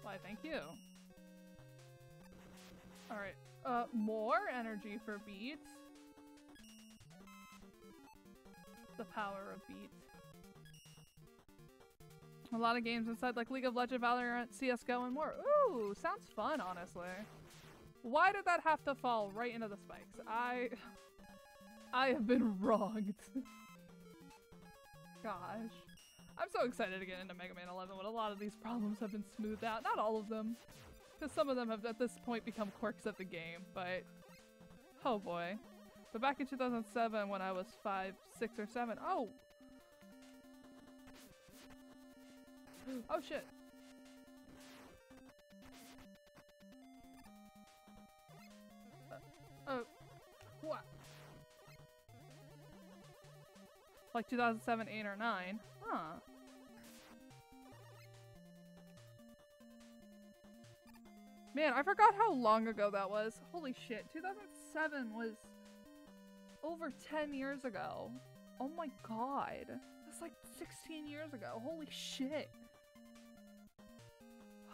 Why, thank you. Alright, uh, more energy for beads. The power of beads. A lot of games inside like League of Legends, Valorant, CSGO, and more. Ooh, sounds fun, honestly. Why did that have to fall right into the spikes? I... I have been [LAUGHS] wronged. Gosh. I'm so excited to get into Mega Man 11 when a lot of these problems have been smoothed out. Not all of them. Because some of them have at this point become quirks of the game, but... Oh boy. But back in 2007 when I was 5, 6, or 7... Oh! [GASPS] Oh shit. Uh, oh. What? Like 2007, 8, or 9. Huh. Man, I forgot how long ago that was. Holy shit. 2007 was over 10 years ago. Oh my god. That's like 16 years ago. Holy shit.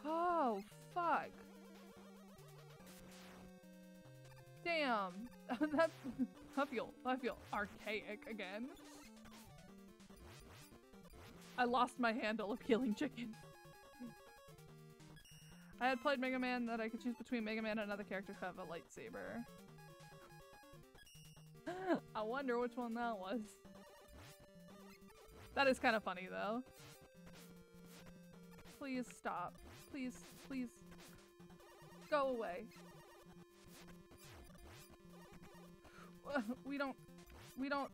Oh, fuck. Damn. [LAUGHS] That's I feel I feel archaic again. I lost my handle of healing chicken. I had played Mega Man that I could choose between Mega Man and another character to have a lightsaber. I wonder which one that was. That is kind of funny though. Please stop. Please, please. Go away. [LAUGHS] We don't, we don't.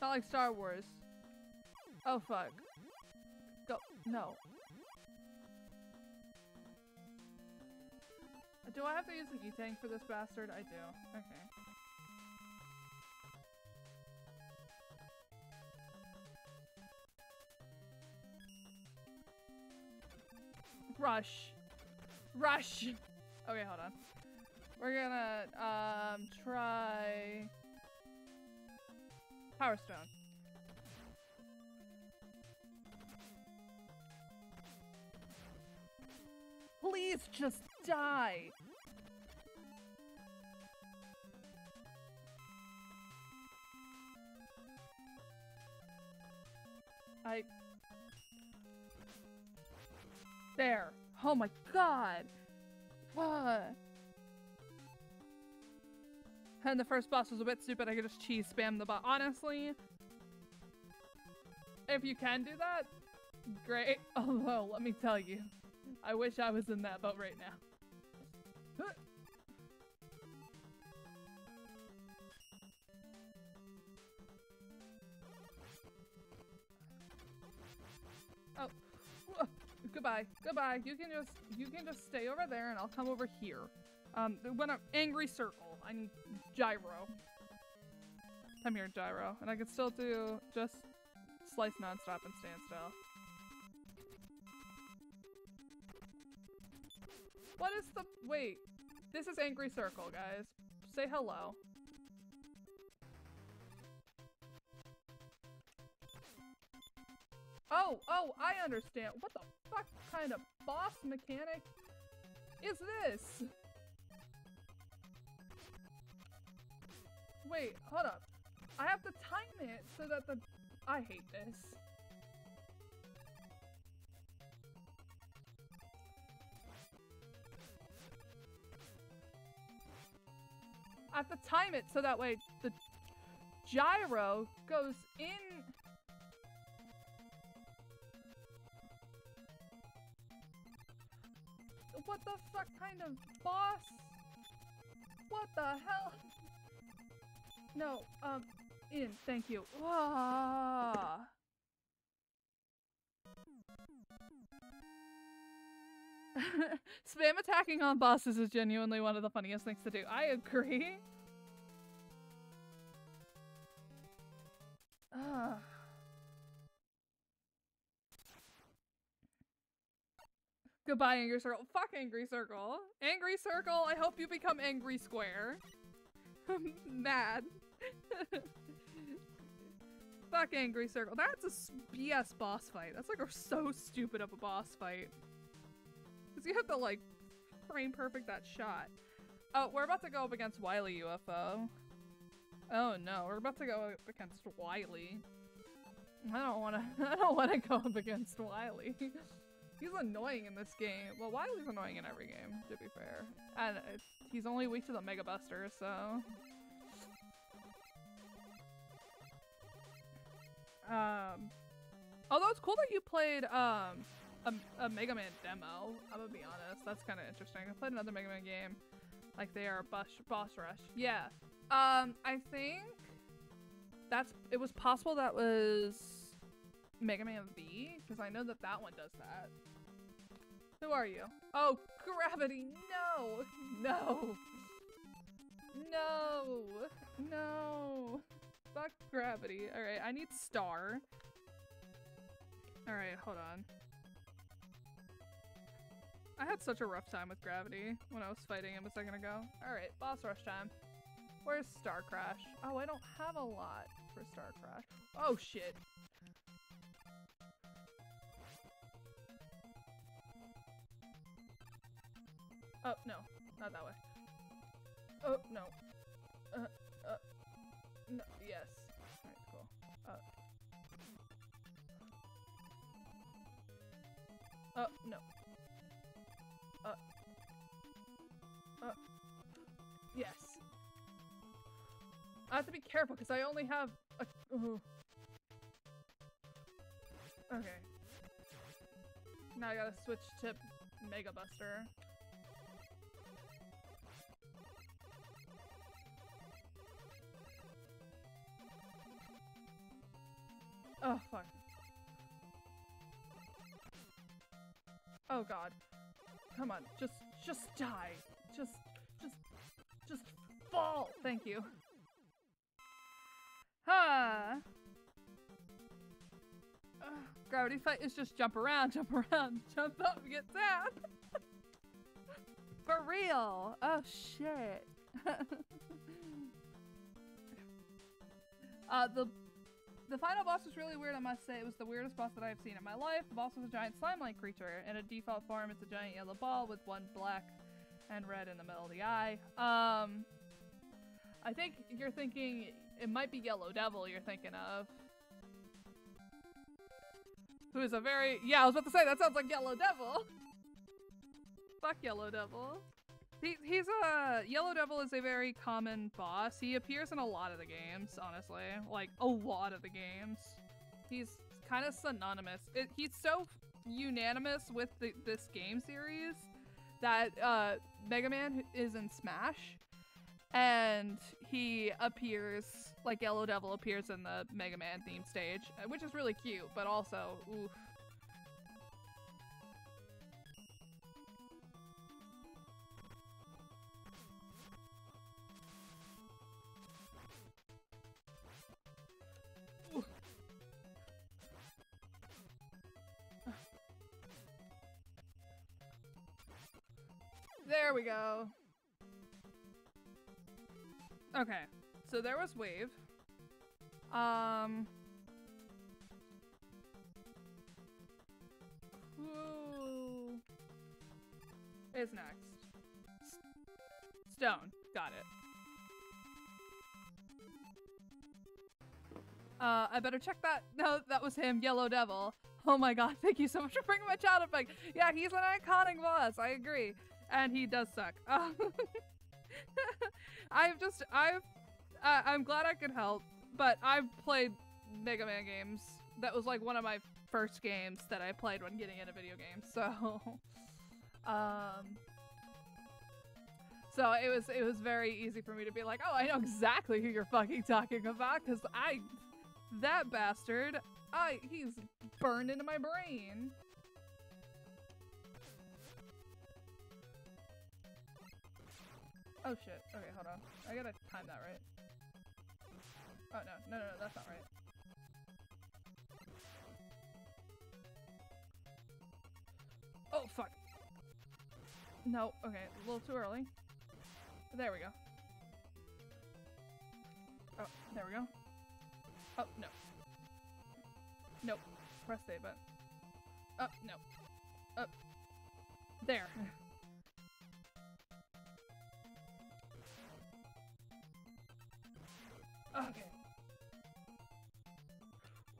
Not like Star Wars. Oh fuck. Go. No. Do I have to use an E-Tank for this bastard? I do. Okay. Rush. Rush! Okay, hold on. We're gonna, um, try... Power Stone. Please just die! I... There. Oh my god! What? And the first boss was a bit stupid, I could just cheese spam the bot. Honestly, if you can do that, great. [LAUGHS] Although, let me tell you, I wish I was in that boat right now. Goodbye, goodbye. You can just you can just stay over there, and I'll come over here. Um, when I'm angry circle, I need gyro. Come here, gyro, and I can still do just slice nonstop and stand still. What is the- wait. This is Angry Circle, guys. Say hello. Oh, oh, I understand. What the fuck kind of boss mechanic is this? Wait, hold up. I have to time it so that the- I hate this. I have to time it so that way the gyro goes in. What the fuck kind of boss? What the hell? No, um, Ian, thank you. Wah. [LAUGHS] Spam attacking on bosses is genuinely one of the funniest things to do. I agree. Ah. Goodbye, Angry Circle. Fuck Angry Circle. Angry Circle, I hope you become Angry Square. [LAUGHS] Mad. [LAUGHS] Fuck Angry Circle. That's a BS boss fight. That's like a, so stupid of a boss fight. Because you have to like frame perfect that shot. Oh, we're about to go up against Wily UFO. Oh no, we're about to go up against Wily. I don't want to. [LAUGHS] I don't want to go up against Wily. He's annoying in this game. Well, Wily's annoying in every game, to be fair. And he's only weak to the Mega Buster, so. Um, although it's cool that you played um a, a Mega Man demo. I'm gonna be honest, that's kind of interesting. I played another Mega Man game, like they are boss boss rush. Yeah. Um, I think that's it was possible that was Mega Man V because I know that that one does that. Who are you? Oh, gravity! No, no, no, no. Fuck gravity. All right, I need star. All right, hold on. I had such a rough time with gravity when I was fighting him a second ago. All right, boss rush time. Where's Star Crash? Oh, I don't have a lot for Star Crash. Oh shit. Oh, no. Not that way. Oh, no. Uh, uh, no, yes. Alright, cool. Uh. Oh, no. Uh. Uh. Yes. I have to be careful because I only have a. ooh. Okay. Now I gotta switch to Mega Buster. Oh, fuck. Oh god. Come on, just, just die. Just, just, just fall. Thank you. Huh. Gravity fight is just jump around, [LAUGHS] jump around, jump up, get zapped. [LAUGHS] For real. Oh shit. [LAUGHS] uh, the the final boss was really weird, I must say. It was the weirdest boss that I've seen in my life. The boss was a giant slime-like creature. In a default form, it's a giant yellow ball with one black and red in the middle of the eye. Um, I think you're thinking it might be Yellow Devil you're thinking of. Who is a very- yeah, I was about to say, that sounds like Yellow Devil! [LAUGHS] Fuck Yellow Devil. He, he's a Yellow Devil is a very common boss. He appears in a lot of the games, honestly, like a lot of the games. He's kind of synonymous. It, he's so unanimous with the, this game series that uh, Mega Man is in Smash, and he appears like Yellow Devil appears in the Mega Man theme stage, which is really cute, but also oof, There we go. Okay, so there was Wave. Um. Who is next? Stone. Got it. Uh, I better check that. No, that was him, Yellow Devil. Oh my god, [LAUGHS] thank you so much for bringing my child up. Like, yeah, he's an iconic boss. I agree, and he does suck. [LAUGHS] I've just, I've, uh, I'm glad I could help, but I've played Mega Man games. That was like one of my first games that I played when getting into video games. So, [LAUGHS] um, so it was, it was very easy for me to be like, oh, I know exactly who you're fucking talking about, because I, that bastard, I, he's burned into my brain. Oh shit. Okay, hold on. I gotta time that right. Oh no, no, no, no, that's not right. Oh fuck. No, okay, a little too early. There we go. Oh, there we go. Oh, no. Nope. Press the button. Oh, no. Oh. There. [LAUGHS] Okay.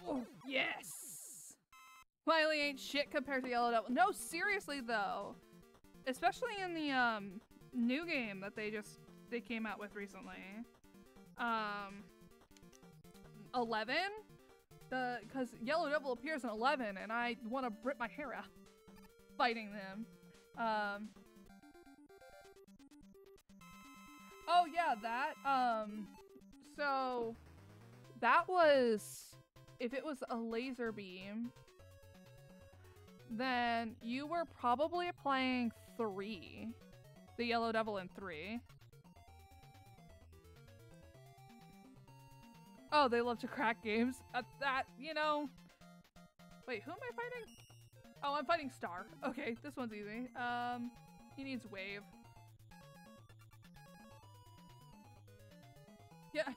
Oh, yes! Wily ain't shit compared to Yellow Devil. No, seriously though. Especially in the um new game that they just they came out with recently. Um 11 the cuz Yellow Devil appears in 11 and I want to rip my hair out fighting them. Um Oh yeah, that um so that was if it was a laser beam then you were probably playing 3. The Yellow Devil in 3. Oh, they love to crack games. At that, you know. Wait, who am I fighting? Oh, I'm fighting Star. Okay, this one's easy. Um, he needs Wave. [LAUGHS]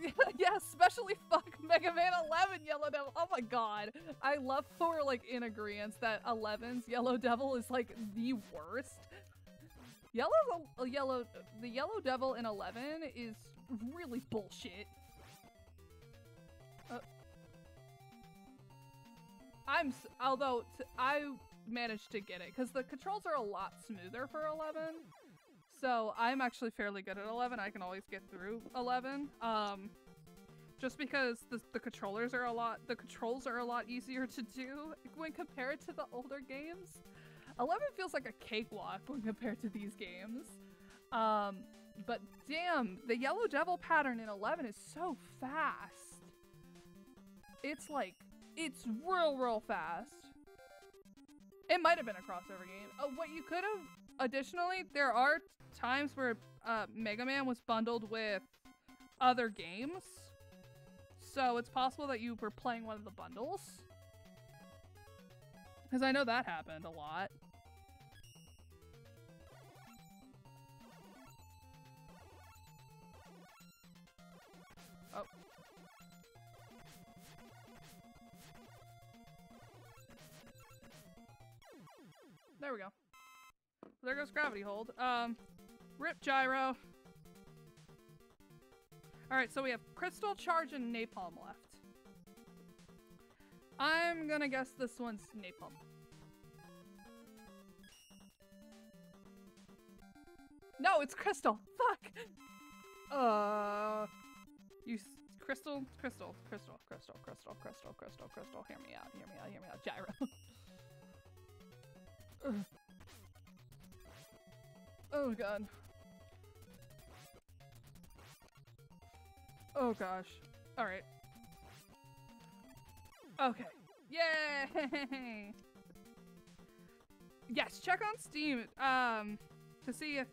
Yeah. yeah, especially fuck Mega Man 11 Yellow Devil. Oh my god. I love Thor like in agreement that 11's Yellow Devil is like the worst. Yellow uh, yellow the Yellow Devil in 11 is really bullshit. Uh, I'm although I managed to get it cuz the controls are a lot smoother for 11. So I'm actually fairly good at 11. I can always get through 11. Um, just because the, the controllers are a lot, the controls are a lot easier to do [LAUGHS] when compared to the older games. 11 feels like a cakewalk when compared to these games. Um, but damn, the Yellow Devil pattern in 11 is so fast. It's like, it's real, real fast. It might have been a crossover game. Uh, what you could have Additionally, there are times where uh, Mega Man was bundled with other games. So it's possible that you were playing one of the bundles. Because I know that happened a lot. Oh. There we go. There goes gravity hold. Um, rip gyro. Alright, so we have crystal charge and napalm left. I'm gonna guess this one's napalm. No, it's crystal. Fuck. Uh, you crystal, crystal, crystal, crystal, crystal, crystal, crystal, crystal. Hear me out. Hear me out. Hear me out. Gyro. [LAUGHS] Oh god. Oh gosh. Alright. Okay. Yay! [LAUGHS] Yes, check on Steam um to see if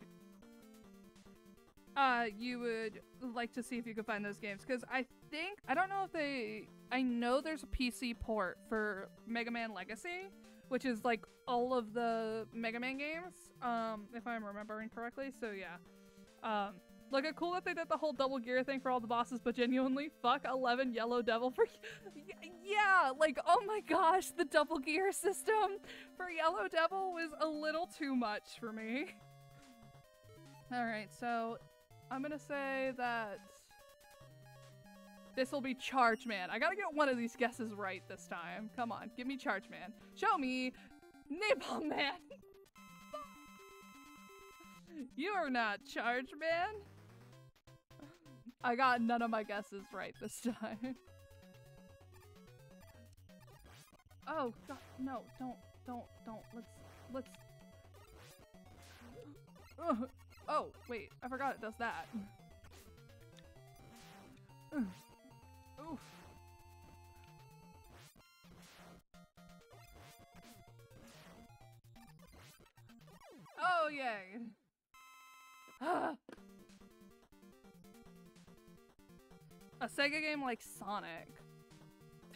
uh you would like to see if you could find those games cuz I think I don't know if they I know there's a PC port for Mega Man Legacy, which is like all of the Mega Man games, um, if I'm remembering correctly. So yeah. Um, look at cool that they did the whole double gear thing for all the bosses, but genuinely, fuck 11 Yellow Devil for. [LAUGHS] yeah, like, oh my gosh, the double gear [LAUGHS] system for Yellow Devil was a little too much for me. Alright, so I'm gonna say that this will be Charge Man. I gotta get one of these guesses right this time. Come on, give me Charge Man. Show me Napalm Man. [LAUGHS] you are not Charge Man. I got none of my guesses right this [LAUGHS] time. oh, God, no, don't, don't, don't. Let's, let's. Ugh. [GASPS] Oh, wait, I forgot it does that. Ugh. [SIGHS] Oof. Oh, yay. [GASPS] [GASPS] Oh, A Sega game like Sonic.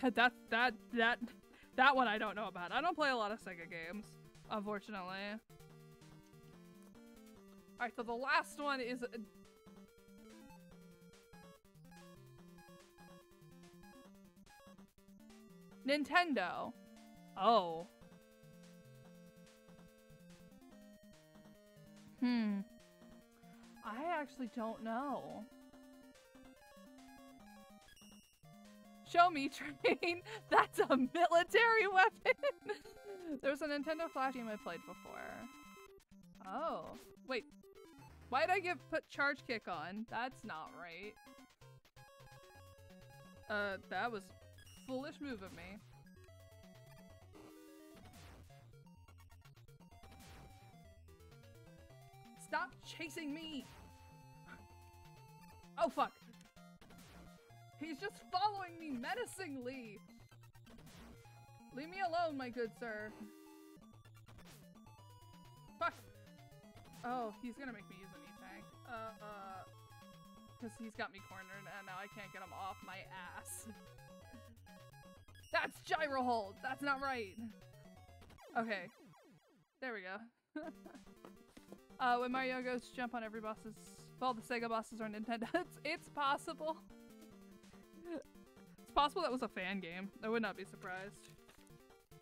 That, that, that, that one I don't know about. I don't play a lot of Sega games, unfortunately. Alright, so the last one is... Nintendo. Oh. Hmm. I actually don't know. Show me, train! [LAUGHS] That's a military weapon! [LAUGHS] there was a Nintendo Flash game I played before. Oh. Wait. Why'd I get put charge kick on? That's not right. Uh, that was foolish move of me. Stop chasing me! [LAUGHS] Oh fuck! He's just following me menacingly! Leave me alone, my good sir. Fuck! Oh, he's gonna make me use an E-Tank. Uh, uh... Because he's got me cornered and now I can't get him off my ass. That's gyro hold. That's not right. Okay. There we go. [LAUGHS] uh, when Mario goes jump on every boss's, well, the Sega bosses are Nintendo. [LAUGHS] it's possible. Possible that was a fan game. I would not be surprised.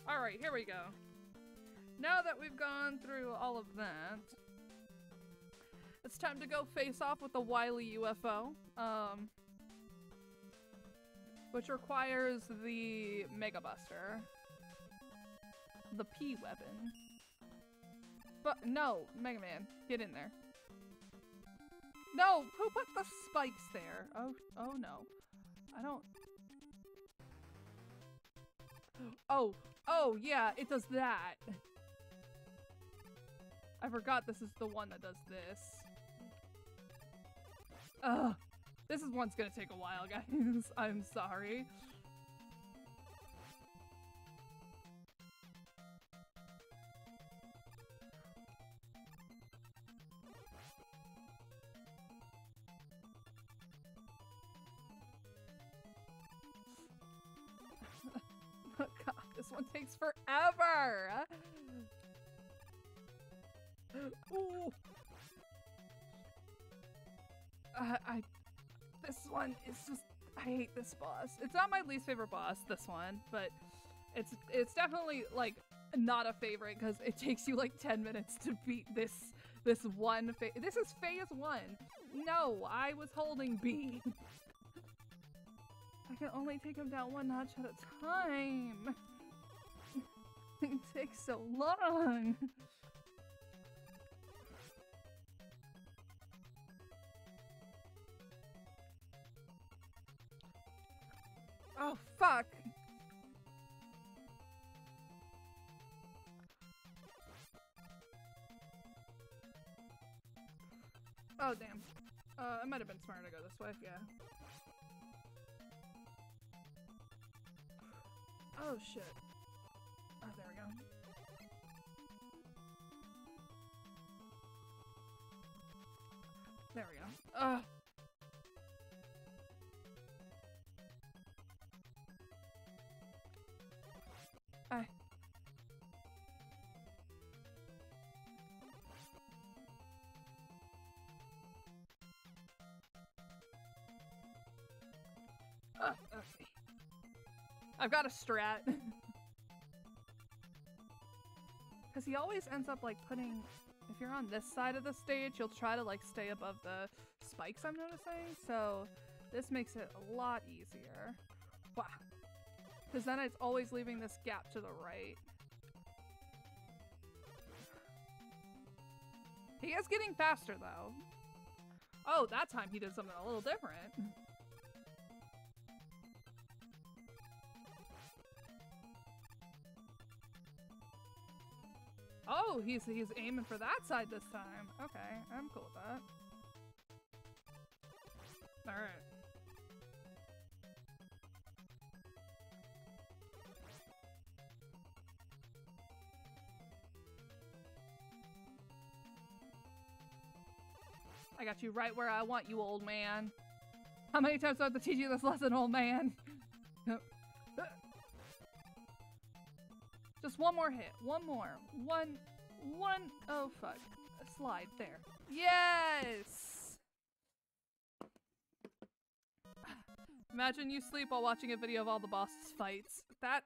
All right, here we go. Now that we've gone through all of that, it's time to go face off with the Wily UFO. Um, which requires the Mega Buster. The P weapon. But no, Mega Man, get in there. No, who put the spikes there? Oh, oh no. I don't... Oh, oh yeah, it does that. I forgot this is the one that does this. Ugh. This is one's gonna take a while, [LAUGHS] guys. I'm sorry. Forever! [GASPS] Ooh. Uh, I this one is just I hate this boss. It's not my least favorite boss, this one, but it's it's definitely like not a favorite because it takes you like 10 minutes to beat this this one phase. This is phase one. No, I was holding B. [LAUGHS] I can only take him down one notch at a time. It [LAUGHS] takes so long. Oh, fuck! Oh, damn. Uh, it might have been smarter to go this way, yeah. Oh, shit. Oh, there we go. There we go. Ugh! I... Uh, okay. I've got a strat. [LAUGHS] Because he always ends up like putting, if you're on this side of the stage, you'll try to like stay above the spikes I'm noticing. So this makes it a lot easier. Wow. Because then it's always leaving this gap to the right. He is getting faster though. Oh, that time he did something a little different. [LAUGHS] Oh, he's he's aiming for that side this time. Okay, I'm cool with that. All right. I got you right where I want you, old man. How many times do I have to teach you this lesson, old man? [LAUGHS] Just one more hit. One more. One. One. Oh, fuck. A slide. There. Yes! Imagine you sleep while watching a video of all the boss's fights. That.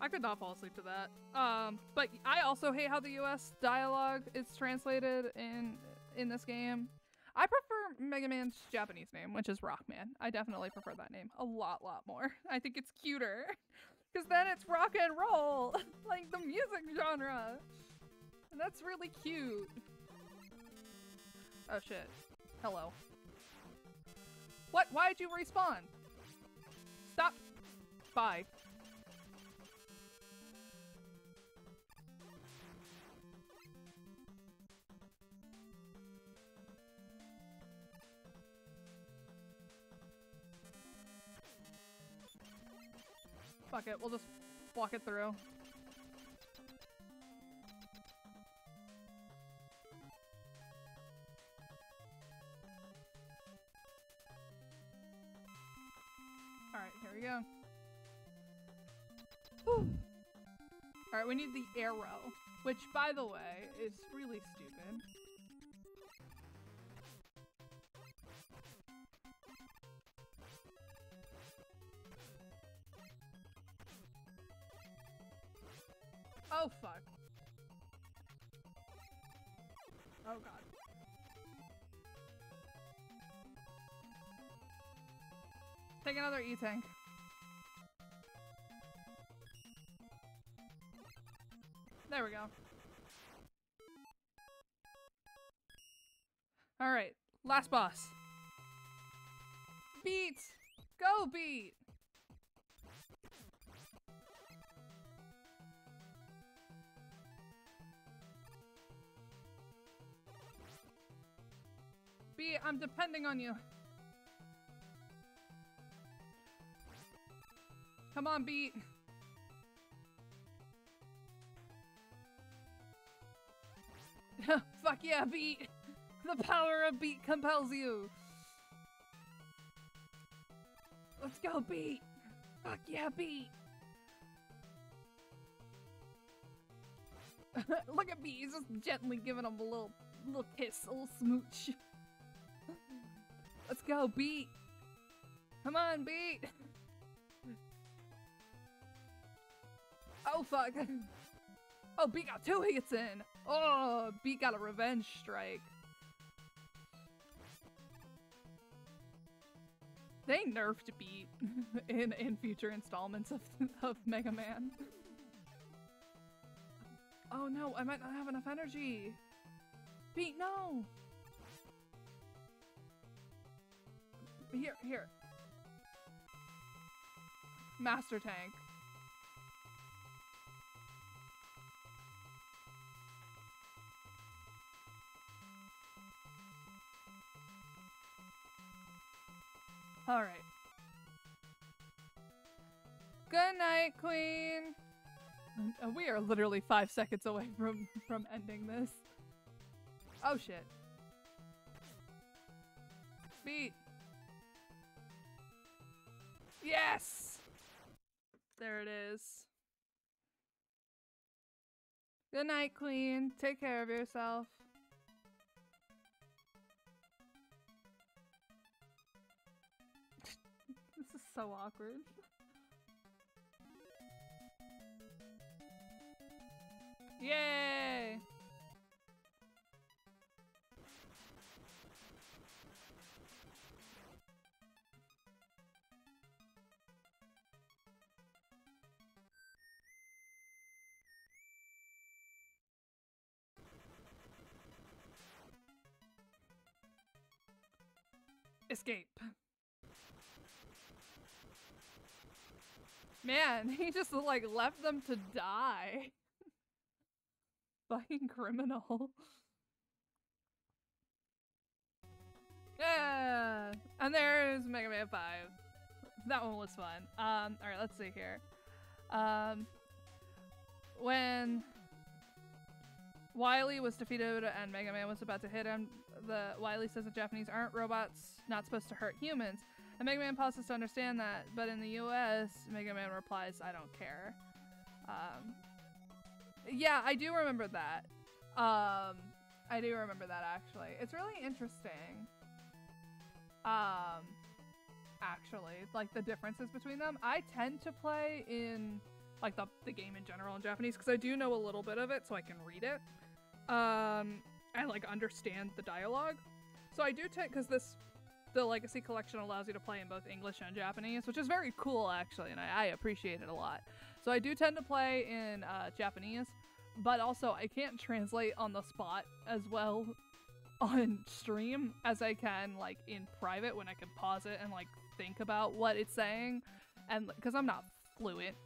I could not fall asleep to that. Um, but I also hate how the US dialogue is translated in in this game. I prefer Mega Man's Japanese name, which is Rockman. I definitely prefer that name a lot, lot more. [LAUGHS] I think it's cuter. [LAUGHS] Because then it's rock and roll, [LAUGHS] like the music genre. That's really cute. Oh shit. Hello. What? Why'd you respawn? Stop. Bye. Fuck it, we'll just walk it through. We need the arrow, which, by the way, is really stupid. Oh, fuck. Oh, God. Take another E-tank. There we go. Alright, last boss. Beat! Go, Beat! Beat, I'm depending on you. Come on, Beat. [LAUGHS] Fuck yeah, Beat. The power of Beat compels you. Let's go, Beat. Fuck yeah, Beat. [LAUGHS] Look at Beat. He's just gently giving him a little, little kiss, a little smooch. [LAUGHS] Let's go, Beat. Come on, Beat. Oh, fuck. Oh, Beat got two hits in. Oh, Beat got a revenge strike. They nerfed Beat [LAUGHS] in in future installments of of Mega Man. Oh no, I might not have enough energy. Beat, no. Here, here. Master Tank. All right. Good night, Queen. Uh, we are literally five seconds away [LAUGHS] from from ending this. Oh shit. Beat. Yes. There it is. Good night, Queen. Take care of yourself. So awkward. Yay! Escape. Man, [LAUGHS] he just like left them to die. [LAUGHS] Fucking criminal. [LAUGHS] yeah! And there's Mega Man 5. That one was fun. Um, alright, let's see here. Um, when Wily was defeated and Mega Man was about to hit him, the Wily says that Japanese aren't robots not supposed to hurt humans. And Mega Man pauses to understand that, but in the US, Mega Man replies, I don't care. Um, yeah, I do remember that. Um, I do remember that actually. It's really interesting. Um, actually, like the differences between them. I tend to play in like the, the game in general in Japanese because I do know a little bit of it so I can read it. Um, like understand the dialogue. So I do take because this the Legacy Collection allows you to play in both English and Japanese, which is very cool actually, and I, I appreciate it a lot. So I do tend to play in uh, Japanese, but also I can't translate on the spot as well [LAUGHS] on stream as I can like in private when I can pause it and like think about what it's saying, and because I'm not fluent,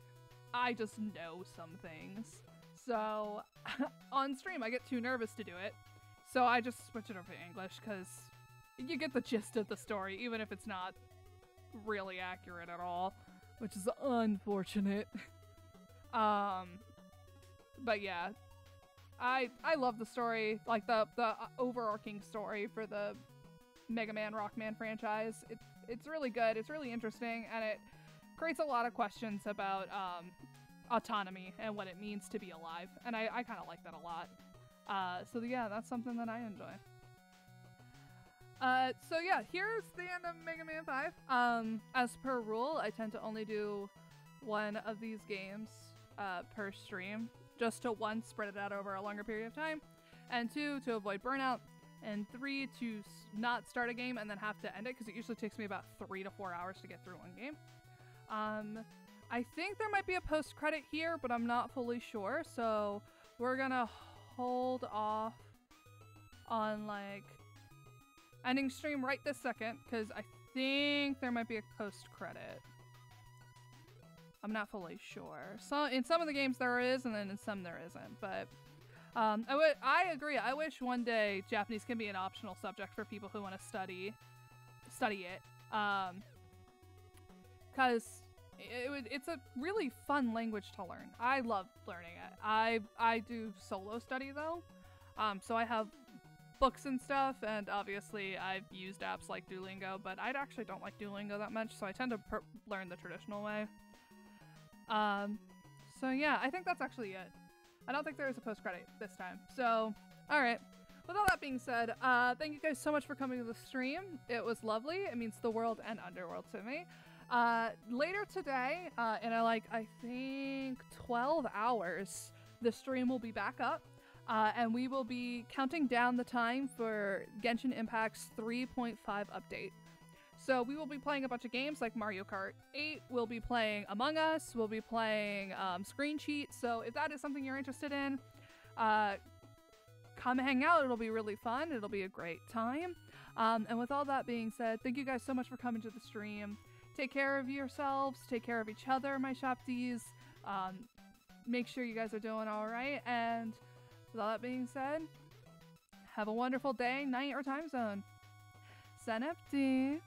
I just know some things. So [LAUGHS] on stream I get too nervous to do it, so I just switch it over to English because you get the gist of the story, even if it's not really accurate at all, which is unfortunate. [LAUGHS] um, but yeah, I I love the story, like the the overarching story for the Mega Man Rockman franchise. It it's really good. It's really interesting, and it creates a lot of questions about um, autonomy and what it means to be alive. And I, I kind of like that a lot. Uh, so yeah, that's something that I enjoy. Uh, so yeah, here's the end of Mega Man 5. Um, as per rule, I tend to only do one of these games uh, per stream, just to one, spread it out over a longer period of time, and two, to avoid burnout, and three, to not start a game and then have to end it, because it usually takes me about three to four hours to get through one game. Um, I think there might be a post credit here, but I'm not fully sure, so we're gonna hold off on like ending stream right this second because I think there might be a post credit. I'm not fully sure. So in some of the games there is, and then in some there isn't. But um, I would I agree. I wish one day Japanese can be an optional subject for people who want to study study it. Um, because it, it, it's a really fun language to learn. I love learning it. I I do solo study though, um, so I have books and stuff, and obviously I've used apps like Duolingo, but I actually don't like Duolingo that much, so I tend to learn the traditional way. Um, so yeah, I think that's actually it. I don't think there is a post credit this time. So, all right. With all that being said, uh, thank you guys so much for coming to the stream. It was lovely. It means the world and underworld to me. Uh, later today, uh, in a, like I think 12 hours, the stream will be back up. Uh, and we will be counting down the time for Genshin Impact's 3.5 update. So we will be playing a bunch of games like Mario Kart 8, we'll be playing Among Us, we'll be playing um, Screen Cheat. So if that is something you're interested in, uh, come hang out. It'll be really fun. It'll be a great time. Um, and with all that being said, thank you guys so much for coming to the stream. Take care of yourselves. Take care of each other, my shopties. Um, make sure you guys are doing all right. And with all that being said, have a wonderful day, night, or time zone. Senepti.